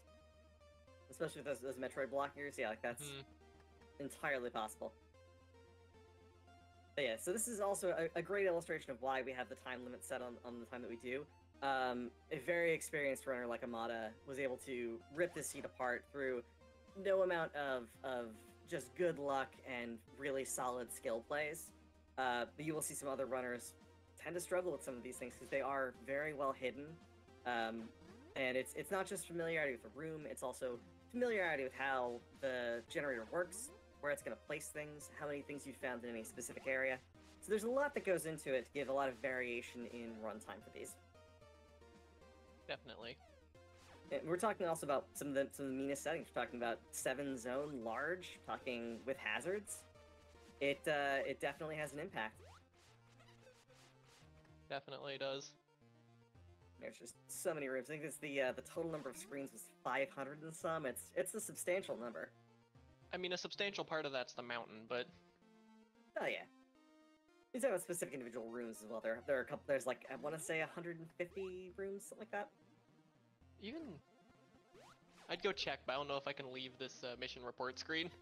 Especially with those, those Metroid blockers. Yeah, like that's Mhm. Entirely possible. But yeah, so this is also a, a great illustration of why we have the time limit set on, on the time that we do. Um, a very experienced runner like Amada was able to rip this seed apart through no amount of, of just good luck and really solid skill plays. Uh, but you will see some other runners tend to struggle with some of these things because they are very well hidden. Um, and it's it's not just familiarity with the room; it's also familiarity with how the generator works, where it's going to place things, how many things you found in any specific area. So there's a lot that goes into it to give a lot of variation in runtime for these. Definitely. And we're talking also about some of the some of the meanest settings. We're talking about seven zone large, talking with hazards. It uh, it definitely has an impact. Definitely does. There's just so many rooms. I think it's the uh, the total number of screens was 500 and some. It's it's a substantial number. I mean, a substantial part of that's the mountain, but Oh yeah. These are specific individual rooms as well. There there are a couple. There's like I want to say 150 rooms, something like that. even I'd go check, but I don't know if I can leave this uh, mission report screen.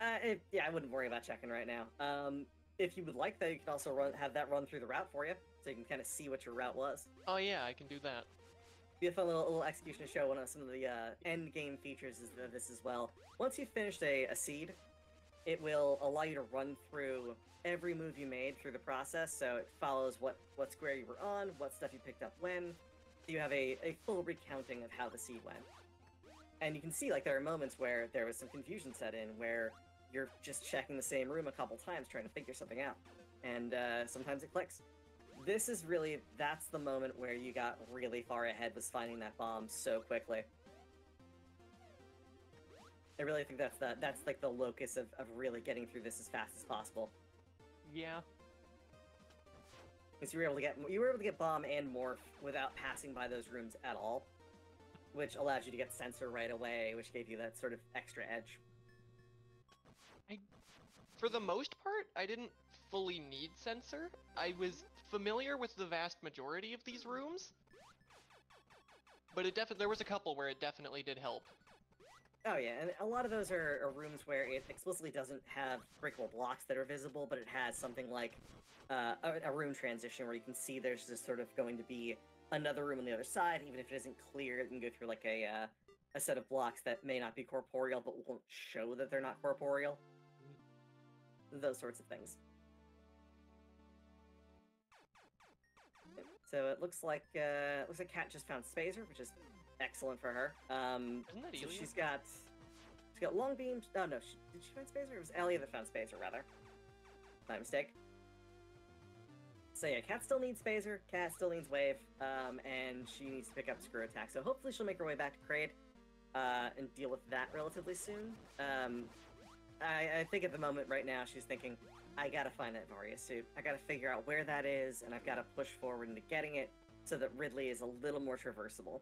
Uh, it, yeah, I wouldn't worry about checking right now. Um, if you would like, though, you can also run have that run through the route for you, so you can kind of see what your route was. oh yeah, I can do that. Be a fun little, little execution to show one of some of the uh, end game features of this as well. Once you've finished a, a seed, it will allow you to run through every move you made through the process. So it follows what what square you were on, what stuff you picked up when. So you have a, a full recounting of how the seed went. And you can see like there are moments where there was some confusion set in where you're just checking the same room a couple times trying to figure something out. And uh, sometimes it clicks this is really that's the moment where you got really far ahead was finding that bomb so quickly. I really think that's the that's like the locus of, of really getting through this as fast as possible. Yeah. Because you were able to get you were able to get bomb and morph without passing by those rooms at all. which allowed you to get sensor right away, which gave you that sort of extra edge. I for the most part, I didn't fully need sensor. I was familiar with the vast majority of these rooms. But it definitely there was a couple where it definitely did help. Oh yeah, and a lot of those are, are rooms where it explicitly doesn't have breakable blocks that are visible, but it has something like uh, a, a room transition where you can see there's just sort of going to be another room on the other side, even if it isn't clear. You can go through like a uh, a set of blocks that may not be corporeal, but won't show that they're not corporeal. Those sorts of things. So it looks like uh, looks like Kat just found Spazer, which is excellent for her. Um, Isn't that so she's got she's got long beams. Oh no, she, did she find Spazer? It was Ellie that found Spazer, rather. My mistake. So yeah, Kat still needs Spazer. Kat still needs Wave, um, and she needs to pick up Screw Attack. So hopefully she'll make her way back to Kraid uh, and deal with that relatively soon. Um, I, I think at the moment right now she's thinking, I gotta find that Varia suit. I gotta figure out where that is, and I've got to push forward into getting it so that Ridley is a little more traversable.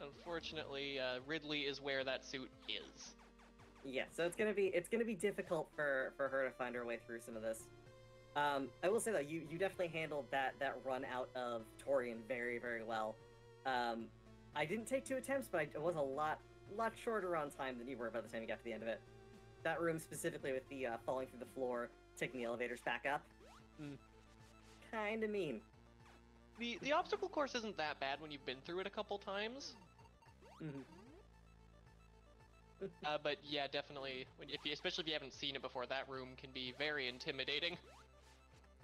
Unfortunately, uh, Ridley is where that suit is. Yeah, so it's gonna be it's gonna be difficult for for her to find her way through some of this. Um, I will say though, you you definitely handled that that run out of Tourian very very well. Um, I didn't take two attempts, but I was a lot lot shorter on time than you were by the time you got to the end of it. That room specifically with the uh, falling through the floor, taking the elevators back up, Hmm. kind of mean. The the obstacle course isn't that bad when you've been through it a couple times. Mhm. Uh, but yeah, definitely, when, if you, especially if you haven't seen it before, that room can be very intimidating.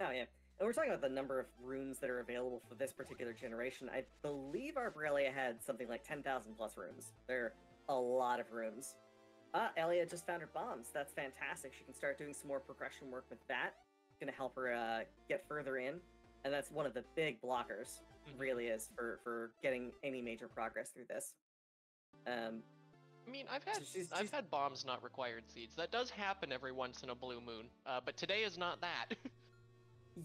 Oh yeah. And we're talking about the number of rooms that are available for this particular generation. I believe our Arborelia had something like 10,000 plus rooms. There are a lot of rooms. Ah, Elia just found her bombs. That's fantastic. She can start doing some more progression work with that. It's gonna help her uh, get further in. And that's one of the big blockers, Mhm. really is, for, for getting any major progress through this. Um, I mean, I've had she's- I've she's- had bombs not required seeds. That does happen every once in a blue moon. Uh, but today is not that.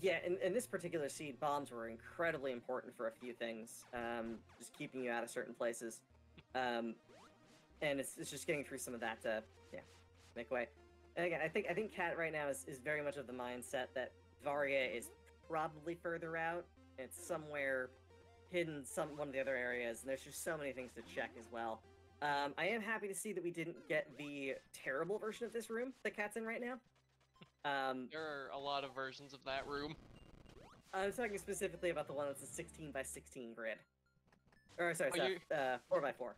Yeah, in, in this particular seed, bombs were incredibly important for a few things. Um, just keeping you out of certain places. Um, and it's, it's just getting through some of that to, yeah, make way. And again, I think I think Kat right now is, is very much of the mindset that Varia is probably further out. It's somewhere hidden some one of the other areas, and there's just so many things to check as well. Um, I am happy to see that we didn't get the terrible version of this room that Kat's in right now. Um, there are a lot of versions of that room. I'm talking specifically about the one that's a 16 by 16 grid. Or sorry, sorry, you- uh, 4 by 4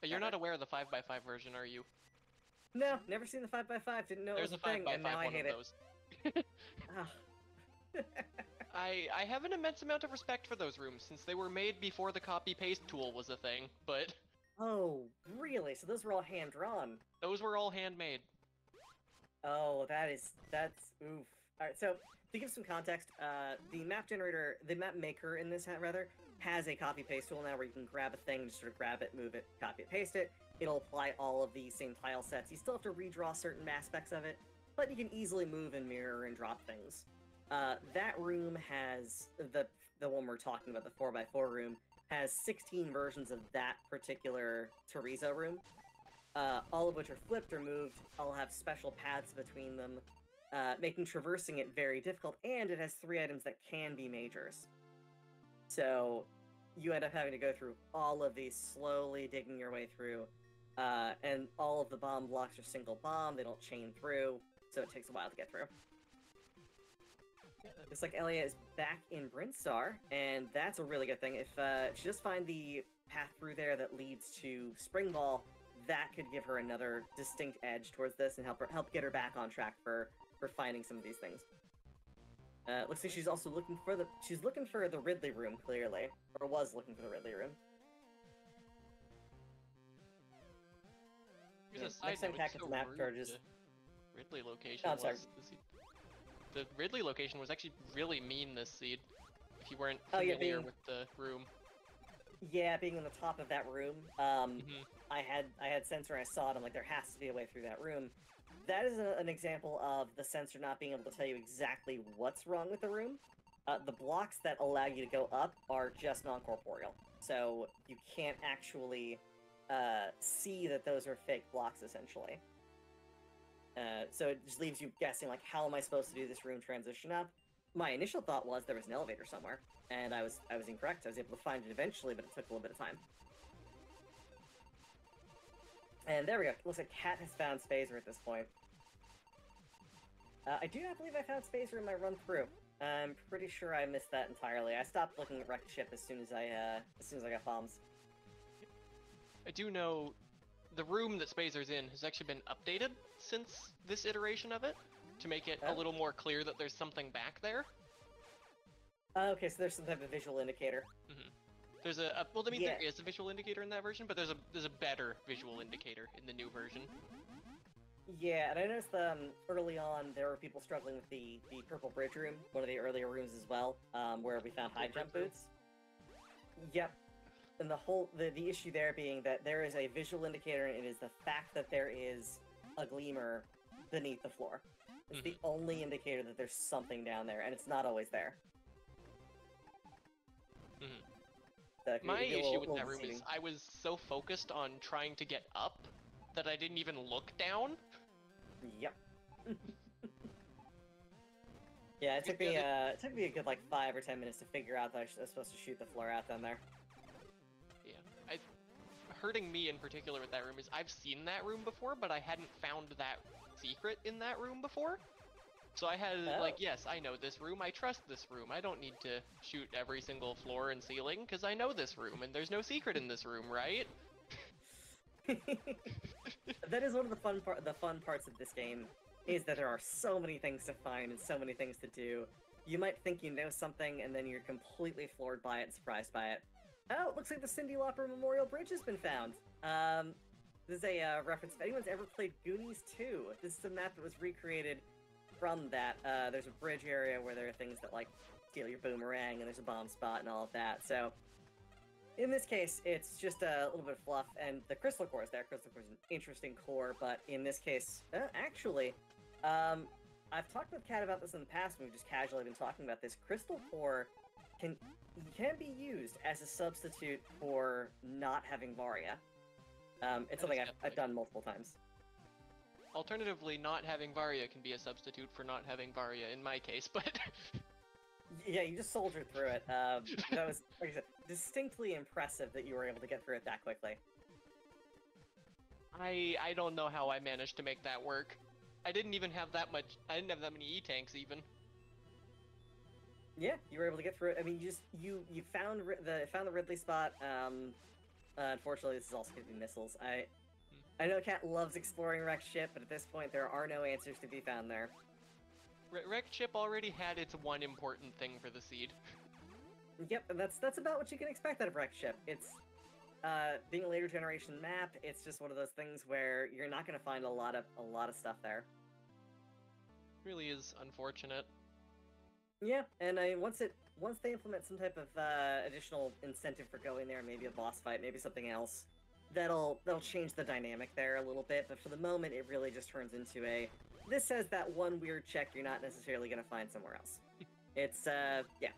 But you're not aware of the five x five version, are you? No, never seen the 5 by 5 Didn't know There's it a was a five thing, and now I hate it. those. I I have an immense amount of respect for those rooms since they were made before the copy paste tool was a thing. But oh, really? So those were all hand drawn. those were all handmade. Oh, that is that's oof. All right, so to give some context, uh, the map generator, the map maker in this rather, has a copy paste tool now where you can grab a thing, just sort of grab it, move it, copy it, paste it. It'll apply all of the same tile sets. You still have to redraw certain aspects of it, but you can easily move and mirror and drop things. Uh, that room has the the one we're talking about, the four x four room, has 16 versions of that particular Teresa room uh, all of which are flipped or moved. I'll have special paths between them, uh, making traversing it very difficult. And it has three items that can be majors. So you end up having to go through all of these, slowly digging your way through. Uh, and all of the bomb blocks are single bomb, they don't chain through, so it takes a while to get through. Looks like Elia is back in Brinstar, and that's a really good thing. If uh, she does find the path through there that leads to Spring Ball, that could give her another distinct edge towards this and help her help get her back on track for for finding some of these things. Uh, looks like she's also looking for the she's looking for the Ridley room clearly, or was looking for the Ridley room. Here's Yeah, a side next time note, Kat it's so map rude charges- the Ridley location Oh, I'm was sorry. the The Ridley location was actually really mean this seed. If you weren't Oh, yeah, familiar being- with the room. Yeah, being on the top of that room, um, Mhm. I had I had sensor. I saw it. I'm like, there has to be a way through that room. That is a, an example of the sensor not being able to tell you exactly what's wrong with the room. Uh, the blocks that allow you to go up are just non-corporeal, so you can't actually uh, see that those are fake blocks, essentially. Uh, so it just leaves you guessing, like, how am I supposed to do this room transition up? My initial thought was there was an elevator somewhere, and I was I was incorrect. I was able to find it eventually, but it took a little bit of time. And there we go. Looks like Cat has found Spazer at this point. Uh, I do not believe I found Spazer in my run through. I'm pretty sure I missed that entirely. I stopped looking at wrecked ship as soon as I uh, as soon as I got bombs. I do know the room that Spazer's in has actually been updated since this iteration of it to make it a Oh. little more clear that there's something back there. Uh, okay, so there's some type of visual indicator. There's a, a well, I mean, there Yeah. is a visual indicator in that version, but there's a there's a better visual indicator in the new version. Yeah, and I noticed um, early on there were people struggling with the, the purple bridge room, one of the earlier rooms as well, um, where we found high jump boots. Yep. And the whole the, the issue there being that there is a visual indicator and it is the fact that there is a gleamer beneath the floor. It's the only indicator that there's something down there, and it's not always there. Mhm. So My issue little- with that room is. I was so focused on trying to get up that I didn't even look down. Yep. yeah, it took me get uh, it took me a good like five or ten minutes to figure out that I was supposed to shoot the floor out down there. Yeah, I hurting me in particular with that room is I've seen that room before, but I hadn't found that secret in that room before. So I had like, Oh. yes, I know this room. I trust this room. I don't need to shoot every single floor and ceiling because I know this room and there's no secret in this room, right? that is one of the fun part. The fun parts of this game is that there are so many things to find and so many things to do. You might think you know something, and then you're completely floored by it and surprised by it. Oh, it looks like the Cyndi Lauper Memorial Bridge has been found. Um, this is a uh, reference. If anyone's ever played Goonies 2, this is a map that was recreated from that. Uh, there's a bridge area where there are things that like steal your boomerang, and there's a bomb spot and all of that. So in this case, it's just a little bit of fluff, and the crystal core is there. Crystal core is an interesting core, but in this case, uh, actually, um, I've talked with Kat about this in the past. when We've just casually been talking about this. Crystal core can can be used as a substitute for not having Varia. Um, it's That something I've, I've done multiple times. Alternatively, not having Varia can be a substitute for not having Varia in my case, but Yeah, you just soldiered through it. Um, that was, like I said, distinctly impressive that you were able to get through it that quickly. I I don't know how I managed to make that work. I didn't even have that much. I didn't have that many E tanks even. Yeah, you were able to get through it. I mean, you just you you found the found the Ridley spot. Um, uh, unfortunately, this is also going to be missiles. I I know Cat loves exploring wrecked ship, but at this point, there are no answers to be found there. Re- Wrecked Ship already had its one important thing for the seed. Yep, and that's that's about what you can expect out of Wreck ship. It's uh, being a later generation map. It's just one of those things where you're not going to find a lot of a lot of stuff there. Really is unfortunate. Yeah, and I once it once they implement some type of uh, additional incentive for going there, maybe a boss fight, maybe something else, that'll that'll change the dynamic there a little bit. But for the moment, it really just turns into a this says that one weird check you're not necessarily going to find somewhere else. It's uh yeah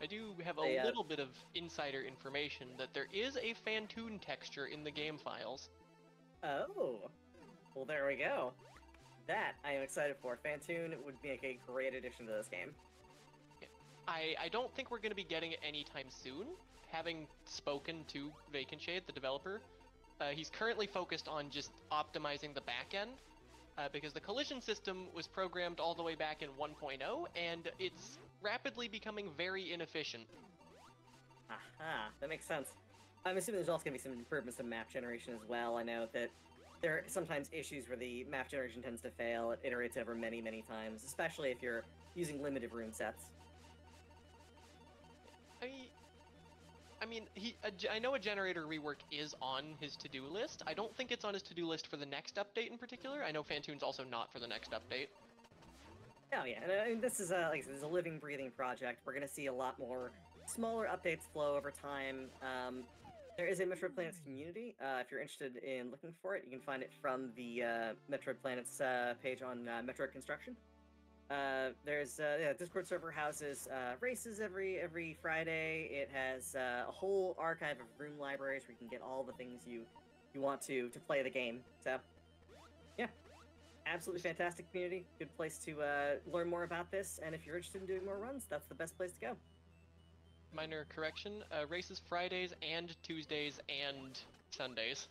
I do have a They, uh, little bit of insider information that there is a Fantoon texture in the game files. oh well there we go. That I am excited for. Fantoon would make a great addition to this game. I, I don't think we're going to be getting it anytime soon. Having spoken to Vacant Shade, the developer, uh, he's currently focused on just optimizing the back end uh, because the collision system was programmed all the way back in 1.0 and it's rapidly becoming very inefficient. Aha, that makes sense. I'm assuming there's also going to be some improvements in map generation as well. I know that there are sometimes issues where the map generation tends to fail. It iterates over many, many times, especially if you're using limited room sets. I, I mean, he. A, I know a generator rework is on his to-do list. I don't think it's on his to-do list for the next update in particular. I know Fantoon's also not for the next update. Oh yeah, and I mean, this is a like this is a living, breathing project. We're going to see a lot more smaller updates flow over time. Um, there is a Metroid Planets community. Uh, if you're interested in looking for it, you can find it from the uh, Metroid Planets uh, page on uh, Metroid Construction. Uh, there's uh, yeah, Discord server houses uh, races every every Friday. It has uh, a whole archive of room libraries where you can get all the things you you want to to play the game. So, absolutely fantastic community. Good place to uh, learn more about this. And if you're interested in doing more runs, that's the best place to go. Minor correction: uh, races Fridays and Tuesdays and Sundays.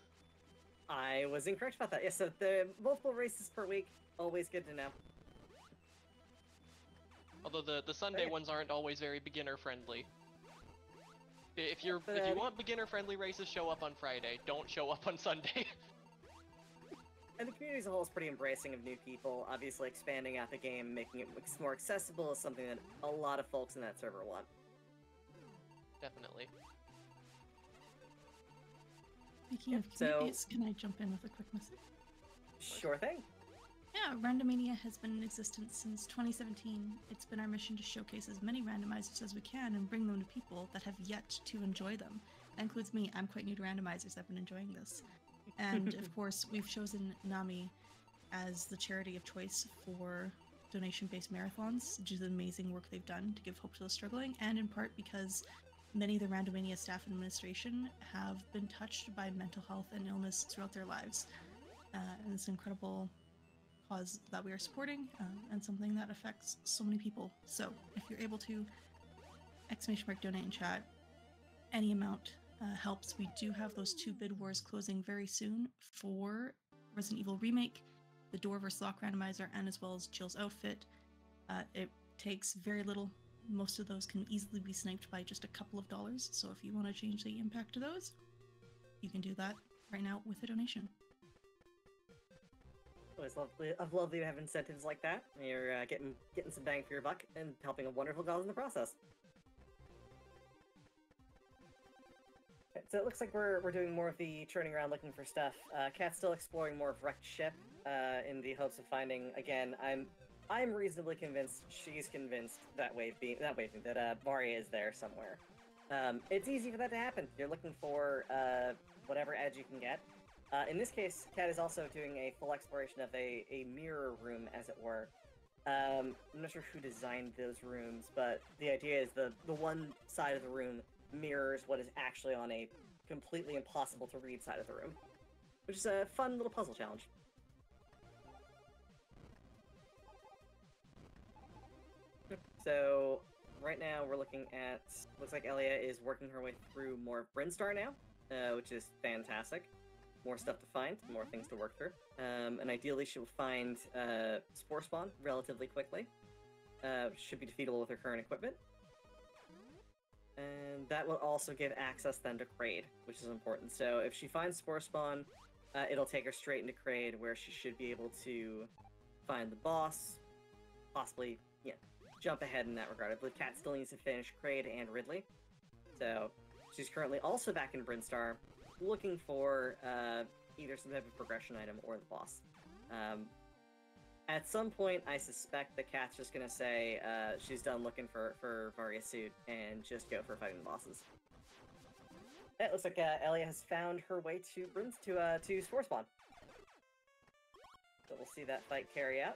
I was incorrect about that. Yeah, so the multiple races per week, always good to know. Although the the Sunday ones aren't always very beginner friendly. If you're if you want beginner friendly races, show up on Friday. Don't show up on Sunday. And the community as a whole is pretty embracing of new people. Obviously, expanding out the game, making it more accessible is something that a lot of folks in that server want. Definitely. Speaking Yeah, of so- communities, can I jump in with a quick message? Sure thing. Yeah, Randomania has been in existence since 2017. It's been our mission to showcase as many randomizers as we can and bring them to people that have yet to enjoy them. That includes me. I'm quite new to randomizers. I've been enjoying this. And of course, we've chosen NAMI as the charity of choice for donation based marathons due to the amazing work they've done to give hope to the struggling, and in part because many of the Randomania staff and administration have been touched by mental health and illness throughout their lives. Uh, and it's an incredible cause that we are supporting uh, and something that affects so many people. So if you're able to exclamation mark donate in chat, any amount uh, helps. We do have those two bid wars closing very soon for Resident Evil Remake, the Door vs. Lock randomizer, and as well as Jill's outfit. Uh, it takes very little. Most of those can easily be sniped by just a couple of dollars. So if you want to change the impact of those, you can do that right now with a donation. Always lovely, of lovely to have incentives like that. You're uh, getting getting some bang for your buck and helping a wonderful cause in the process. Okay, So it looks like we're, we're doing more of the turning around looking for stuff. Uh, Kat's still exploring more of Wreck Ship uh, in the hopes of finding again. I'm I'm reasonably convinced she's convinced that wave that wave being, that uh, Varia is there somewhere. Um, it's easy for that to happen. You're looking for uh, whatever edge you can get. Uh, in this case, Kat is also doing a full exploration of a, a mirror room, as it were. Um, I'm not sure who designed those rooms, but the idea is the, the one side of the room mirrors what is actually on a completely impossible to read side of the room, which is a fun little puzzle challenge. So right now we're looking at looks like Elia is working her way through more of Brinstar now, uh, which is fantastic. More stuff to find, more things to work through, um, and ideally she will find uh, Spore Spawn relatively quickly. Uh, should be defeatable with her current equipment, and that will also give access then to Kraid, which is important. So if she finds Spore Spawn, uh, it'll take her straight into Kraid, where she should be able to find the boss, possibly yeah, jump ahead in that regard. I believe Kat still needs to finish Kraid and Ridley. So she's currently also back in Brinstar, looking for uh, either some type of progression item or the boss. Um, at some point, I suspect the Kat's just gonna say uh, she's done looking for for Varia's suit and just go for fighting the bosses. It looks like uh, Elia has found her way to Brins to uh, to Spore Spawn. So we'll see that fight carry out.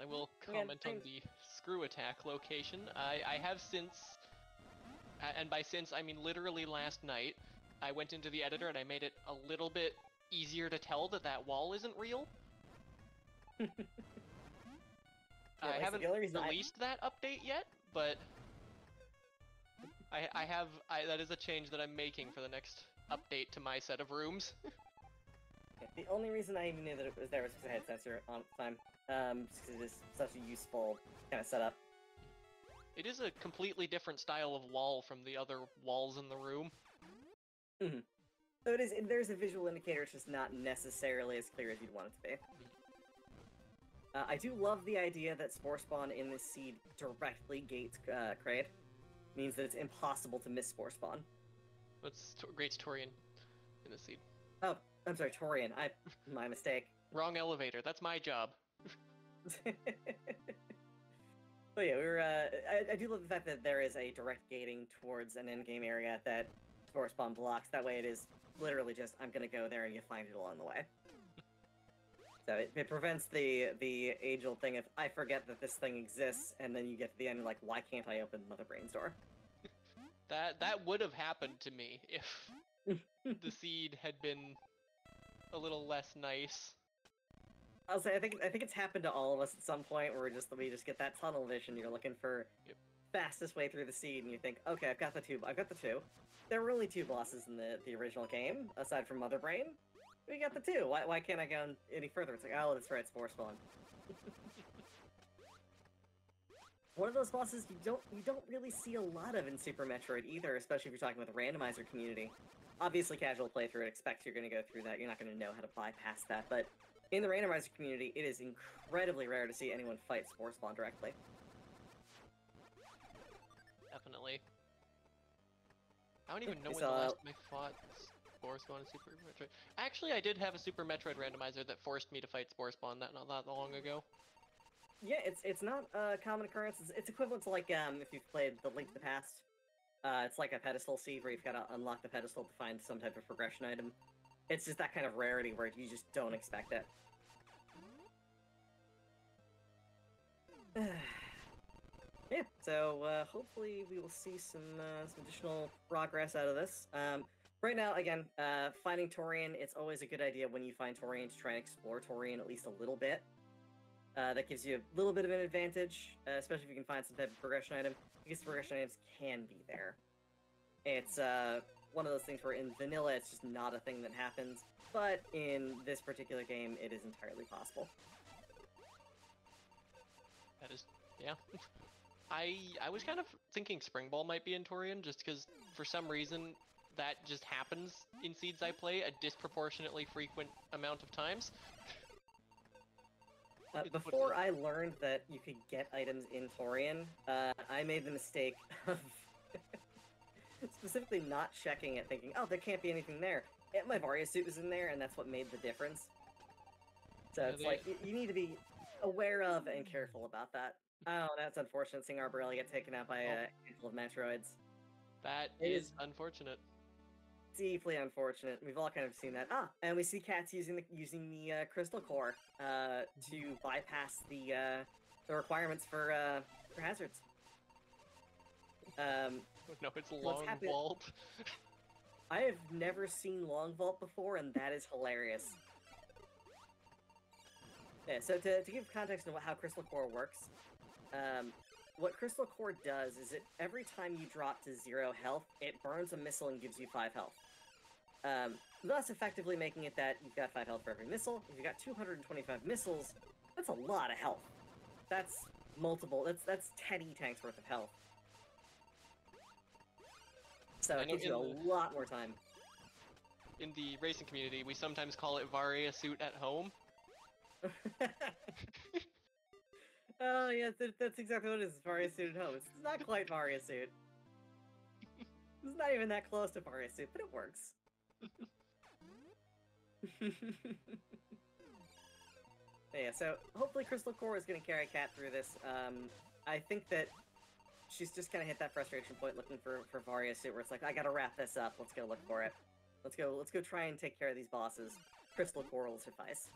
I will comment on the screw attack location. I, I have since, and by since I mean literally last night, I went into the editor and I made it a little bit easier to tell that that wall isn't real. Yeah, I haven't the only reason released that update yet, but I, I have I, that is a change that I'm making for the next update to my set of rooms. Yeah, The only reason I even knew that it was there was because I had sensor on at the time. Um, just 'cause it is such a useful kind of setup. It is a completely different style of wall from the other walls in the room. So it is. There's a visual indicator. It's just not necessarily as clear as you'd want it to be. Uh, I do love the idea that Spore Spawn in this seed directly gates uh, Kraid. Means that it's impossible to miss Spore Spawn. What's Tor- Great Tourian in the seed? Oh, I'm sorry, Tourian. I my mistake. Wrong elevator. That's my job. but yeah, we were. Uh, I, I do love the fact that there is a direct gating towards an in-game area that Spore Spawn blocks. That way, it is literally just I'm gonna go there and you find it along the way. So it, it prevents the the age old thing of I forget that this thing exists, and then you get to the end and like, why can't I open Mother Brain's door? That that would have happened to me if the seed had been a little less nice. I'll say I think I think it's happened to all of us at some point where we just we just get that tunnel vision. You're looking for Yep. Fastest way through the seed, and you think, okay, I've got the two. I've got the two. There were only two bosses in the the original game, aside from Mother Brain. We got the two. Why why can't I go any further? It's like, oh, that's right, Spore Spawn. One of those bosses you don't you don't really see a lot of in Super Metroid either, especially if you're talking with the randomizer community. Obviously, casual playthrough expects you're going to go through that. You're not going to know how to bypass that, but in the randomizer community, it is incredibly rare to see anyone fight Spore Spawn directly. I don't even know when the last time I fought Spore Spawn in Super Metroid. Actually, I did have a Super Metroid randomizer that forced me to fight Spore Spawn that not that long ago. Yeah, it's it's not a common occurrence. It's, it's equivalent to like um if you've played The Link to the Past. Uh, it's like a pedestal seed where you've got to unlock the pedestal to find some type of progression item. It's just that kind of rarity where you just don't expect it. yeah, so uh, hopefully we will see some uh, some additional progress out of this. Um, right now, again, uh, finding Tourian, it's always a good idea when you find Tourian to try and explore Tourian at least a little bit. Uh, that gives you a little bit of an advantage, uh, especially if you can find some type of progression item, because progression items can be there. It's uh, one of those things where in vanilla it's just not a thing that happens, but in this particular game it is entirely possible. That is, yeah. I I was kind of thinking Spring Ball might be in Tourian, just because for some reason that just happens in seeds I play a disproportionately frequent amount of times. Uh, It's what it before. I learned that you could get items in Tourian, uh, I made the mistake of specifically not checking it, thinking, "Oh, there can't be anything there." My Varia suit was in there, and that's what made the difference. So Yeah, it's they- like y- you need to be aware of and careful about that. Oh, that's unfortunate. Seeing Arborelia get taken out by Oh. a handful of Metroids. That It is is- unfortunate. Deeply unfortunate. We've all kind of seen that. Ah, and we see Kat's using the using the uh, crystal core uh, to bypass the uh, the requirements for uh, for hazards. Um, No, it's long vault. I have never seen Long Vault before, and that is hilarious. Yeah, so to, to give context on how Crystal Core works, um, what Crystal Core does is it every time you drop to zero health, it burns a missile and gives you five health. Um, thus, effectively making it that you've got five health for every missile. If you've got 225 missiles, that's a lot of health. That's multiple. That's that's 10 E tanks worth of health. So it gives you a in lot more time. In the racing community, we sometimes call it Varia suit at home. oh yeah, that, that's exactly what it is. It's suit at home. It's not quite Varia suit. It's not even that close to Varia suit, but it works. yeah, so hopefully Crystal Core is going to carry Kat through this. Um, I think that she's just kind of hit that frustration point looking for for Varia suit, where it's like, I gotta wrap this up. Let's go look for it. Let's go. Let's go try and take care of these bosses. Crystal Core will suffice.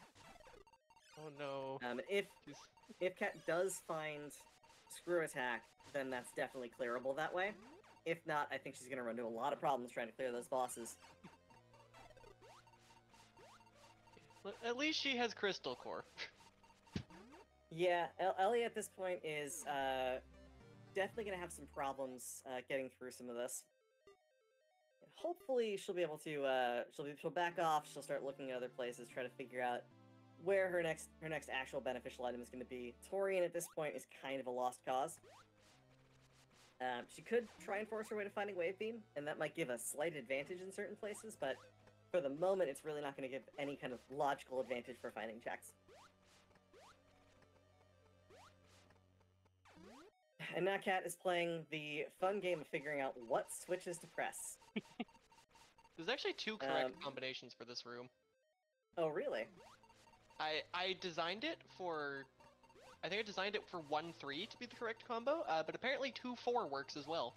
Oh no. Um, if if Kat does find Screw Attack, then that's definitely clearable that way. If not, I think she's gonna run into a lot of problems trying to clear those bosses. At least she has Crystal Core. Yeah, El- Ellie at this point is uh, definitely gonna have some problems uh, getting through some of this. Hopefully, she'll be able to. Uh, she'll be. She'll back off. She'll start looking at other places, try to figure out where her next her next actual beneficial item is going to be. Tourian at this point is kind of a lost cause. Um, she could try and force her way to finding Wave Beam, and that might give a slight advantage in certain places, but for the moment, it's really not going to give any kind of logical advantage for finding checks. And now Kat is playing the fun game of figuring out what switches to press. There's actually two correct Um, combinations for this room. Oh, really? I I designed it for. I think I designed it for one three to be the correct combo, uh, but apparently two four works as well.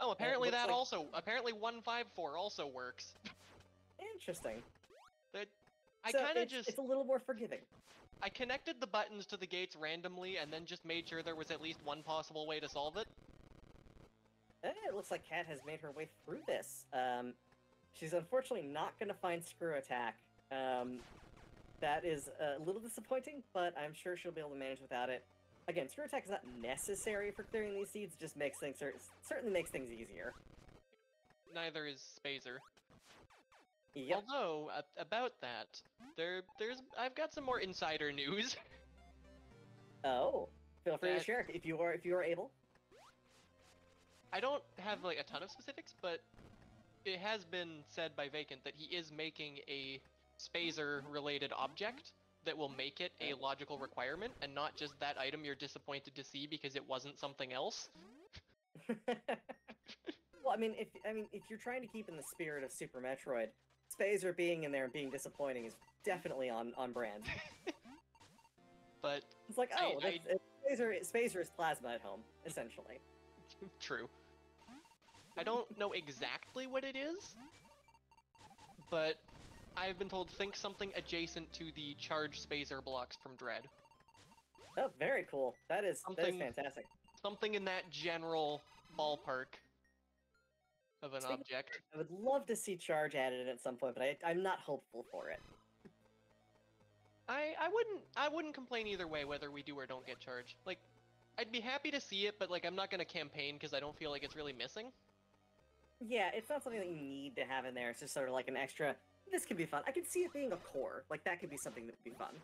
Oh, apparently that like- also. Apparently one five four also works. Interesting. That I So kind of just it's a little more forgiving. I connected the buttons to the gates randomly and then just made sure there was at least one possible way to solve it. Eh, it looks like Kat has made her way through this. Um, she's unfortunately not going to find Screw Attack. Um, that is a little disappointing, but I'm sure she'll be able to manage without it. Again, Screw Attack is not necessary for clearing these seeds, just makes things cer- certainly makes things easier. Neither is Spazer. Yep. Although a- about that, there there's I've got some more insider news. Oh, feel free to share if you are if you are able. I don't have like a ton of specifics, but it has been said by Vacant that he is making a Spazer related object that will make it a logical requirement and not just that item you're disappointed to see because it wasn't something else. well, I mean, if I mean if you're trying to keep in the spirit of Super Metroid, Spazer being in there and being disappointing is definitely on on brand. But It's like, oh, that's, it's Spazer, Spazer is plasma at home, essentially. True. I don't know exactly what it is, but I've been told think something adjacent to the charge Spazer blocks from Dread. Oh, very cool. That is that is fantastic. Something in that general ballpark of an Speaking of object. I would love to see charge added at some point, but I, I'm not hopeful for it. I I wouldn't I wouldn't complain either way whether we do or don't get charge. Like I'd be happy to see it, but like I'm not gonna campaign because I don't feel like it's really missing. Yeah, it's not something that you need to have in there. It's just sort of like an extra. This could be fun. I could see it being a core. Like that could be something that would be fun.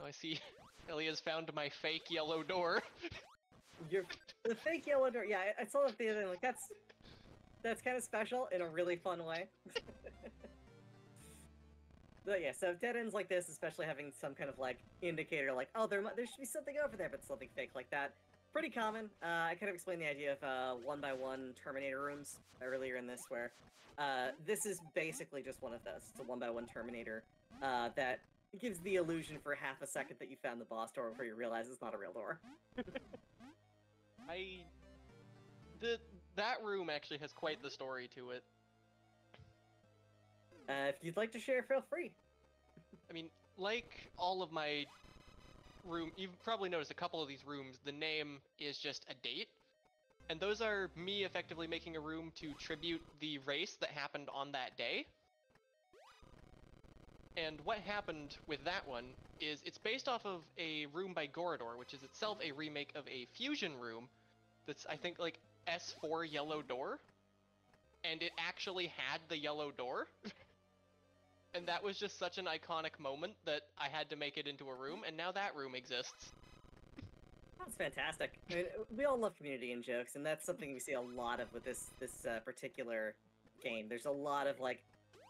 Oh, I see. Elia's found my fake yellow door. Your the fake yellow door. Yeah, I, I saw that the other day. Like that's that's kind of special in a really fun way. but yeah, so dead ends like this, especially having some kind of like indicator, like oh there there should be something over there, but something fake like that. Pretty common. Uh, I kind of explained the idea of uh, one by one Terminator rooms earlier in this, where uh, this is basically just one of those. It's a one by one Terminator uh, that gives the illusion for half a second that you found the boss door before you realize it's not a real door. I the that room actually has quite the story to it. Uh, if you'd like to share, feel free. I mean, like all of my room, you've probably noticed a couple of these rooms. The name is just a date, and those are me effectively making a room to tribute the race that happened on that day. And what happened with that one is it's based off of a room by Gorador, which is itself a remake of a fusion room that's I think like S4 yellow door. And it actually had the yellow door. and that was just such an iconic moment that I had to make it into a room, and now that room exists. That's fantastic. I mean, we all love community and jokes, and that's something we see a lot of with this this uh, particular game. There's a lot of like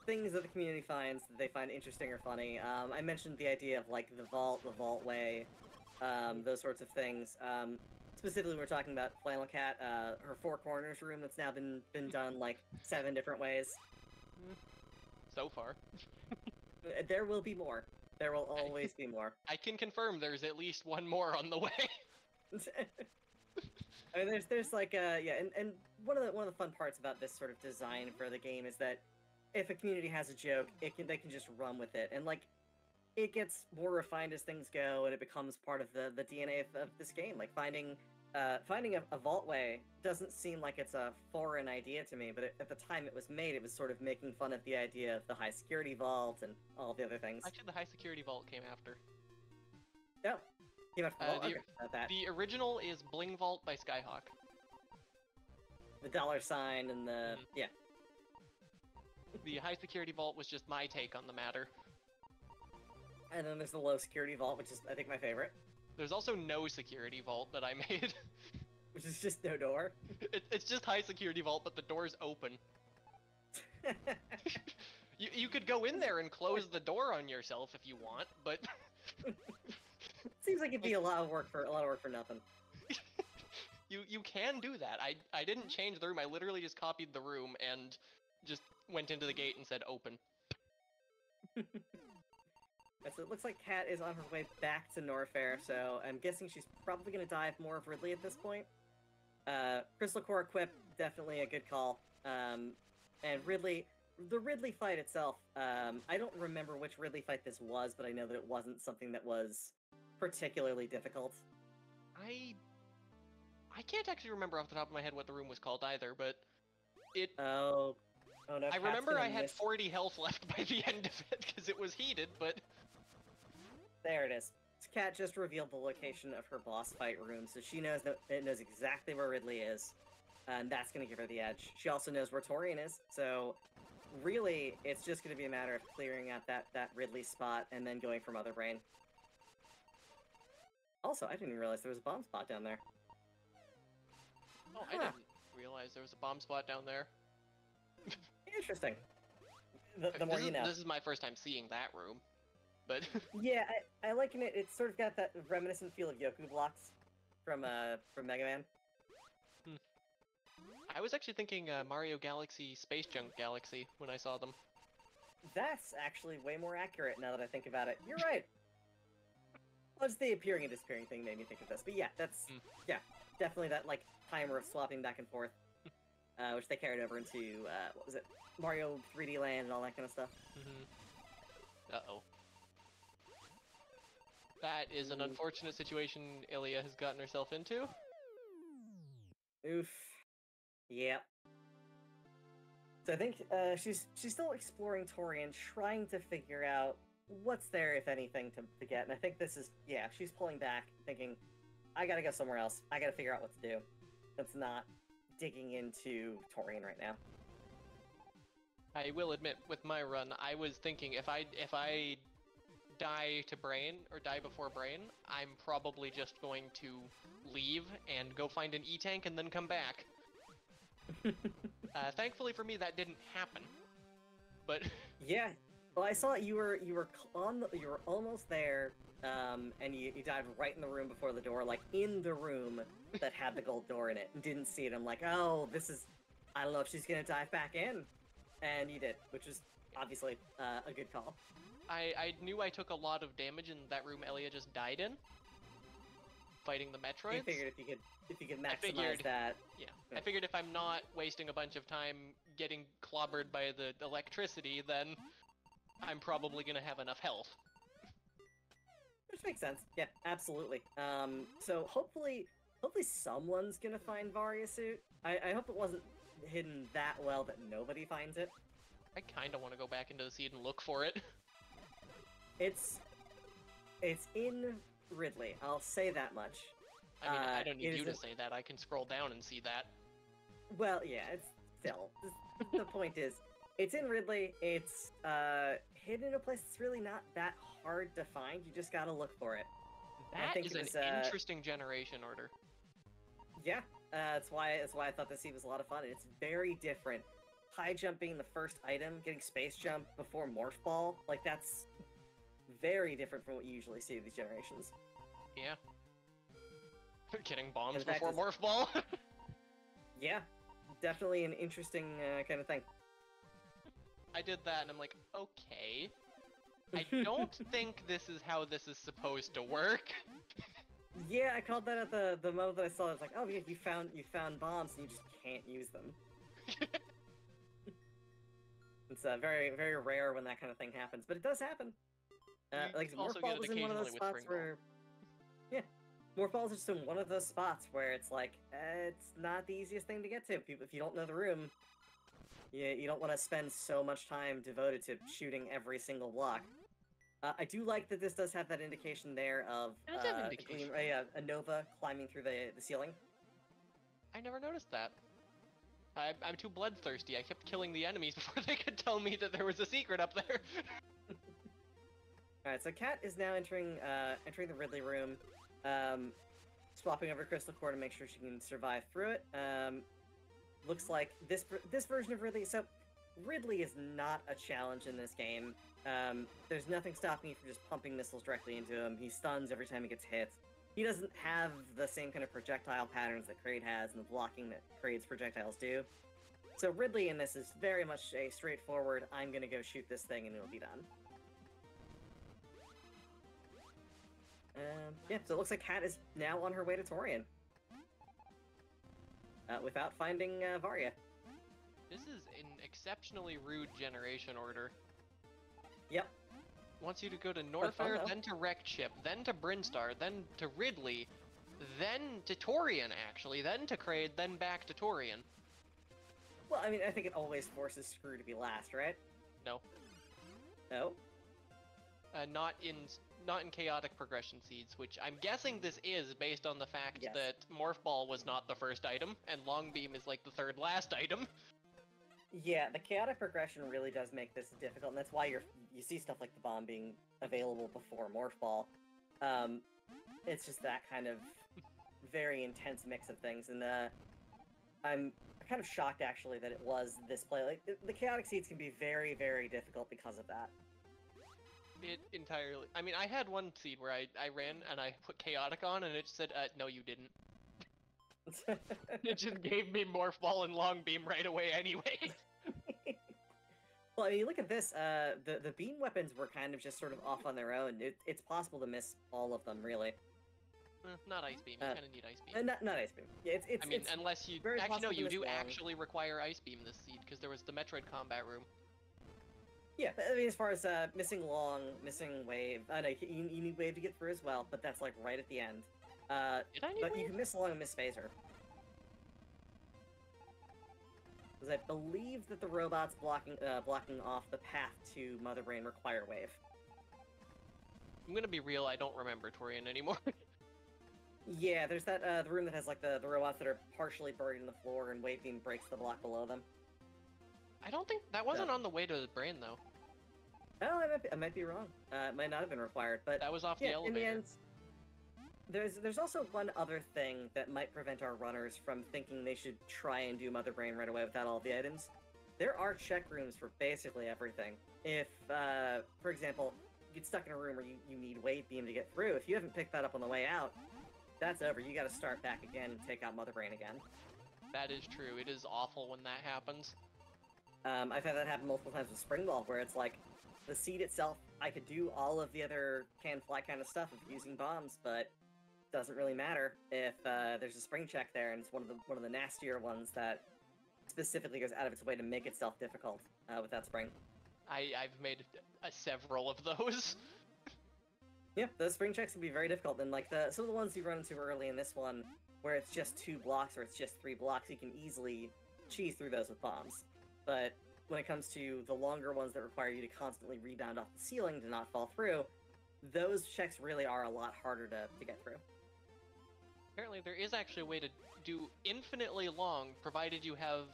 things that the community finds that they find interesting or funny. Um, I mentioned the idea of like the vault, the vault way, um, those sorts of things. Um, specifically, we're talking about Flannelkat, uh, her four corners room that's now been been done like seven different ways. So far, There will be more. There will always be more. I can confirm there's at least one more on the way. I mean, there's there's like uh yeah, and, and one of the one of the fun parts about this sort of design for the game is that if a community has a joke, it can they can just run with it, and like it gets more refined as things go, and it becomes part of the the DNA of, of this game. Like finding uh finding a, a vaultway doesn't seem like it's a foreign idea to me, but it, at the time it was made, it was sort of making fun of the idea of the high security vault and all the other things. Actually, the high security vault came after. Oh, came out Uh, the- okay. The original is Bling Vault by Skyhawk. The dollar sign and the Mhm. yeah. The high security vault was just my take on the matter. And then there's the low security vault, which is I think my favorite, There's also no security vault that I made. which is just no door. it, it's just high security vault, but the door's open. You, you could go in there and close the door on yourself if you want, but Seems like it'd be a lot of work for a lot of work for nothing. you you can do that. I I didn't change the room. I literally just copied the room and just went into the gate and said open. So it looks like Kat is on her way back to Norfair, so I'm guessing she's probably going to dive more of Ridley at this point. Uh, Crystal Core equip, definitely a good call. Um, and Ridley, the Ridley fight itself, um, I don't remember which Ridley fight this was, but I know that it wasn't something that was particularly difficult. I I can't actually remember off the top of my head what the room was called either, but it. Oh, oh no! I Kat's remember I had miss- 40 health left by the end of it because it was heated, but There it is. Kat just revealed the location of her boss fight room, so she knows that it knows exactly where Ridley is, and that's going to give her the edge. She also knows where Tourian is, so really, it's just going to be a matter of clearing out that that Ridley spot and then going for Mother Brain. Also, I didn't even realize there was a bomb spot down there. oh, I Huh. didn't realize there was a bomb spot down there. Interesting. The, the more is, you know. this is my first time seeing that room, but Yeah, I, I liken it. It's sort of got that reminiscent feel of Yoku blocks from uh from Mega Man. I was actually thinking uh, Mario Galaxy, Space Junk Galaxy when I saw them. That's actually way more accurate now that I think about it. You're right. Well, just the appearing and disappearing thing made me think of this. But yeah, that's Mm. yeah, definitely that like timer of swapping back and forth, uh, which they carried over into uh, what was it, Mario 3D Land and all that kind of stuff. Mm-hmm. Uh oh. That is an unfortunate situation Ilya has gotten herself into. Oof. Yep. So I think uh, she's she's still exploring Tourian, trying to figure out what's there, if anything, to, to get. And I think this is yeah, she's pulling back, thinking, I gotta go somewhere else. I gotta figure out what to do. That's not digging into Tourian right now. I will admit, with my run, I was thinking if I if I die to brain or die before brain, I'm probably just going to leave and go find an E tank and then come back. uh, thankfully for me, that didn't happen. But Yeah. Well, I saw you were you were on the, you were almost there, um, and you, you dived right in the room before the door, like in the room that had the gold door in it, and didn't see it. I'm like, oh, this is, I don't know if she's gonna dive back in, and you did, which is obviously uh, a good call. I I knew I took a lot of damage in that room Elia just died in, fighting the I Metroids. figured if you could if you could maximize figured- that, Yeah, Yeah. I figured if I'm not wasting a bunch of time getting clobbered by the electricity, then I'm probably gonna have enough health. which makes sense. Yeah, absolutely. Um, so hopefully, hopefully someone's gonna find Varia suit. I, I hope it wasn't hidden that well that nobody finds it. I kinda wanna go back into the seed and look for it. It's it's in Ridley. I'll say that much. I mean, I Uh, don't need you to it- say that, I can scroll down and see that. Well, yeah, it's still. the point is, it's in Ridley. It's uh, hidden in a place that's really not that hard to find. You just gotta look for it. I That think is it an uh, interesting generation order. Yeah, uh, that's why that's why I thought this seed was a lot of fun. It's very different. High jump being the first item, getting space jump before morph ball, like that's very different from what you usually see these generations. Yeah. Getting bombs before it's- Morph Ball. Yeah, definitely an interesting uh, kind of thing. I did that and I'm like, okay. I don't think this is how this is supposed to work. Yeah, I called that at the the moment that I saw it. It's like, oh yeah, you found you found bombs and you just can't use them. it's uh, very very rare when that kind of thing happens, but it does happen. Uh, like also Morph get was in one of those spots where, yeah, Morph Ball is just in one of those spots where it's like uh, it's not the easiest thing to get to. If you, if you don't know the room, you you don't want to spend so much time devoted to shooting every single block. Uh, I do like that this does have that indication there of uh, indication. a, a, a Nova climbing through the, the ceiling. I never noticed that. I, I'm too bloodthirsty. I kept killing the enemies before they could tell me that there was a secret up there. All right, so Kat is now entering uh, entering the Ridley room, um, swapping over Crystal Core to make sure she can survive through it. Um, looks like this this version of Ridley. So Ridley is not a challenge in this game. Um, there's nothing stopping you from just pumping missiles directly into him. He stuns every time he gets hit. He doesn't have the same kind of projectile patterns that Kraid has and the blocking that Kraid's projectiles do. So Ridley in this is very much a straightforward, I'm gonna go shoot this thing and it'll be done. Um, yeah, so it looks like Kat is now on her way to Tourian. Uh, without finding uh, Varia. This is an exceptionally rude generation order. Yep. Wants you to go to Norfair, then to Wreck Ship, then to Brinstar, then to Ridley, then to Tourian, actually, then to Kraid, then back to Tourian. Well, I mean, I think it always forces Screw to be last, right? No. No? Uh, not in not in chaotic progression seeds, which I'm guessing this is based on the fact Yes. that Morph Ball was not the first item, and Long Beam is like the third last item. Yeah, the chaotic progression really does make this difficult, and that's why you're you see stuff like the bomb being available before Morph Ball. Um, it's just that kind of very intense mix of things, and uh, I'm kind of shocked actually that it was this play. Like the- the chaotic seeds can be very, very difficult because of that. It entirely. I mean, I had one seed where I, I ran and I put chaotic on, and it said, uh, "No, you didn't." It just gave me Morph Ball and Long Beam right away, anyway. well, I mean, look at this. Uh, the the beam weapons were kind of just sort of off on their own. It, it's possible to miss all of them, really. Eh, not Ice Beam. You Uh, kind of need Ice Beam. Uh, not not ice beam. Yeah, it's it's. I mean, it's unless you actually no, you do actually require Ice Beam this seed because there was the Metroid Combat Room. Yeah, I mean, as far as uh, missing long, missing wave, I know you, you need wave to get through as well, but that's like right at the end. Uh, Did I need but you can miss long and miss Spazer. Because I believe that the robots blocking uh, blocking off the path to Mother Brain require wave. I'm gonna be real. I don't remember Tourian anymore. Yeah, there's that uh, the room that has like the, the robots that are partially buried in the floor, and wave beam breaks the block below them. I don't think that wasn't on the way to the brain though. Oh, I might be, I might be wrong. Uh, it might not have been required, but That was off yeah, the elevator. in the end, there's there's also one other thing that might prevent our runners from thinking they should try and do Mother Brain right away without all the items. There are check rooms for basically everything. If, uh, for example, you get stuck in a room where you, you need Wave Beam to get through, if you haven't picked that up on the way out, that's over. You got to start back again and take out Mother Brain again. That is true. It is awful when that happens. Um, I've had that happen multiple times with Spring Ball, where it's like the seed itself, I could do all of the other can fly kind of stuff of using bombs, but doesn't really matter if uh, there's a spring check there, and it's one of the one of the nastier ones that specifically goes out of its way to make itself difficult uh, with that spring. I I've made uh, several of those. Yeah, those spring checks can be very difficult. And like the some of the ones you run into early in this one, where it's just two blocks or it's just three blocks, you can easily cheese through those with bombs. But when it comes to the longer ones that require you to constantly rebound off the ceiling to not fall through, those checks really are a lot harder to, to get through. Apparently, there is actually a way to do infinitely long, provided you have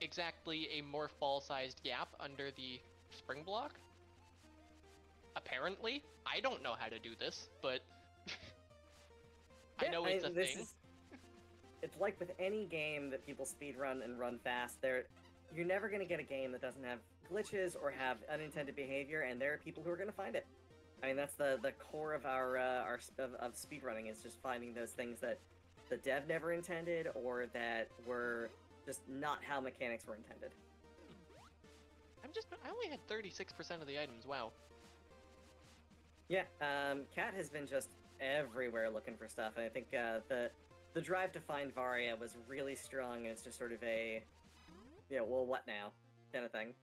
exactly a morph ball-sized gap under the spring block. Apparently, I don't know how to do this, but I Yeah, know it's a thing. is- it's like with any game that people speedrun and run fast. There, you're never going to get a game that doesn't have glitches or have unintended behavior, and there are people who are going to find it. I mean, that's the the core of our uh, our of, of speedrunning is just finding those things that the dev never intended or that were just not how mechanics were intended. I'm just I only had 36% of the items. Wow. Yeah, um, Kat has been just everywhere looking for stuff, and I think uh, the the drive to find Varia was really strong. and It's just sort of a, know, well, what now, kind of thing.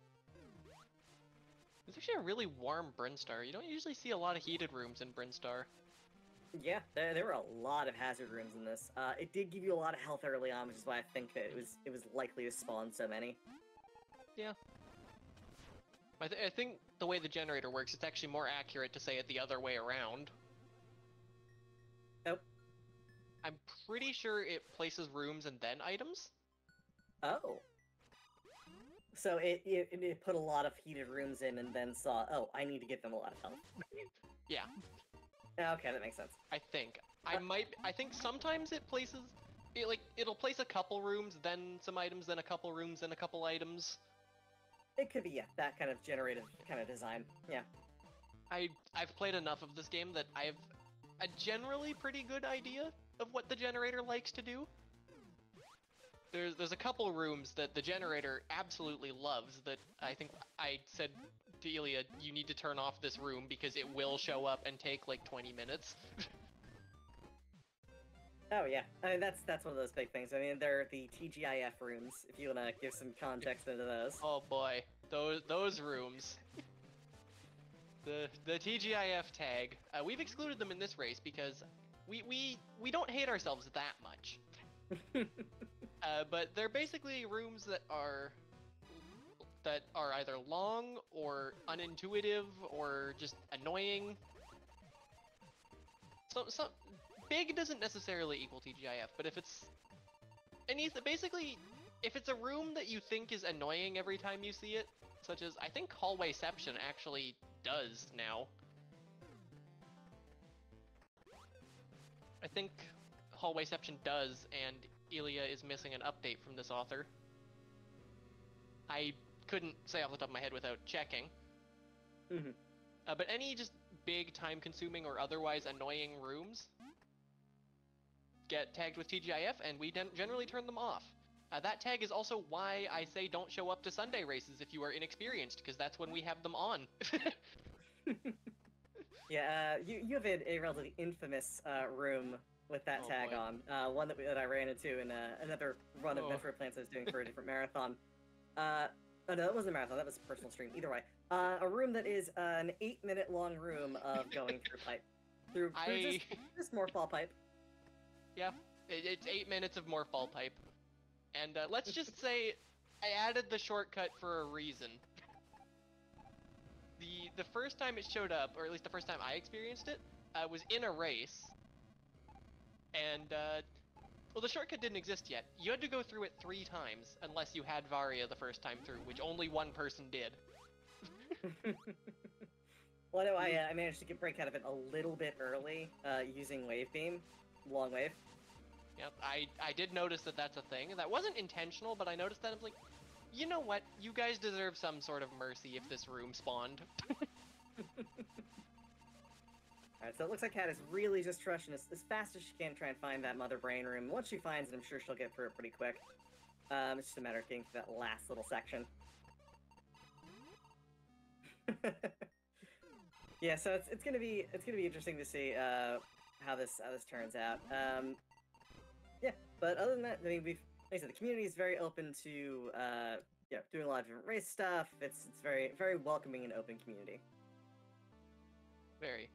It's actually a really warm Brinstar. You don't usually see a lot of heated rooms in Brinstar. Yeah, there, there were a lot of hazard rooms in this. Uh, it did give you a lot of health early on, which is why I think that it was it was likely to spawn so many. Yeah. I, th- I think the way the generator works, it's actually more accurate to say it the other way around. Nope. I'm pretty sure it places rooms and then items. Oh. So it, it it put a lot of heated rooms in, and then saw, oh, I need to give them a lot of health. Yeah, ah, Okay, that makes sense. I think. I might. I think sometimes it places. It, like it'll place a couple rooms, then some items, then a couple rooms, then a couple items. It could be yeah, that kind of generative kind of design. Yeah. I I've played enough of this game that I have a generally pretty good idea of what the generator likes to do. There's there's a couple rooms that the generator absolutely loves that I think I said to Ilya, you need to turn off this room because it will show up and take like 20 minutes. Oh yeah, I mean that's that's one of those big things. I mean, they're the TGIF rooms. If you want to give some context into those. Oh boy, those those rooms. The the TGIF tag. Uh, we've excluded them in this race because we we we don't hate ourselves that much. Uh, but they're basically rooms that are that are either long or unintuitive or just annoying. So so big doesn't necessarily equal TGIF, but if it's anything basically if it's a room that you think is annoying every time you see it, such as I think Hallwayception actually does now. I think Hallwayception does, and Elia is missing an update from this author. I couldn't say off the top of my head without checking. Mhm. Uh, but any just big, time-consuming or otherwise annoying rooms get tagged with TGIF, and we den- generally turn them off. Uh, that tag is also why I say don't show up to Sunday races if you are inexperienced, because that's when we have them on. Yeah, uh, you you have a, a relatively infamous uh, room with that Oh, tag boy. on. Uh, one that, we, that I ran into in uh, another run of Oh. Metroid Planets I was doing for a different marathon. Uh, oh no, that wasn't a marathon. That was a personal stream. Either way, uh, a room that is uh, an eight-minute long room of going through pipe, through, through just, I- just Morph Ball pipe. It, it's eight minutes of Morph Ball pipe. And uh, let's just say I added the shortcut for a reason. The the first time it showed up, or at least the first time I experienced it, uh, was in a race. And uh, well, the shortcut didn't exist yet. You had to go through it three times, unless you had Varia the first time through, which only one person did. well, no, I, uh, I managed to get break out of it a little bit early uh, using wave beam, long wave. Yep, I I did notice that that's a thing. That wasn't intentional, but I noticed that. I'm like, you know what? You guys deserve some sort of mercy if this room spawned. Alright, so it looks like Kat is really just rushing as, as fast as she can to try and find that mother brain room. Once she finds it, I'm sure she'll get through it pretty quick. Um, it's just a matter of getting to that last little section. yeah, so it's, it's gonna be it's gonna be interesting to see uh, how this how this turns out. Um, yeah, but other than that, I mean, we've like I said, the community is very open to uh, yeah doing a lot of different race stuff. It's it's very very welcoming and open community. Very.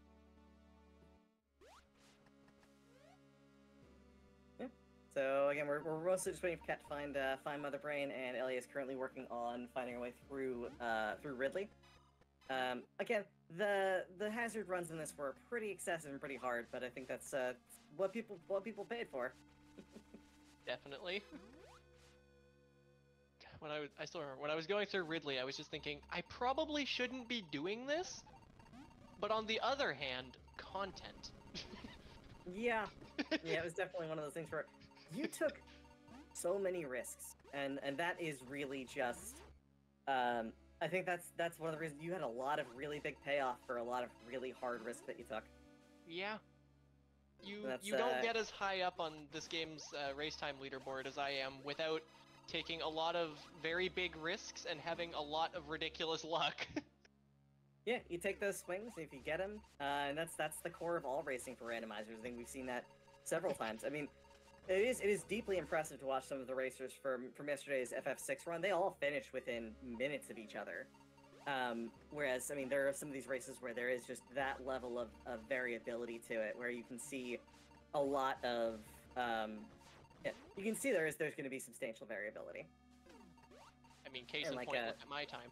So again, we're, we're mostly just waiting for Kat to find uh, find Mother Brain, and Ellie is currently working on finding her way through uh, through Ridley. Um, again, the the hazard runs in this were pretty excessive and pretty hard, but I think that's uh, what people what people paid for. Definitely. When I was, I still remember when I was going through Ridley, I was just thinking I probably shouldn't be doing this, but on the other hand, content. Yeah, yeah, it was definitely one of those things where you took so many risks, and and that is really just. Um, I think that's that's one of the reasons you had a lot of really big payoff for a lot of really hard risk that you took. Yeah. You That's, you don't uh, get as high up on this game's uh, race time leaderboard as I am without taking a lot of very big risks and having a lot of ridiculous luck. Yeah, you take those swings if you get them, uh, and that's that's the core of all racing for randomizers. I think we've seen that several times. I mean, it is it is deeply impressive to watch some of the racers from from yesterday's FF6 run. They all finish within minutes of each other. Um, whereas, I mean, there are some of these races where there is just that level of, of variability to it, where you can see a lot of um, yeah, you can see there is there's going to be substantial variability. I mean, case And in like point, a- look at my time.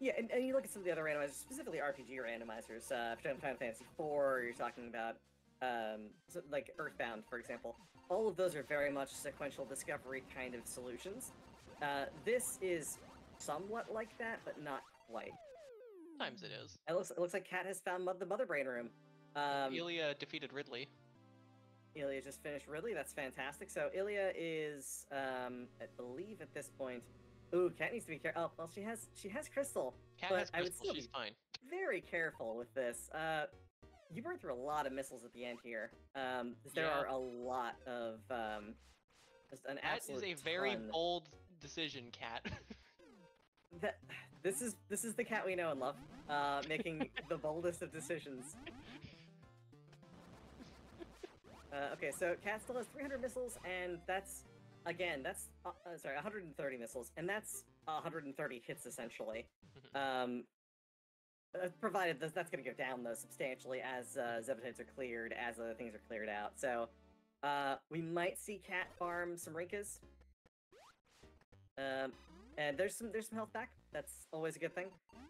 Yeah, and, and you look at some of the other randomizers, specifically RPG randomizers, uh, if you're talking Final Fantasy IV, you're talking about, um, so- like Earthbound, for example. All of those are very much sequential discovery kind of solutions. Uh, this is somewhat like that, but not quite. Sometimes it is. It looks, it looks like Kat has found the Mother Brain Room. Um, Ilya defeated Ridley. Ilya just finished Ridley. That's fantastic. So Ilya is, um, I believe at this point. Ooh, Kat needs to be careful. Oh, well, she has she has Crystal. Kat but has I would crystal, she's fine. very careful with this. Uh, you burn through a lot of missiles at the end here. Um, there Yeah. are a lot of um, just an That is absolute a very ton. bold decision, Kat. That, this is this is the Kat we know and love, uh, making the boldest of decisions. Uh, okay, so Kat still has 300 missiles, and that's again, that's uh, uh, sorry, 130 missiles, and that's 130 hits essentially. Um, uh, provided that that's going to go down though substantially as uh, are cleared, as other things are cleared out. So uh, we might see Kat farm some Rinkas. Um, and there's some there's some health back. That's always a good thing.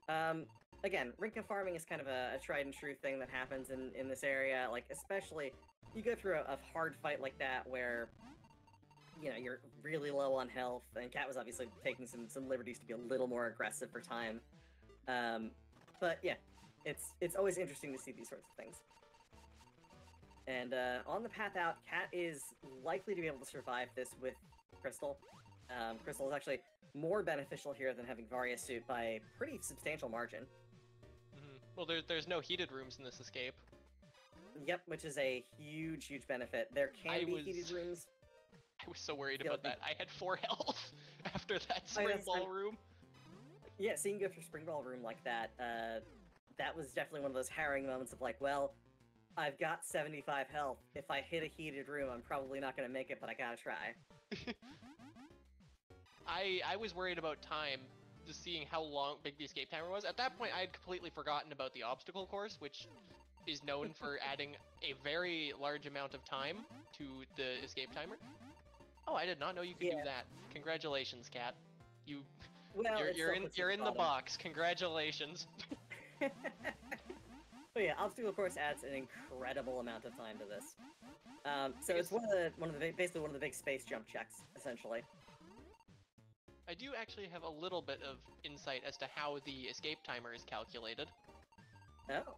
Um, again, Rinka farming is kind of a, a tried and true thing that happens in in this area. Like especially you go through a, a hard fight like that where you know you're really low on health, and Kat was obviously taking some some liberties to be a little more aggressive for time. Um, but yeah, it's it's always interesting to see these sorts of things. And uh, on the path out, Kat is likely to be able to survive this with Crystal. Um, Crystal is actually more beneficial here than having Varia suit by a pretty substantial margin. Mhm. Well, there, there's no heated rooms in this escape. Yep, which is a huge, huge benefit. There can I be heated rooms. I was so worried about that. I had four health after that spring know, so- room. Yeah, seeing you go through Spring Ball Room like that, uh, that was definitely one of those harrowing moments of like, well, I've got 75 health. If I hit a heated room, I'm probably not going to make it, but I gotta try. I I was worried about time, just seeing how long big the escape timer was. At that point, I had completely forgotten about the obstacle course, which is known for adding a very large amount of time to the escape timer. Oh, I did not know you could Yeah. do that. Congratulations, Kat. You Well, you're, you're in you you're in the box. Congratulations. but yeah, obstacle of course adds an incredible amount of time to this. Um, so it's one of the one of the basically one of the big space jump checks, essentially. I do actually have a little bit of insight as to how the escape timer is calculated. Oh,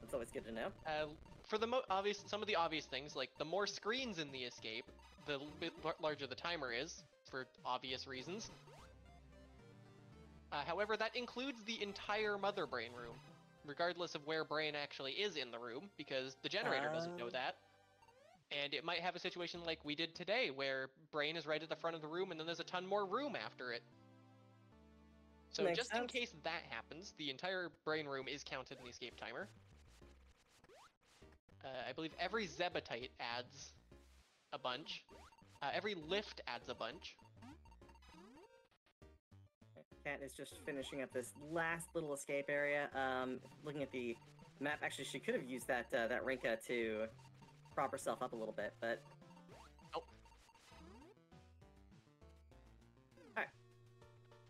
that's always good to know. Uh, for the mo- obvious, some of the obvious things, like the more screens in the escape, the bit larger the timer is, for obvious reasons. Uh, however, that includes the entire mother brain room, regardless of where brain actually is in the room, because the generator doesn't know Oh. that. And it might have a situation like we did today, where brain is right at the front of the room, and then there's a ton more room after it. So Makes just in case that happens, the entire brain room is counted in the escape timer. Uh, I believe every Zebetite adds a bunch. Uh, every lift adds a bunch. Kat is just finishing up this last little escape area. Um, looking at the map, actually, she could have used that uh, that Rinka to prop herself up a little bit, but Oh. Alright.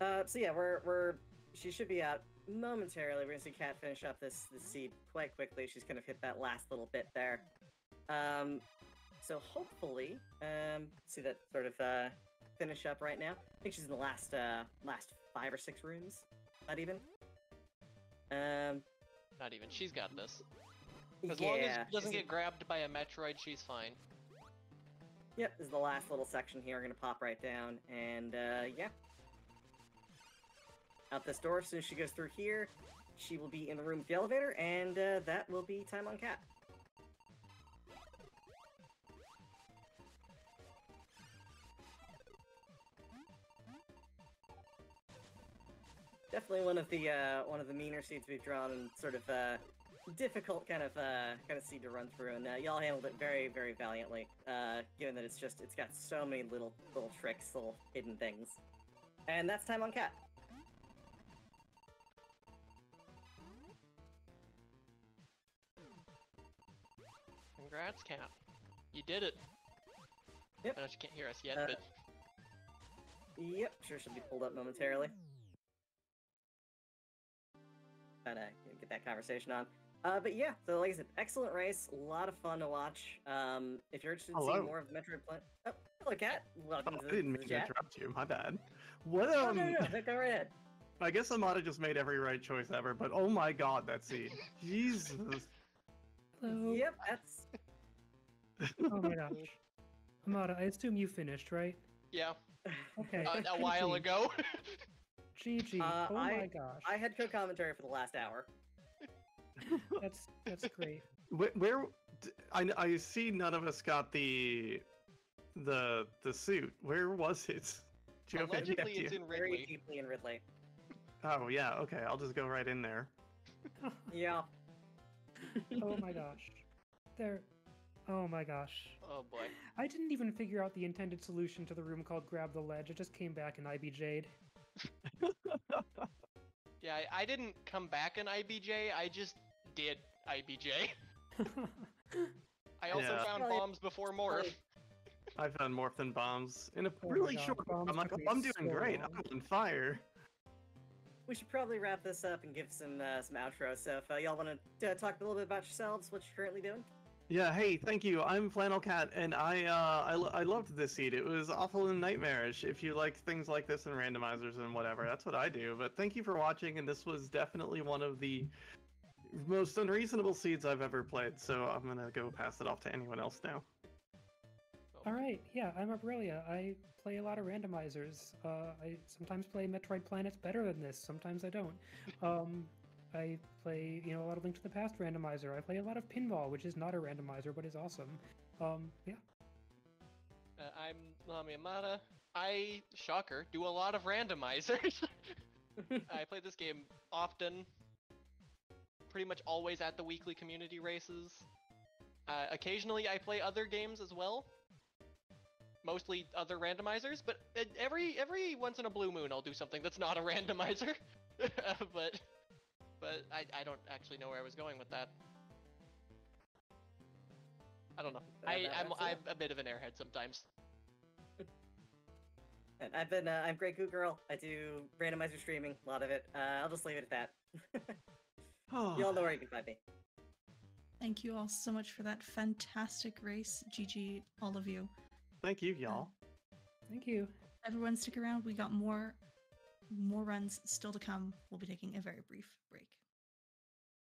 Uh, so yeah, we're we're she should be out momentarily. We're gonna see Kat finish up this this seed quite quickly. She's gonna hit that last little bit there. Um, so hopefully, um, see that sort of uh, finish up right now. I think she's in the last uh, last five or six rooms. Not even. Um, Not even. She's got this. As yeah, long as she doesn't get grabbed by a Metroid, she's fine. Yep, this is the last little section here. We're gonna pop right down, and uh, yeah. Out this door, as soon as she goes through here, she will be in the room with the elevator, and uh, that will be time on Kat. Definitely one of the uh, one of the meaner seeds we've drawn, and sort of uh, difficult kind of uh, kind of seed to run through, and uh, y'all handled it very very valiantly. Uh, given that it's just it's got so many little little tricks, little hidden things, and that's time on Kat. Congrats, Kat. You did it. Yep. I know she can't hear us yet, Uh, but Yep, sure she'll be pulled up momentarily. Trying to get that conversation on. Uh, but yeah, so like I said, excellent race, a lot of fun to watch. Um, if you're interested in seeing more of Metroid Planet, oh, hello, Kat. Welcome Oh, to I didn't the mean to chat. interrupt you. My bad. What Oh, um? no, no, no, go right ahead. I guess Amada just made every right choice ever, but oh my god, that seed. Jesus. Hello. Yep, that's Oh my gosh. Amada, I assume you finished, right? yeah, Okay. uh, a while ago. GG. Uh, oh I- my gosh. I had co-commentary for the last hour. That's that's great. Where, where d- I, I see none of us got the the the suit. Where was it? Geoff, you Allegedly, get it's you? in Very Ridley. deeply in Ridley. Oh yeah, okay. I'll just go right in there. Yeah. oh my gosh. There Oh my gosh. Oh boy. I didn't even figure out the intended solution to the room called Grab the Ledge. I just came back in IBJ'd. Yeah, I, I didn't come back in IBJ. I just did IBJ. I also Yeah. found Probably- bombs before morph. I found morph and bombs in a Oh my really God, short. bombs I'm like, took oh, I'm doing so great. long. I'm on fire. We should probably wrap this up and give some uh, some outro. So if uh, y'all want to uh, talk a little bit about yourselves, what you're currently doing. Yeah, hey, thank you. I'm Flannelkat, and I uh, I, lo- I loved this seed. It was awful and nightmarish. If you like things like this and randomizers and whatever, that's what I do. But thank you for watching, and this was definitely one of the most unreasonable seeds I've ever played. So I'm gonna go pass it off to anyone else now. All right, yeah, I'm Arborelia. I play a lot of randomizers. Uh, I sometimes play Metroid Planets better than this. Sometimes I don't. Um, I play, you know, a lot of Link to the Past randomizer. I play a lot of Pinball, which is not a randomizer but is awesome. Um, yeah. Uh, I'm Nami Amada. I, shocker, do a lot of randomizers. I play this game often. Pretty much always at the weekly community races. Uh, occasionally I play other games as well. Mostly other randomizers, but uh, every every once in a blue moon I'll do something that's not a randomizer. but but I, I don't actually know where I was going with that. I don't know. Uh, I, that- I'm I'm a bit of an airhead sometimes. And I've been uh, I'm Gray Goo Girl. I do randomizer streaming, a lot of it. Uh, I'll just leave it at that. y'all know where you can find me. Thank you all so much for that fantastic race. GG, all of you. Thank you, y'all. Thank you. Everyone stick around. We got more more runs still to come. We'll be taking a very brief break.